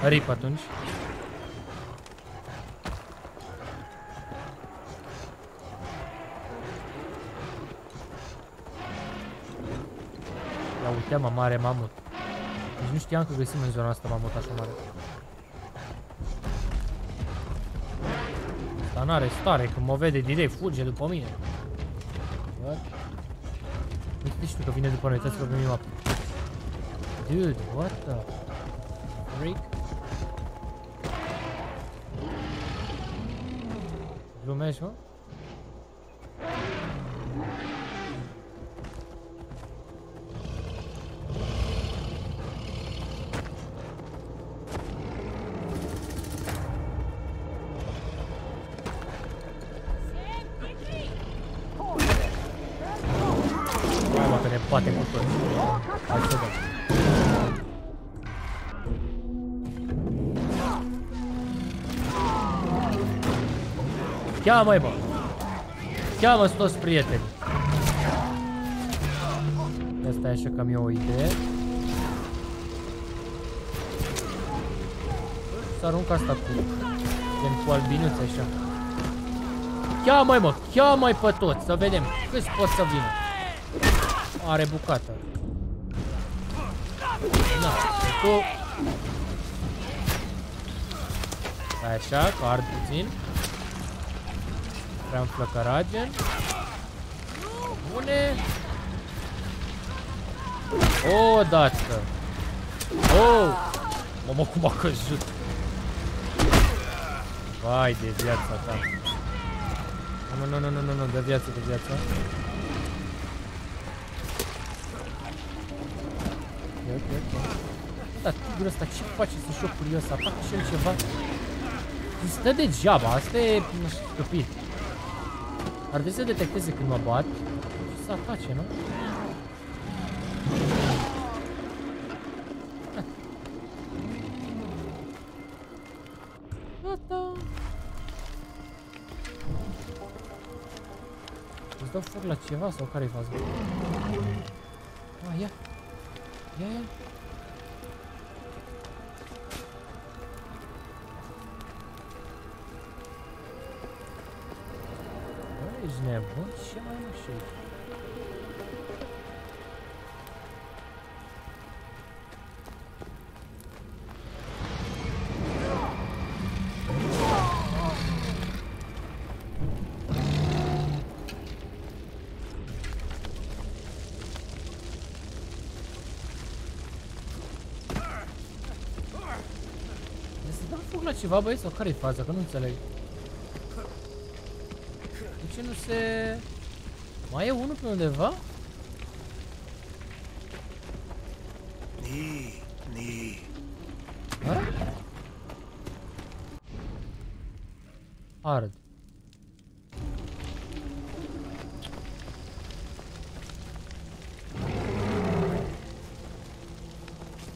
Rip atunci. cheamă mare mamut. Deci nu știam că găsim în zona asta mamut așa mare. Dar n-are stare, când mă vede direct, fuge după mine. What? Uite și tu că vine după noi, uitați-vă pe map. Dude, what the... Freak? Glumești, mă? Cheamă-i, bă! Cheamă-ți toți prieteni! Asta e așa că am eu o idee. Să arunc asta cu... Gen cu albinuțe așa. Cheamă-i, mă! Cheamă-i pe toți, să vedem câți pot să vină. Are bucată. Na, tu... Stai așa, că ard puțin. Vreau flăcăragen. Bune. O, dață. Oh! Mamă, cum a căzut. Vai de viața ta. Nu, nu, nu, nu, nu, nu, de viață, de viață. Ok, ok, ok. Da, tigrul ăsta ce face să joc curios? Atacă și el ceva? Îi Stă degeaba, asta e nu știu, stupid. Ar trebui să detecteze când mă bat și să atace, nu? Gata. Îți dau foc la ceva sau care-i faza? Ce mai am și aici? Să dau foc la ceva, băieți, sau care-i faza? Că nu înțeleg. De ce nu se... Mai e unul pe undeva? Ni, ni. A? Hard.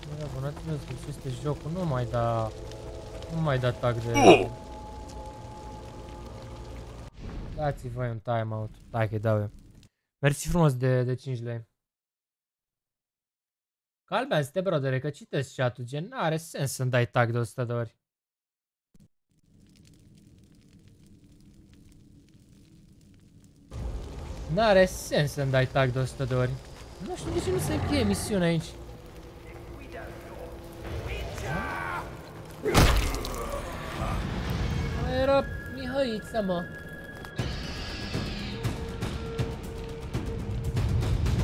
Băi, abonați-vă ce este jocul, nu mai da... Nu mai da tag de... Dați-i voi un timeout. Hai că-i dau eu. Mersi frumos de, de 5 lei. Calmează-te, brodere, că citesc chat-ul, gen, n-are sens să-mi dai tag de 100 de ori. N-are sens să-mi dai tag de 100 de ori. Nu știu de ce nu se încheie misiunea aici. Aia Era Mihăița, mă.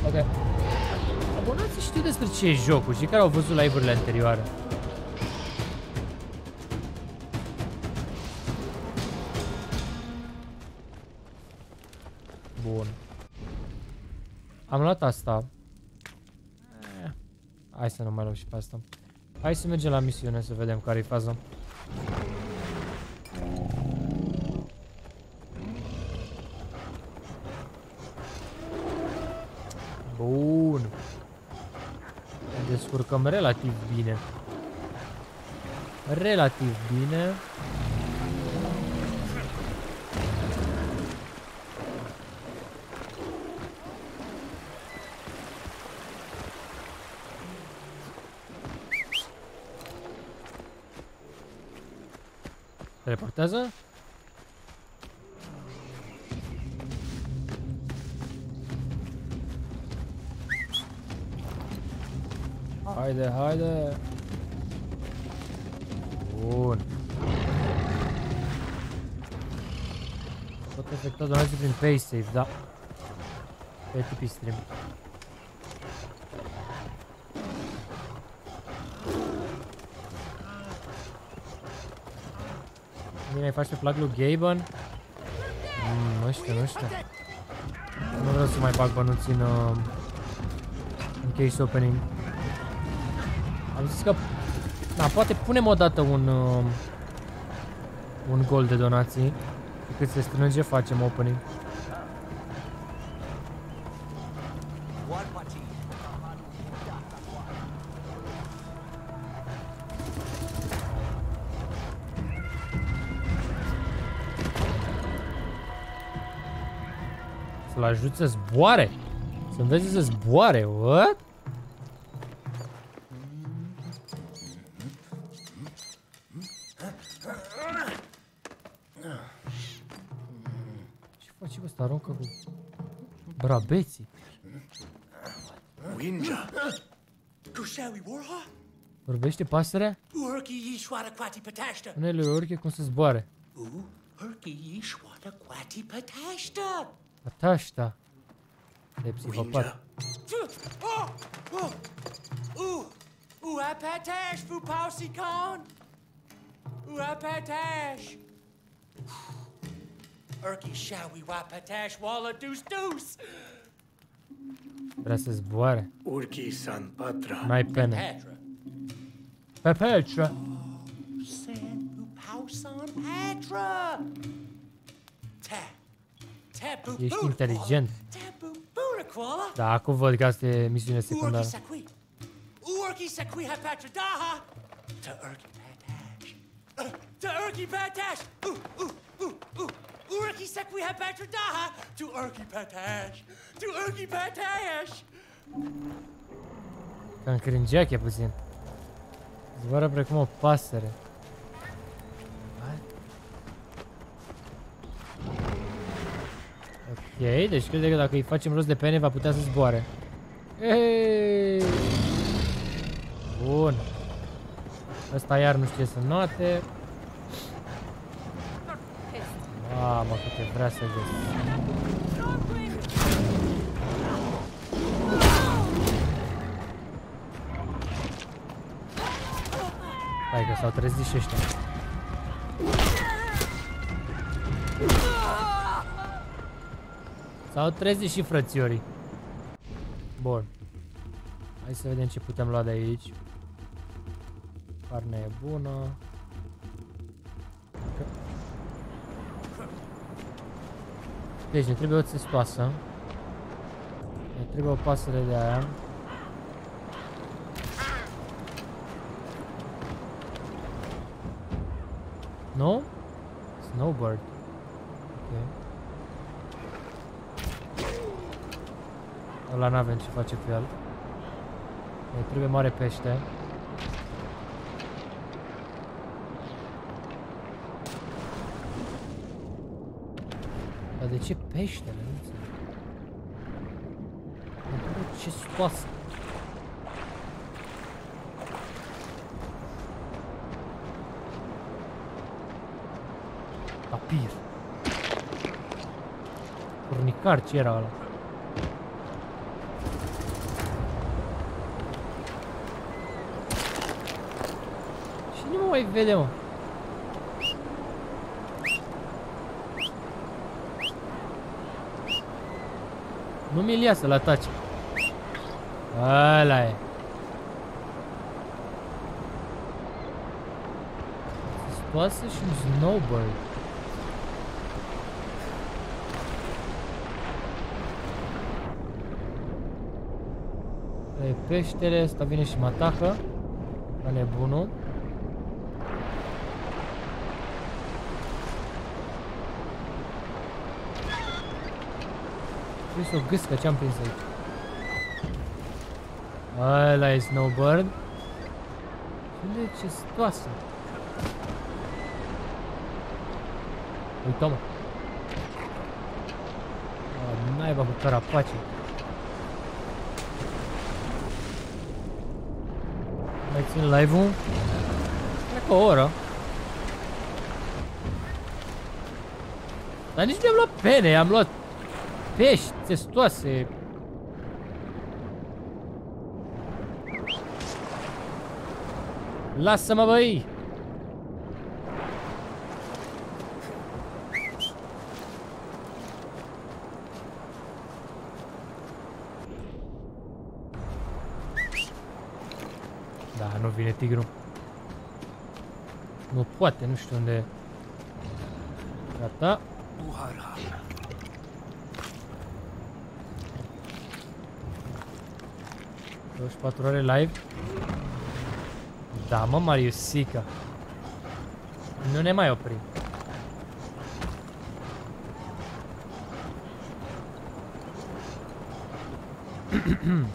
Ok. Abonații știu despre ce e jocul și care au văzut live-urile anterioare. Bun. Am luat asta. Eh, Hai să nu mai luăm și pe asta. Hai să mergem la misiune să vedem care e faza. Bun. Ne descurcăm relativ bine. Relativ bine. Teleportează? Haide, haide! Bun. Pot efectua donații prin PaySafe, da. Pe tipi stream. Bine, ai face plug lui Gaben. Mm, nu știu, nu știu. Nu vreau să mai bag bănuți în, uh, în case opening. Am zis că... Da, poate punem odată un... Uh, un gol de donații. Și cât se strânge, facem opening. Să-l ajut să zboare. Să învețe să zboare. What? Brabeții. Winja. Kushawi warha? Vorbește pasărea? Urki yishwata kwati patashta. Unele ori cum să zboare. U urki yishwata kwati patashta. Atașta. E psihopat. Oh, oh, ooh, ooh, I patash, fu pausi con. Ooh, I patash. Urki shawi wa patash walla deuce deuce. Vrea să zboare. Urki san patra. N-ai pene. Pedra. Pe Petra. San fu pausan patra. Ta. Tabu. Ești inteligent. Tabu burakwala. Da, acum văd că asta e misiune Urki secundară. sakwi. Urki sakwi ha patra daha. To urki patash. Uh, To urki patash. Ooh, ooh, ooh, ooh. Urki sakwi ha patra daha. To urki patash. To urki patash. Cam cringeache puțin. Zboară precum o pasăre. Ok, deci crede că dacă îi facem rost de pene va putea să zboare. Ei! Bun. Ăsta iar nu știe să note. Mamă, câte vrea să găsi. Hai că s-au trezit și ăștia. S-au trezit și frățiorii. Bun. Hai să vedem ce putem lua de aici. Carne e bună. Deci ne trebuie o țestoasă. Ne trebuie o pasăre de aia. Nu? Snowbird. Ok. Ăla n-avem ce face cu el. Ne trebuie mare pește. Ce peștele? Nu înțeleg. Ne trebuie ce scoasă. Papir. Furnicar, ce era ăla? Și nu mă mai vede, mă. Nu mi-l ia să-l atace. Ăla e. Scoasă și un snowbird. E peștele, ăsta vine și mă atacă. La nebunul. Trebuie să o gâscă ce-am prins aici. Ăla e snowbird. Unde e ce stoasă? Uite-mă. A, Naiba cu carapace. Mai țin live-ul? Cred că o oră. Dar nici nu am luat pene, am luat pești testoase. Lasă-mă, băi! Da, nu vine tigru. Nu poate, nu știu unde. Gata. 24 ore live. Da, mă, Mariusica. Nu ne mai oprim.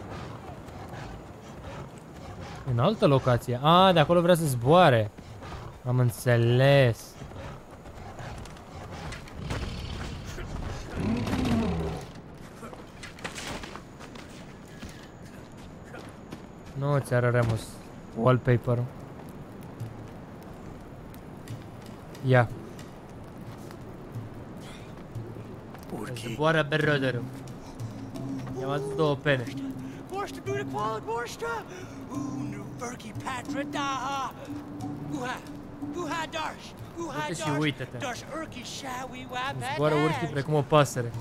În altă locație. A, de acolo vrea să zboare. Am înțeles. Nu ți ară Remus wallpaper-ul. Ia. Urchi. Zboară brother-ul. I-am adus două pene. Borsta Buddha Qual Borsta! Ooh, nu Urki Patra Daha! Uha! Uha Darsh! Uha Uite și Darsh! uită-te. Darsh Urki Shawi Wapatash! Zboară urchii precum o pasăre.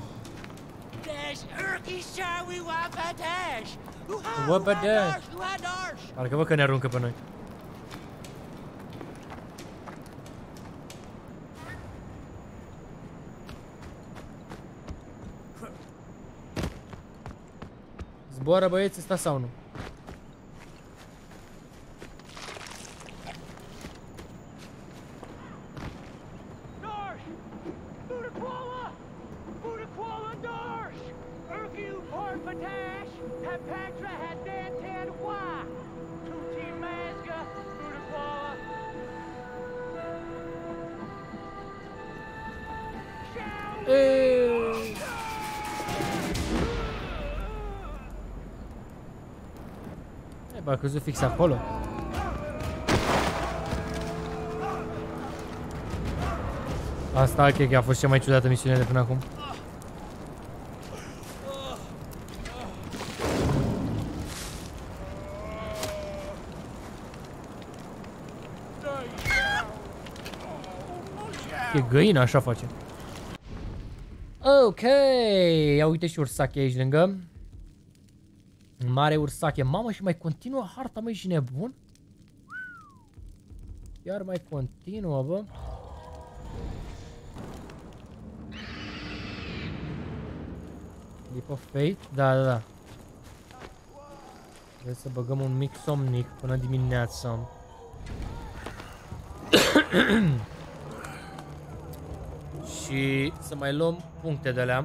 Dash Urki Shawi Wapatash! Uha! Wapatash. Uha Darsh! Uha Darsh! Parcă văd că ne aruncă pe noi. Zboară băieți, sta sau nu? Căzut fix acolo. Asta cred că a fost cea mai ciudată misiune de până acum. E găină, așa face. Ok, ia uite și ursache aici lângă. Mare ursache. Mamă, și mai continuă harta, măi, și nebun? Chiar mai continuă, bă. Leap of Fate? Da, da, da. Trebuie să băgăm un mic somnic până dimineața. Și să mai luăm puncte de alea.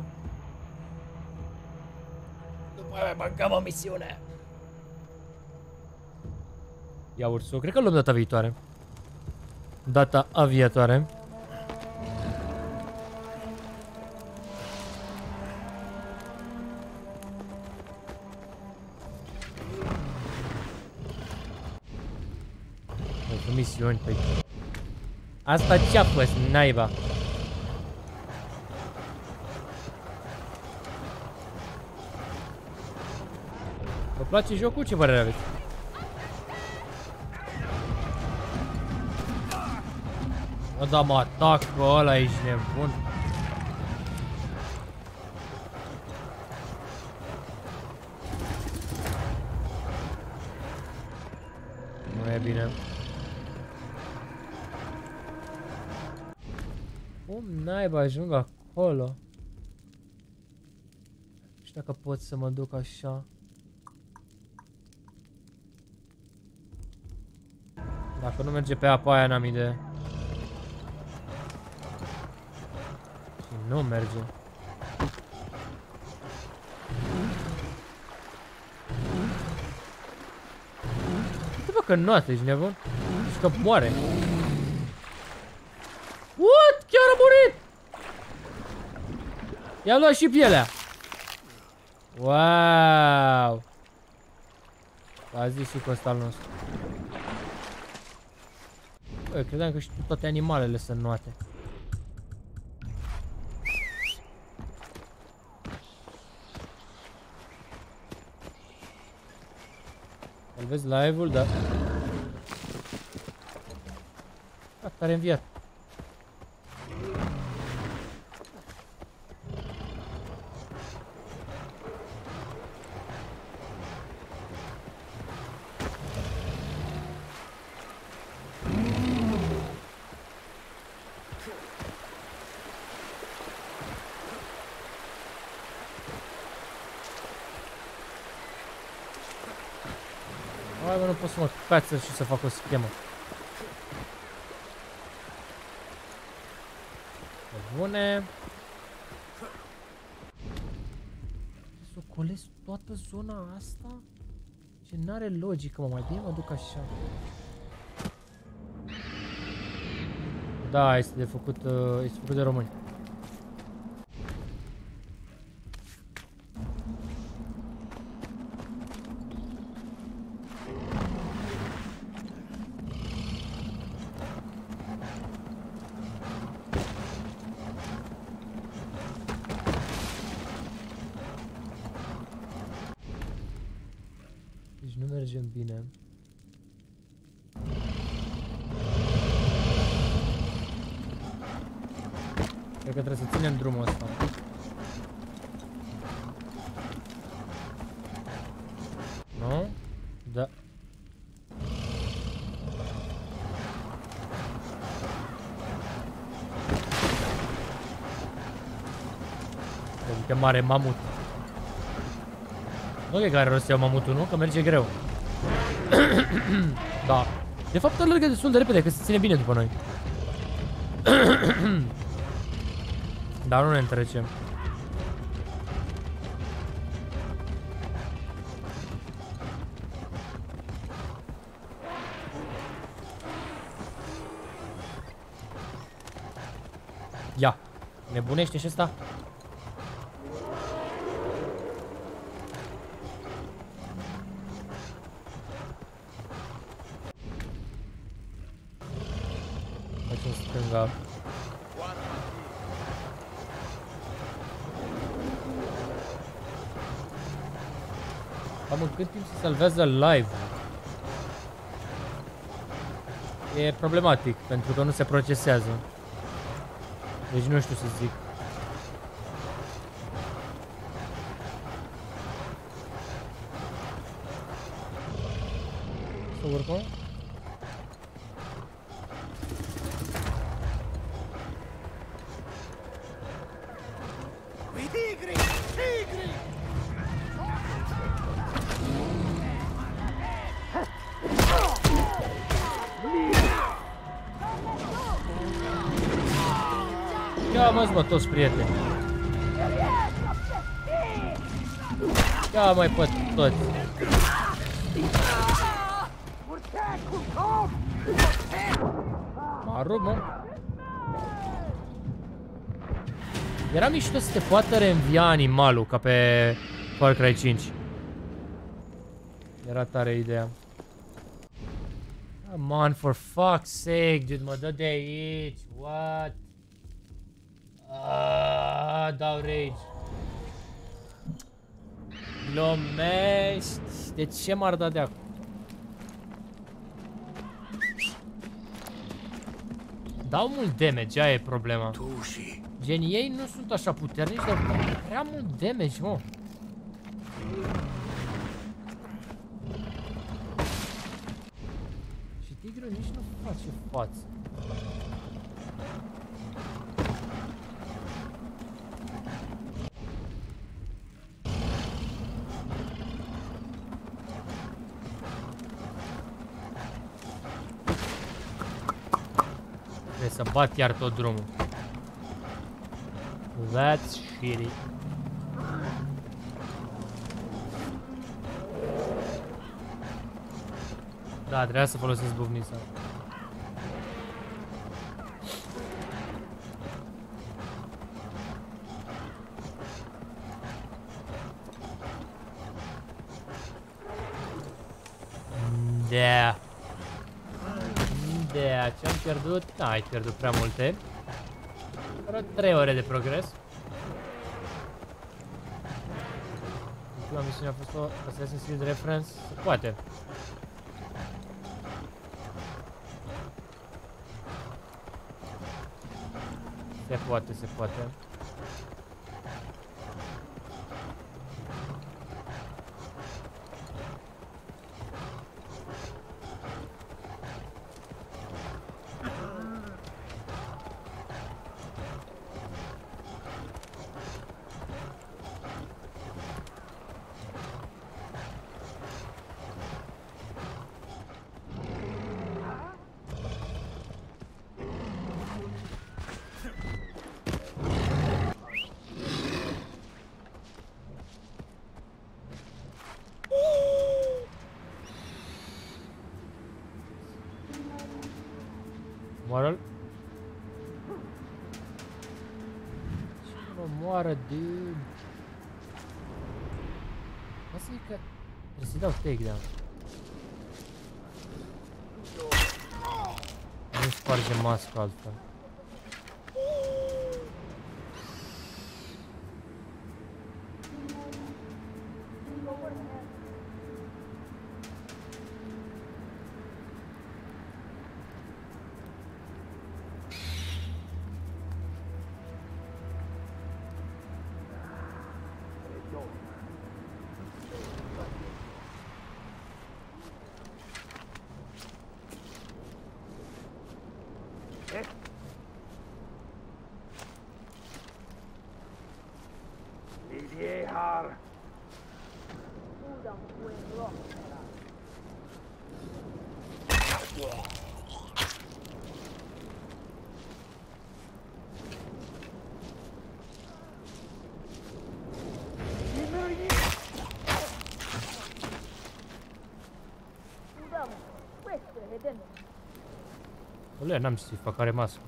După aia mai băgăm o misiune. Ia ursul, cred că îl luăm data viitoare. Data aviatoare. Mai sunt misiuni pe aici. Asta ce-a fost, naiba? Vă place jocul? Ce părere aveți? Mă, da, mă atac pe ăla, ești nebun. Nu e bine. Cum naiba ajung acolo? Nu știu dacă pot să mă duc așa. Dacă nu merge pe apa aia, n-am idee. Și nu merge. Uite bă că nu ești nebun? Și că moare. What? Chiar a murit! I-am luat și pielea. Wow! A zis și Costal nostru. Bă, credeam că știu toate animalele sunt noate. Îl vezi live-ul, da. Gata, are înviat. Hai mă, nu pot să mă cață și să fac o schemă. Pe Bune. Să ocolesc toată zona asta? Ce n-are logică, mă, mai bine mă duc așa. Da, este de făcut, uh, este făcut de români. Deci nu mergem bine. Cred că trebuie să ținem drumul ăsta. Nu? Da. Adică mare mamut. Nu cred că are rost să iau mamutul, nu? Că merge greu. da. De fapt, alergă destul de repede, că se ține bine după noi. Dar nu ne întrecem. Ia. Nebunește și ăsta? Facem stânga. Cam în cât timp se salvează live E problematic, pentru că nu se procesează. Deci nu știu să zic. Să urcăm? Mă mă toți prieteni. Ia mai pe toți. Mă rup, mă. Era mișto să te poată reînvia animalul ca pe Far Cry 5. Era tare ideea. Come on, for fuck's sake, dude, mă dă de aici. Rage. Glumești. De ce m-ar da de acum? Dau mult damage, aia e problema. Tushi. Gen, ei nu sunt așa puternici, dar dau prea mult damage, mă. Și tigru nici nu face față. Trebuie să bat chiar tot drumul. That's shitty. Da, trebuia să folosesc buvnița. Da. Da, ce-am pierdut? Da, ai pierdut prea multe. Vreo 3 ore de progres. Ultima misiune a fost o Assassin's Creed Reference. Se poate. Se poate, se poate. Bă, n-am ce să-i fac, are mască.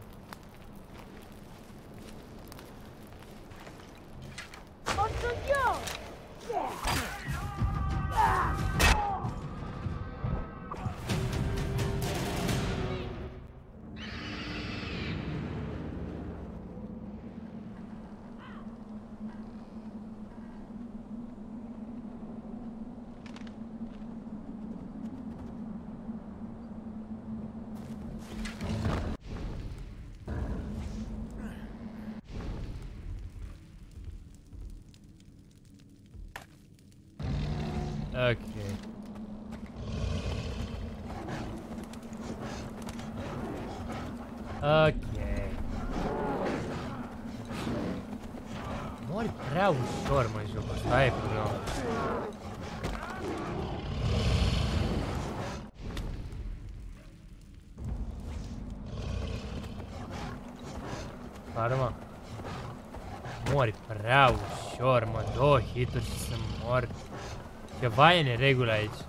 Ceva e neregulă aici.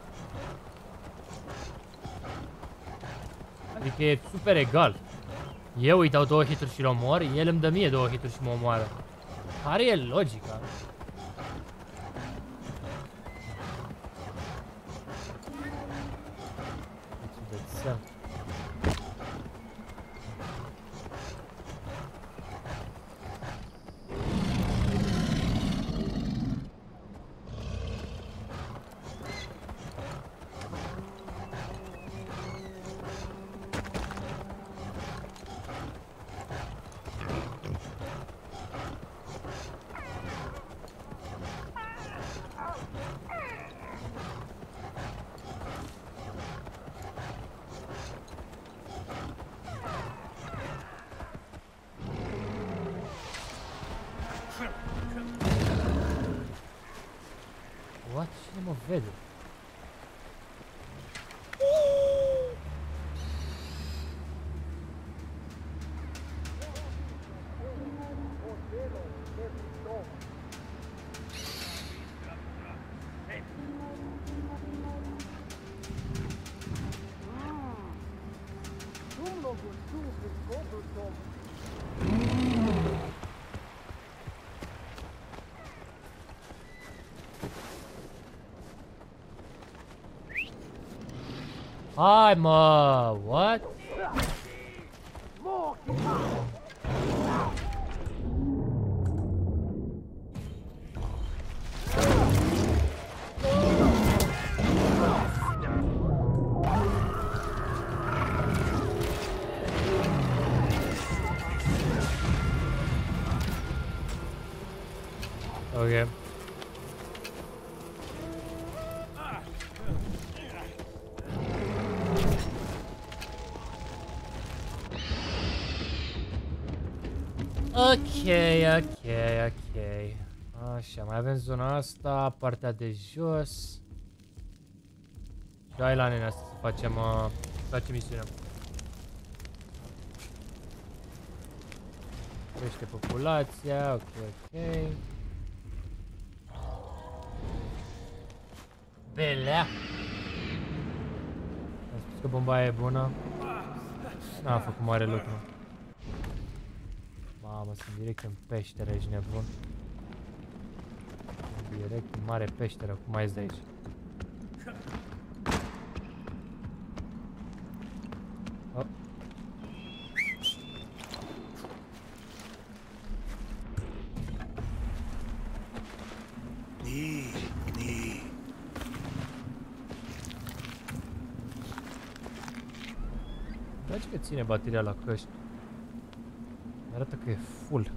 Adică e super egal. Eu îi dau două hituri și-l omor, el îmi dă mie două hituri și mă omoară. Care e logica? Hai mă, zona asta, partea de jos. Și hai la nenea să facem, uh, să facem misiunea. Crește populația, ok, ok. Belea! Am spus că bomba e bună. N-am făcut mare lucru. Mamă, sunt direct în peșteră, ești nebun. Sunt Direct în mare peșteră, cum mai ies de aici? Oh. Ni, ni. Îmi place că ține bateria la căști. Arată că e full.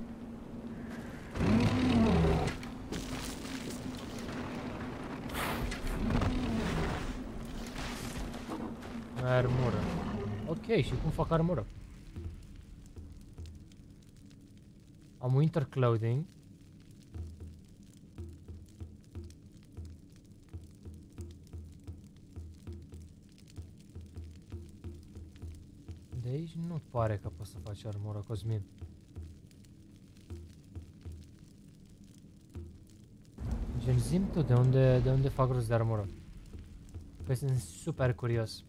Ok, și cum fac armură? Am winter clothing. De aici nu pare că poți să faci armură, Cosmin. Gen, zim tu de unde, de unde fac rost de armură. Că sunt super curios.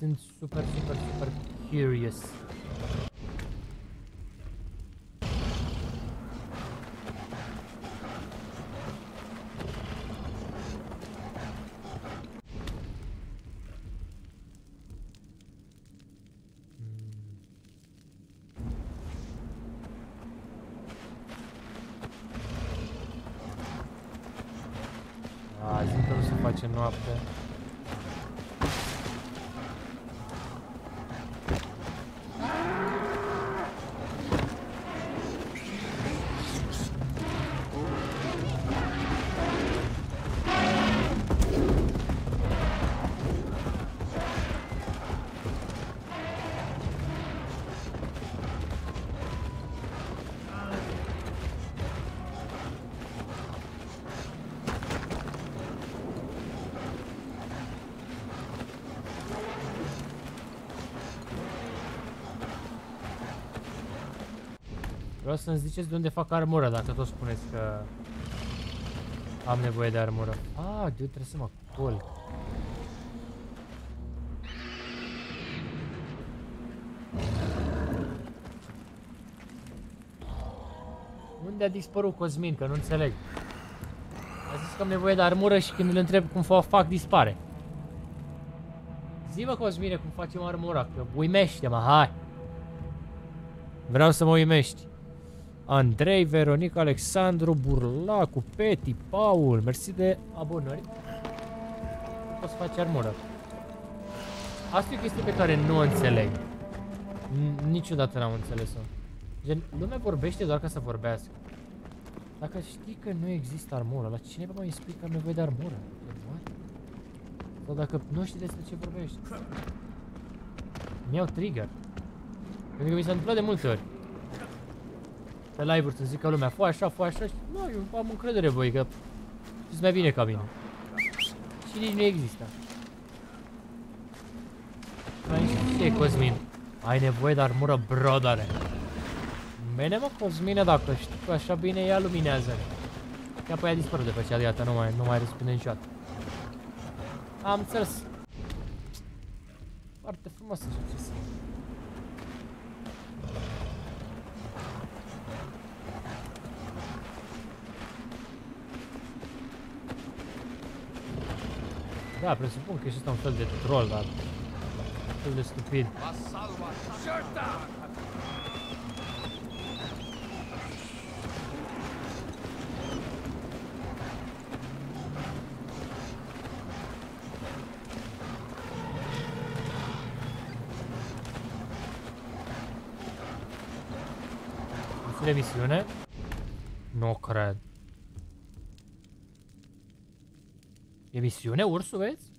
Sunt super, super, super curious. Vreau să-mi ziceți de unde fac armură, dacă tot spuneți că am nevoie de armură. Ah, dude, trebuie să mă culc. Unde a dispărut Cosmin? Că nu înțeleg. A zis că am nevoie de armură și când îl întreb cum o fac, dispare. Zi-mă, Cosmine, cum facem armura, că uimește-mă, hai! Vreau să mă uimești. Andrei, Veronica, Alexandru, Burlacu, Peti, Paul, mersi de abonări. Poți face armură. Asta e o chestie pe care nu o înțeleg. N- Niciodată n-am înțeles-o. Gen, lumea vorbește doar ca să vorbească. Dacă știi că nu există armură, la cineva mai explică că am nevoie de armură. Gen, what? Sau dacă nu știi despre ce vorbești. Mi-au trigger. Pentru că mi s-a întâmplat de multe ori. Pe live-uri să zică lumea, fă așa, fă așa și nu, eu am încredere în voi că știți mai bine ca mine. Și nici nu există. Mai ce Cosmin? Ai nevoie de armură, brodare. Bine mă, Cosmine, dacă știi că așa bine ea luminează. Ia pe ea dispărut de pe cea de iată, nu mai, nu mai răspunde niciodată. Am înțeles. Foarte frumos așa ce Da, presupun că e și ăsta un fel de troll, dar... Un fel de stupid. Misiune, misiune? Nu cred. E misiune, ursul, vezi?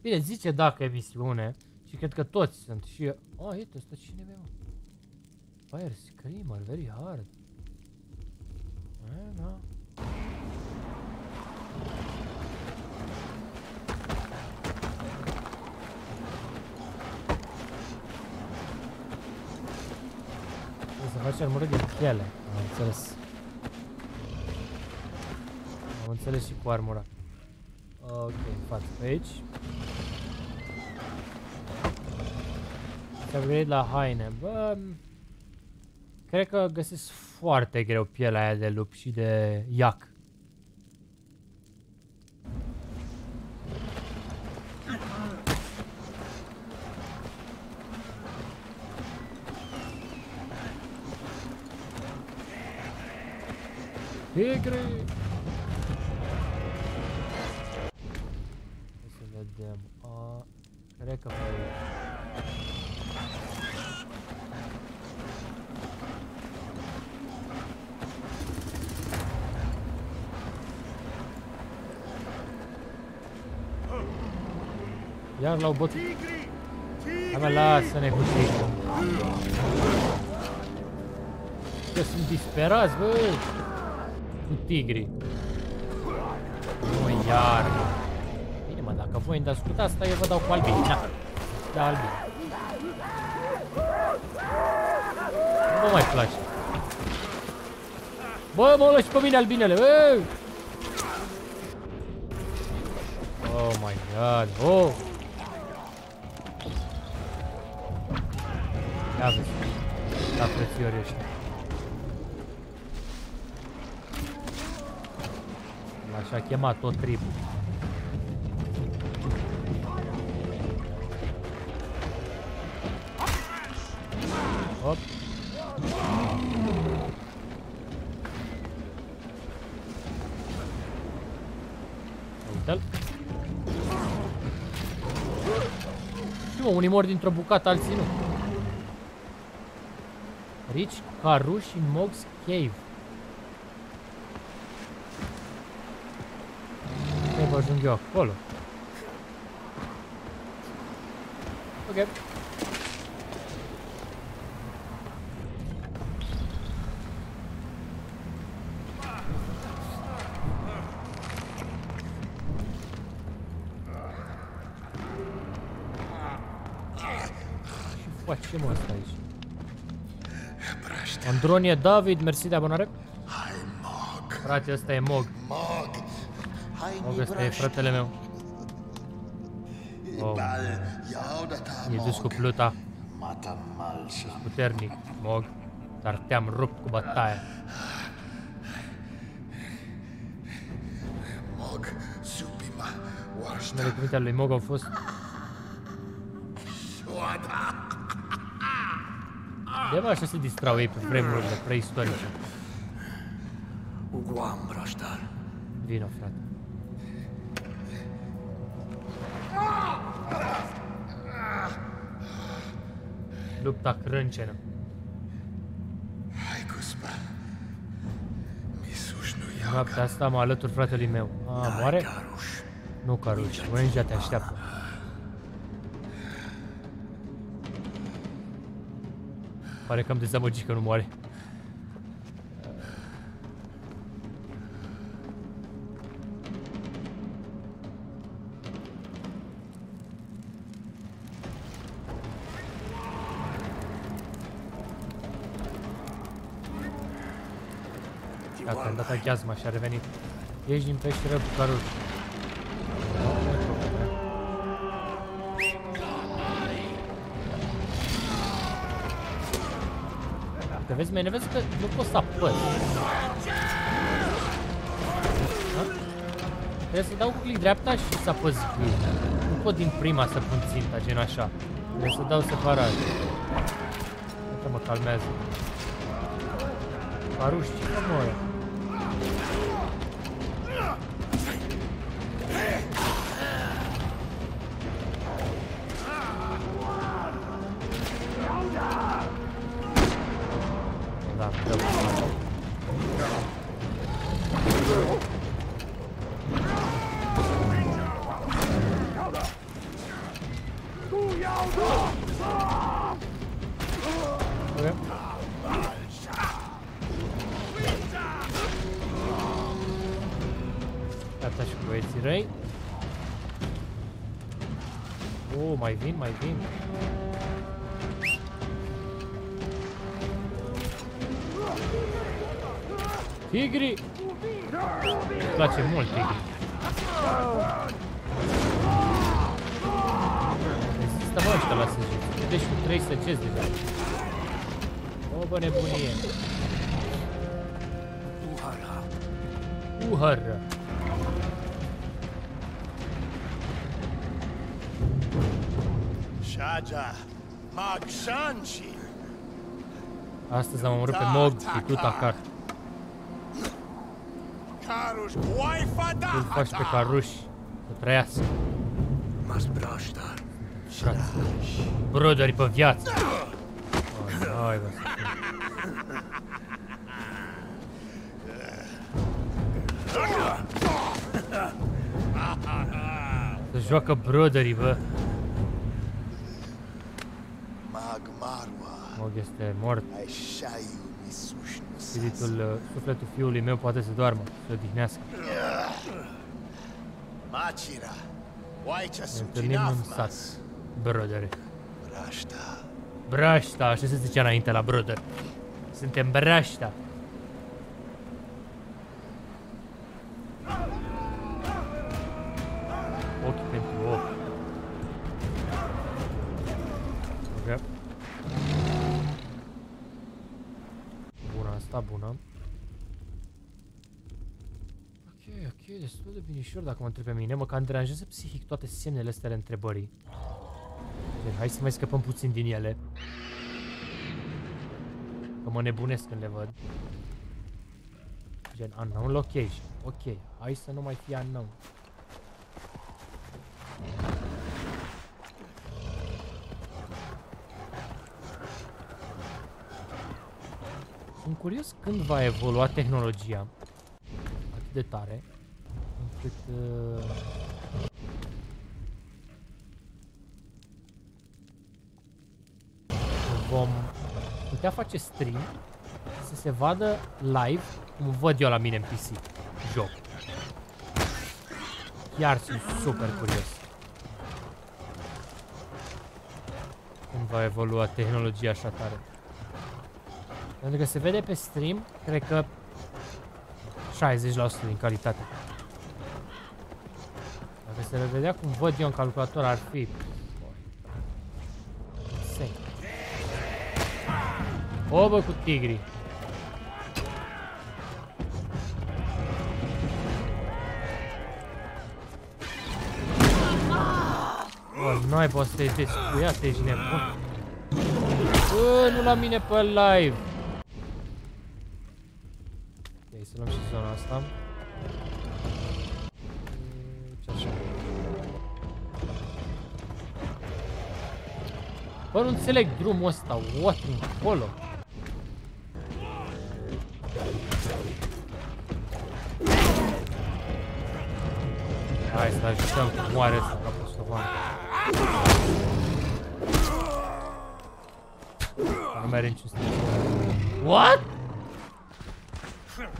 Bine, zice dacă e misiune. Și cred că toți sunt. Și... Oh, uite, ăsta cine e, mă? Fire Screamer, very hard. Eh, da. Trebuie să faci armură din piele. Am înțeles. Am înțeles și cu armura. Ok, în față pe aici. Se upgrade la haine. Bă, cred că găsesc foarte greu pielea aia de lup și de iac. Tigre! Vedem. A, cred că pe aici. Iar l-au bătut. Hai mă, lasă-ne cu tigre. Că sunt disperați, bă! Cu tigri. Mă, iar, mă. Bine, mă, dacă voi îmi asculta asta, eu vă dau cu albini. Na. Da, albini. Nu vă mai place. Bă, mă lăși pe mine albinele, bă! Oh my god, oh! Ia vezi. Da, frățiori ăștia. Așa chema tot tribul. Unii mor dintr-o bucată, alții nu. Rich Karush in Mog's Cave. Trebuie ajung eu acolo. Ok. Ce facem asta aici? Andronie David, mersi de abonare. Frate, ăsta e Mog. Mog, ăsta e fratele meu. Oh, e dus cu pluta. Ești puternic, Mog. Dar te-am rupt cu bătaia. Mog, supima, wașta, Primele cuvinte ale lui Mog au fost De așa se distrau ei pe vremurile preistorice. Uguam braștar. Vino, frate. Lupta crâncenă. Hai, cuspa. Misuș nu ia. Noaptea asta mă alătur fratelui meu. A, moare? Caruș. Nu, Caruș. Mângea te așteaptă. Pare că am dezamăgit că nu moare. Gata, am dat aghiazma și a revenit. Ieși din peșteră cu vezi, mai vezi că nu poți să apăs. Da? Trebuie să dau cu click dreapta și să apăs G. Nu pot din prima să pun ținta, gen așa. Trebuie să dau separat. Uite mă calmează. Paruș, ce fac mă nebunie. Uhara. Uhără. Shaja, Magshanshi. Astăzi am omorât pe Mog și tu Takar. Karush, Waifa Îl faci pe caruși să trăiască. Mas brashtar. Frați. Broderi pe viață. Oh, hai, joacă broderii, bă. Magmarwa. Mog este mort. Aishayu misushnu Spiritul, uh, sufletul fiului meu poate să doarmă, să odihnească. Machira. Waicha Ne întâlnim în sat. sutinafmas. Brodere. Rashta. Brașta, așa se zicea înainte la brother. Suntem brașta. De binișor dacă mă întreb pe mine. Mă cam deranjează psihic toate semnele astea ale întrebării. Deci, hai să mai scăpăm puțin din ele. Că mă nebunesc când le văd. Gen unknown location. Ok, hai să nu mai fie unknown. Sunt curios când va evolua tehnologia atât de tare încât uh, vom putea face stream să se vadă live cum văd eu la mine în PC joc. Chiar sunt super curios. Cum va evolua tehnologia așa tare. Pentru că se vede pe stream, cred că 60% din calitate. Dacă se vedea cum văd eu în calculator ar fi... Insane. O, bă, cu tigrii. Bă, n-ai poate să te descuiat, ești nebun. Bă, nu la mine pe live. Ok, să luăm și zona asta. Bă, nu înțeleg drumul ăsta. What încolo? Hai să ajutăm că moare ăsta ca postovan. Nu mai are niciun stil. What?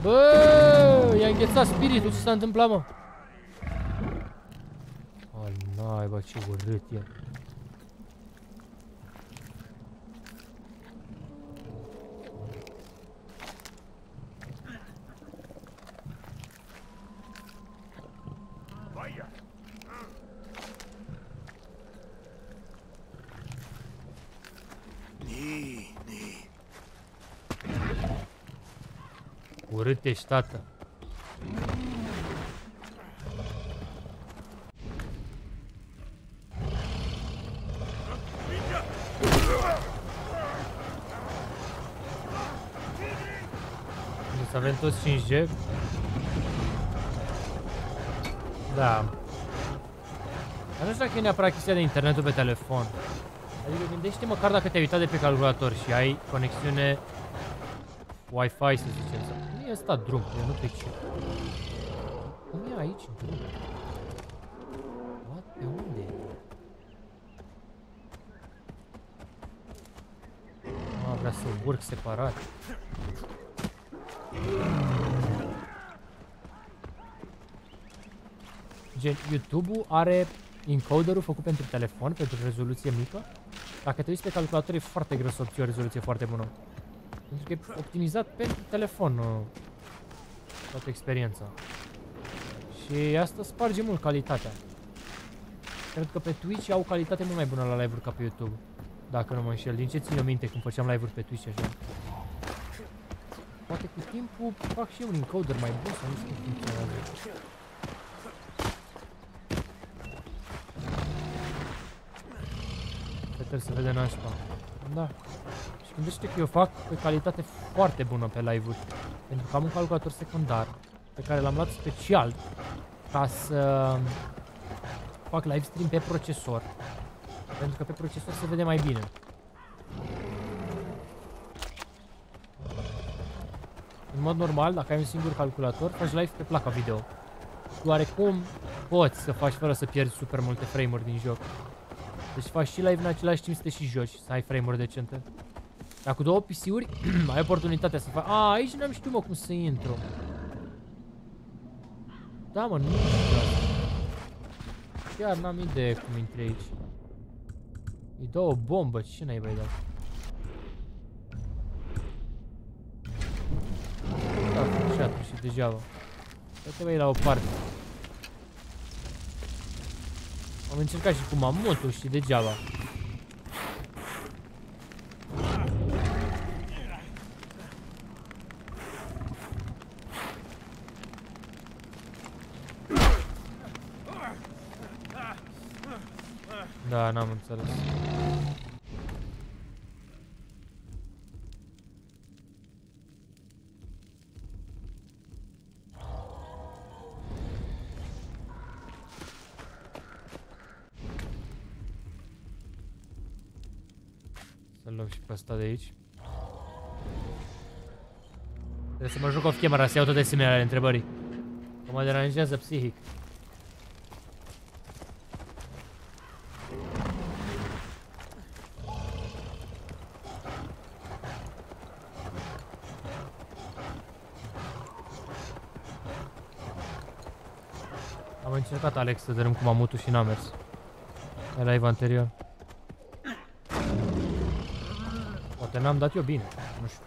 Bă, i-a înghețat spiritul, ce s-a întâmplat, mă? Oh, naiba, ce urât e. Ni, ni. Urât ești, tată. Deci avem toți 5G. Da. Dar nu știu dacă e neapărat chestia de internetul pe telefon. Adică gândește măcar dacă te-ai uitat de pe calculator și ai conexiune Wi-Fi, să zicem. Sau... Nu e ăsta drum, eu nu pricep. Cum e aici drum? What? Pe unde? Ah, vrea să urc separat. Gen, YouTube-ul are encoderul făcut pentru telefon, pentru rezoluție mică. Dacă te uiți pe calculator e foarte greu să obții o rezoluție foarte bună. Pentru că e optimizat pentru telefon uh, toată experiența. Și asta sparge mult calitatea. Cred că pe Twitch au calitate mult mai bună la live-uri ca pe YouTube. Dacă nu mă înșel. Din ce țin eu minte când făceam live-uri pe Twitch așa. Poate cu timpul fac și eu un encoder mai bun sau nu știu cum funcționează. Pe trebuie să vede nașpa. Da. Și gândește că eu fac pe calitate foarte bună pe live-uri. Pentru că am un calculator secundar pe care l-am luat special ca să fac live stream pe procesor. Pentru că pe procesor se vede mai bine. În mod normal, dacă ai un singur calculator, faci live pe placa video. Tu oarecum poți să faci fără să pierzi super multe frame-uri din joc. Deci faci și live în același timp să te și joci, să ai frame-uri decente. Dar cu două PC-uri, ai oportunitatea să faci... A, aici n-am știut mă cum să intru. Da, mă, nu știu asta. Chiar n-am idee cum intri aici. Îi dă o bombă, ce n-ai bai dat? Da, și atunci și degeaba. Să te bai la o parte. Am încercat și cu mamutul și degeaba. Da, n-am înțeles. Să-l luăm și pe ăsta de aici. Trebuie să mă joc off camera, să iau toate semnele ale întrebării. Că mă deranjează psihic. Am încercat, Alex, să dărâm cu mamutul și n-a mers. Pe live anterior. Poate n-am dat eu bine, nu știu.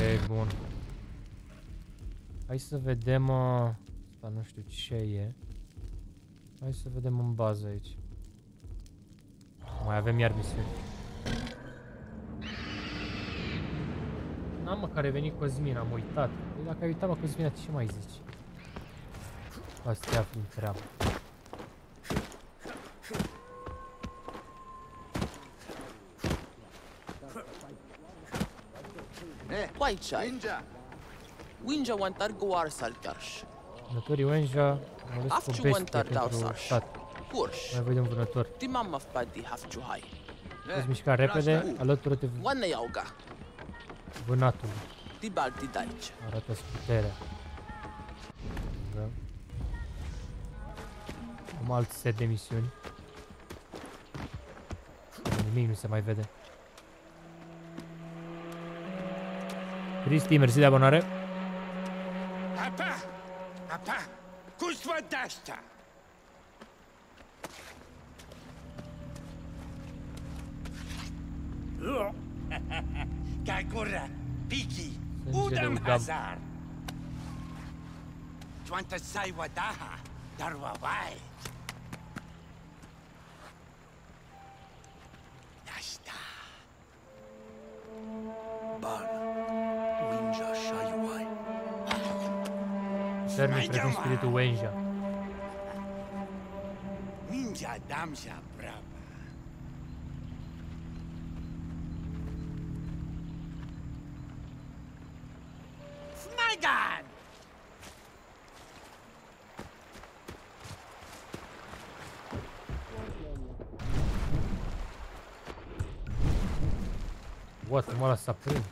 E bun. Hai să vedem... Uh... Asta nu știu ce e. Hai să vedem în bază aici. Mai avem iar misiuni. N-am mă care veni Cosmin, am uitat. Păi dacă ai uitat mă Cosmin, ce mai zici? Asta te afli în treabă. White chai. Winja wantar guar saltarsh. Vânătorii Wenja mă cu Afciu bestie wantar dau pentru sash. stat. Kursh. Mai vedem vânător. Ti mamma f'paddi hafċu ħaj. Poți mișca repede, alătură-te Wanna jawga. vânatul. Ti balti dajċ. Arată-ți puterea. Da. Am alt set de misiuni. Nimic nu se mai vede. Cristi, mersi de abonare. Masai Wadaha, Darwabai. Nashta. Bar, Winja Shayuai. Vermes precum spiritul Wenja. Ninja Damja Brahma. What, mă las să prind.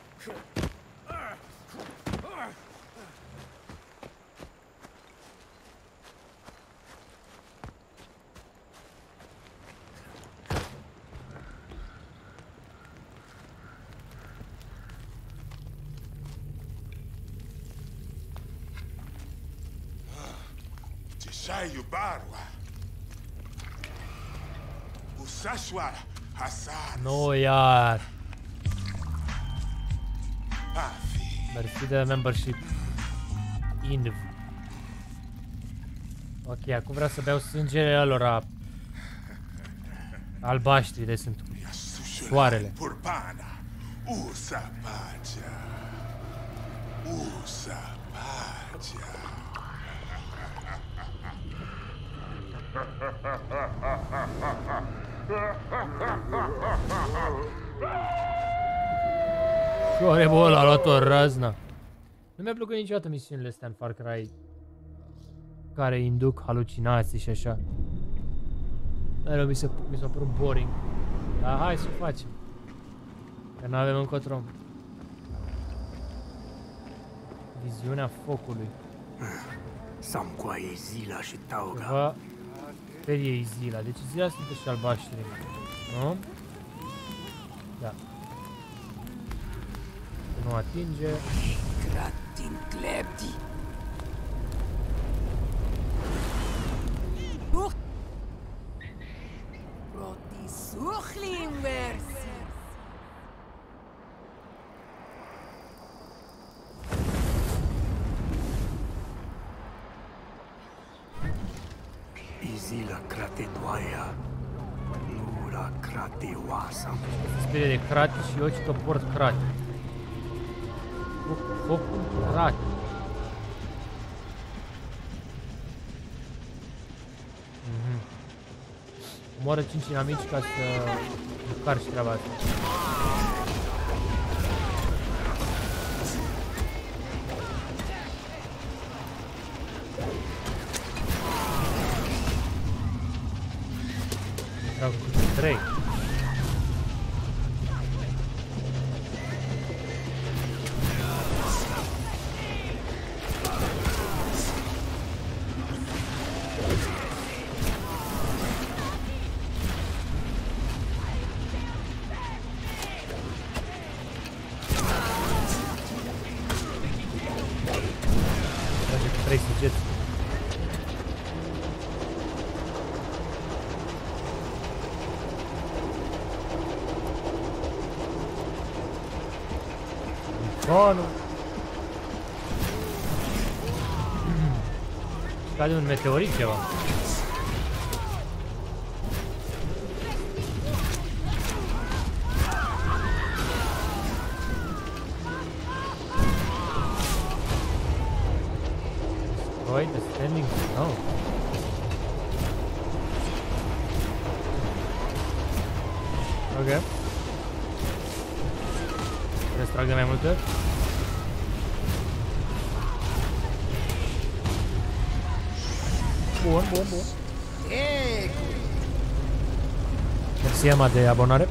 Tisayu barwa. Usaswa Hasar. Nu iar. Pafi. Mersi de membership. Inv. Ok, acum vreau să beau sângele alora albaștri de sunt cu soarele. Purpana. Usa pacea. Usa pacea. Soare bă, a luat-o razna. Nu mi-a plăcut niciodată misiunile astea în Far Cry care induc halucinații și așa. Mereu mi se mi s-a părut boring. Dar hai să o facem. Că nu avem încotro. Viziunea focului. Samqua e Zila și Tauga. Ceva sperie Zila. Deci Zila sunt și albaștri. Nu? Nu atinge. Kratin Glebdi. Roti suchlim versi. Izila Krate Doaia. Lura Krate Wasam. Sperie de crate și eu că port crate. Foc- Focul crate. Mhm. Omoară 5 inamici ca să încarci treaba asta. Cade un meteorit Mersi, Emma, de abonare.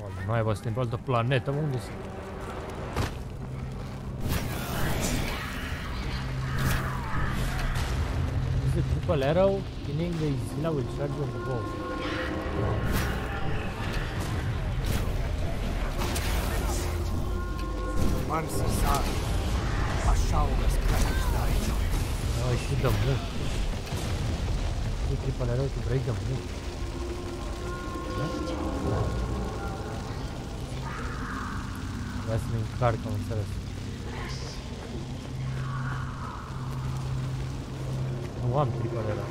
Oh, noi vă suntem pe altă planetă, mă, unde sunt? Is the triple arrow killing the E triple arrow, tu vrei de mult. Da? Vreau să ne încarc, am înțeles. Nu am triple arrow.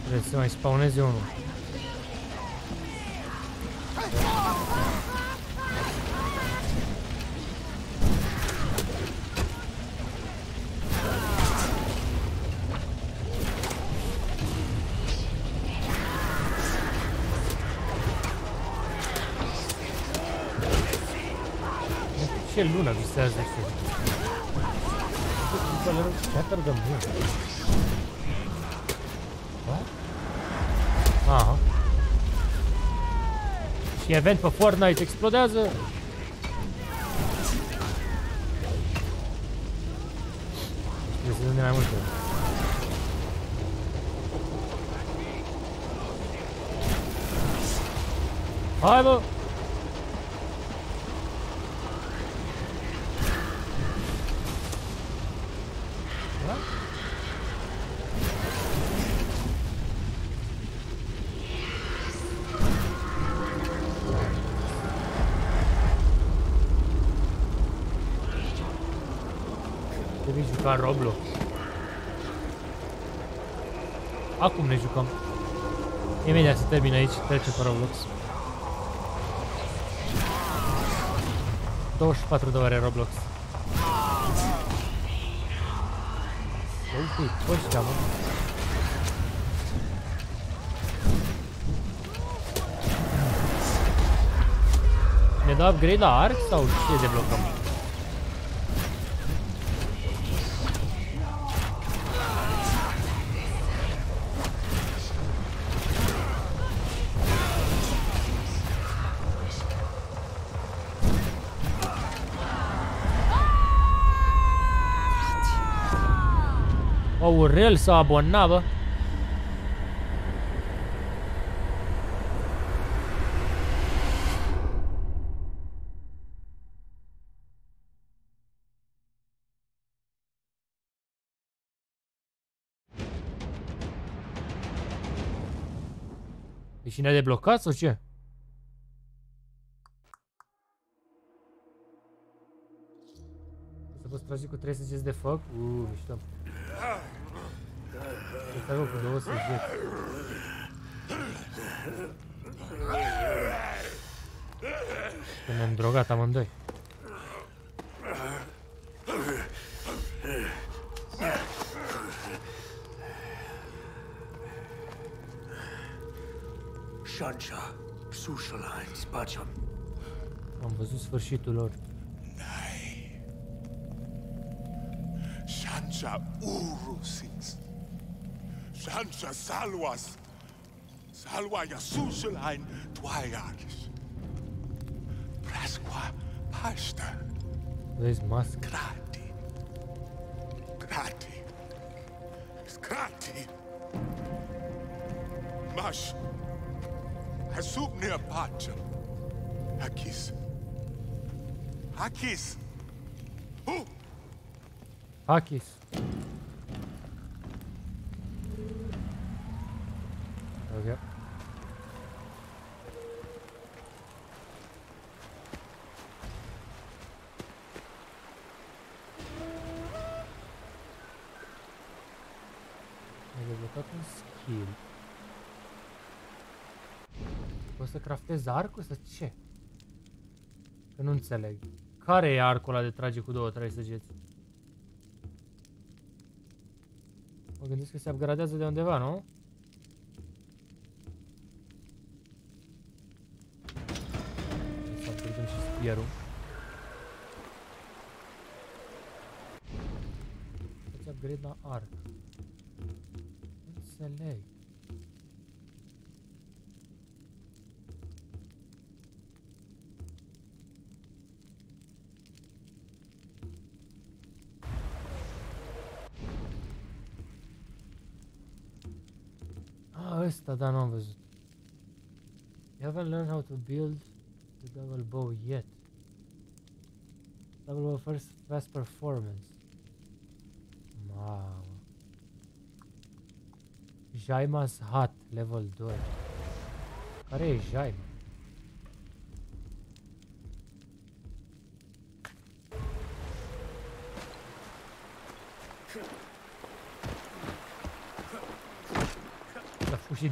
Trebuie să mai spawneze unul. Ce lună visează și Triple arrow shatter de mult. What? Aha. Și event pe Fortnite explodează. Trebuie să dăm de mai multe. Hai bă! Da? Trebuie juca Roblox. Acum ne jucăm. Imediat se termină aici, trece pe Roblox. 24 de ore Roblox. Uite, ăștia, mă. Ne dă upgrade la arc sau ce deblocăm? Aurel s-a abonat, bă. Deci ne-a deblocat sau ce? Să poți trage cu 3 săgeți de foc? Uuu, mișto. Stai bă, cu două săgeți. Că ne-am drogat amândoi. Shansha, Sushala, Spacham. Am văzut sfârșitul lor. Sancha salvas. Salvaja susulain tuajalis. Prasqua pasta. These must. Grati. Grati. Grati. Mash. Hasubnia pacem. Akis. Akis. Who? Akis. Poți să craftezi arcul sau ce? Că nu înțeleg. Care e arcul ăla de trage cu două, trei săgeți? Mă gândesc că se upgradează de undeva, nu? Să upgradăm și spear-ul. Poți upgrade la arc. Nu înțeleg. Ăsta, da, nu. You haven't learned how to build the double bow yet. Double bow first fast performance. Wow. Jaima's Hat, level 2. Care Jaima?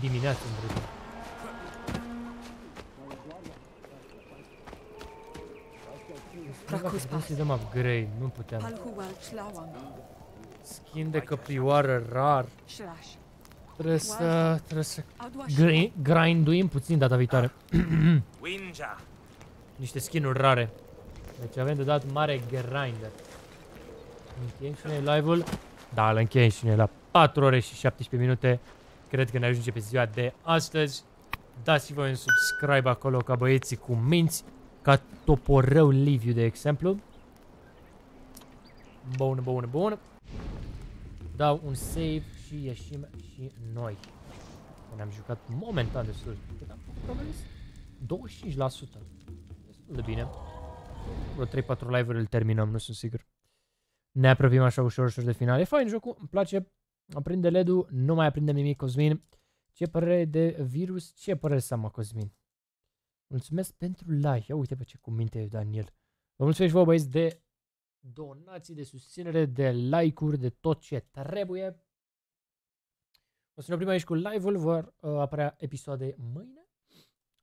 A fost și dimineața între timp. Dacă putem să-i dăm upgrade, nu puteam. Palhual Schlauang. Skin de căprioară rar. Schlash. Trebuie să, trebuie să Aduaș. gri- grinduim puțin data viitoare. Winja. Niște skinuri rare. Deci avem de dat mare grinder. Încheiem și noi live-ul. Da, îl încheiem și noi la 4 ore și 17 minute. Cred că ne ajunge pe ziua de astăzi. Dați voi un subscribe acolo ca băieții cu minți. Ca toporău Liviu, de exemplu. Bun, bun, bun. Dau un save și ieșim și noi. Ne-am jucat momentan destul. Cât am făcut, am zis? Destul de bine. Vreo 3-4 live-uri îl terminăm, nu sunt sigur. Ne apropiem așa ușor, ușor de final. E fain jocul, îmi place. Aprinde LED-ul, nu mai aprindem nimic, Cosmin. Ce părere de virus? Ce părere să am, Cosmin? Mulțumesc pentru like. Ia uite pe ce cuminte Daniel. Vă mulțumesc vouă băieți de donații, de susținere, de like-uri, de tot ce trebuie. O să ne oprim aici cu live-ul, vor uh, apărea episoade mâine.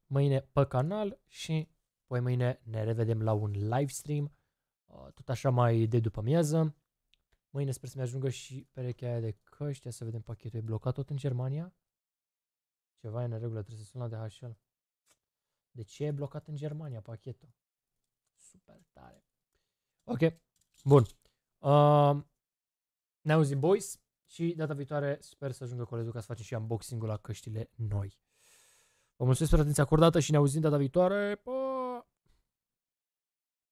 Mâine pe canal și poi mâine ne revedem la un live stream, uh, tot așa mai de după miază. Mâine sper să-mi ajungă și perechea aia de căști, să vedem pachetul e blocat tot în Germania. Ceva e în regulă, trebuie să sun la DHL. De ce e blocat în Germania pachetul? Super tare. Ok, bun. Uh, ne auzim, boys. Și data viitoare sper să ajungă colegul ca să facem și unboxing-ul la căștile noi. Vă mulțumesc pentru atenția acordată și ne auzim data viitoare. Pa!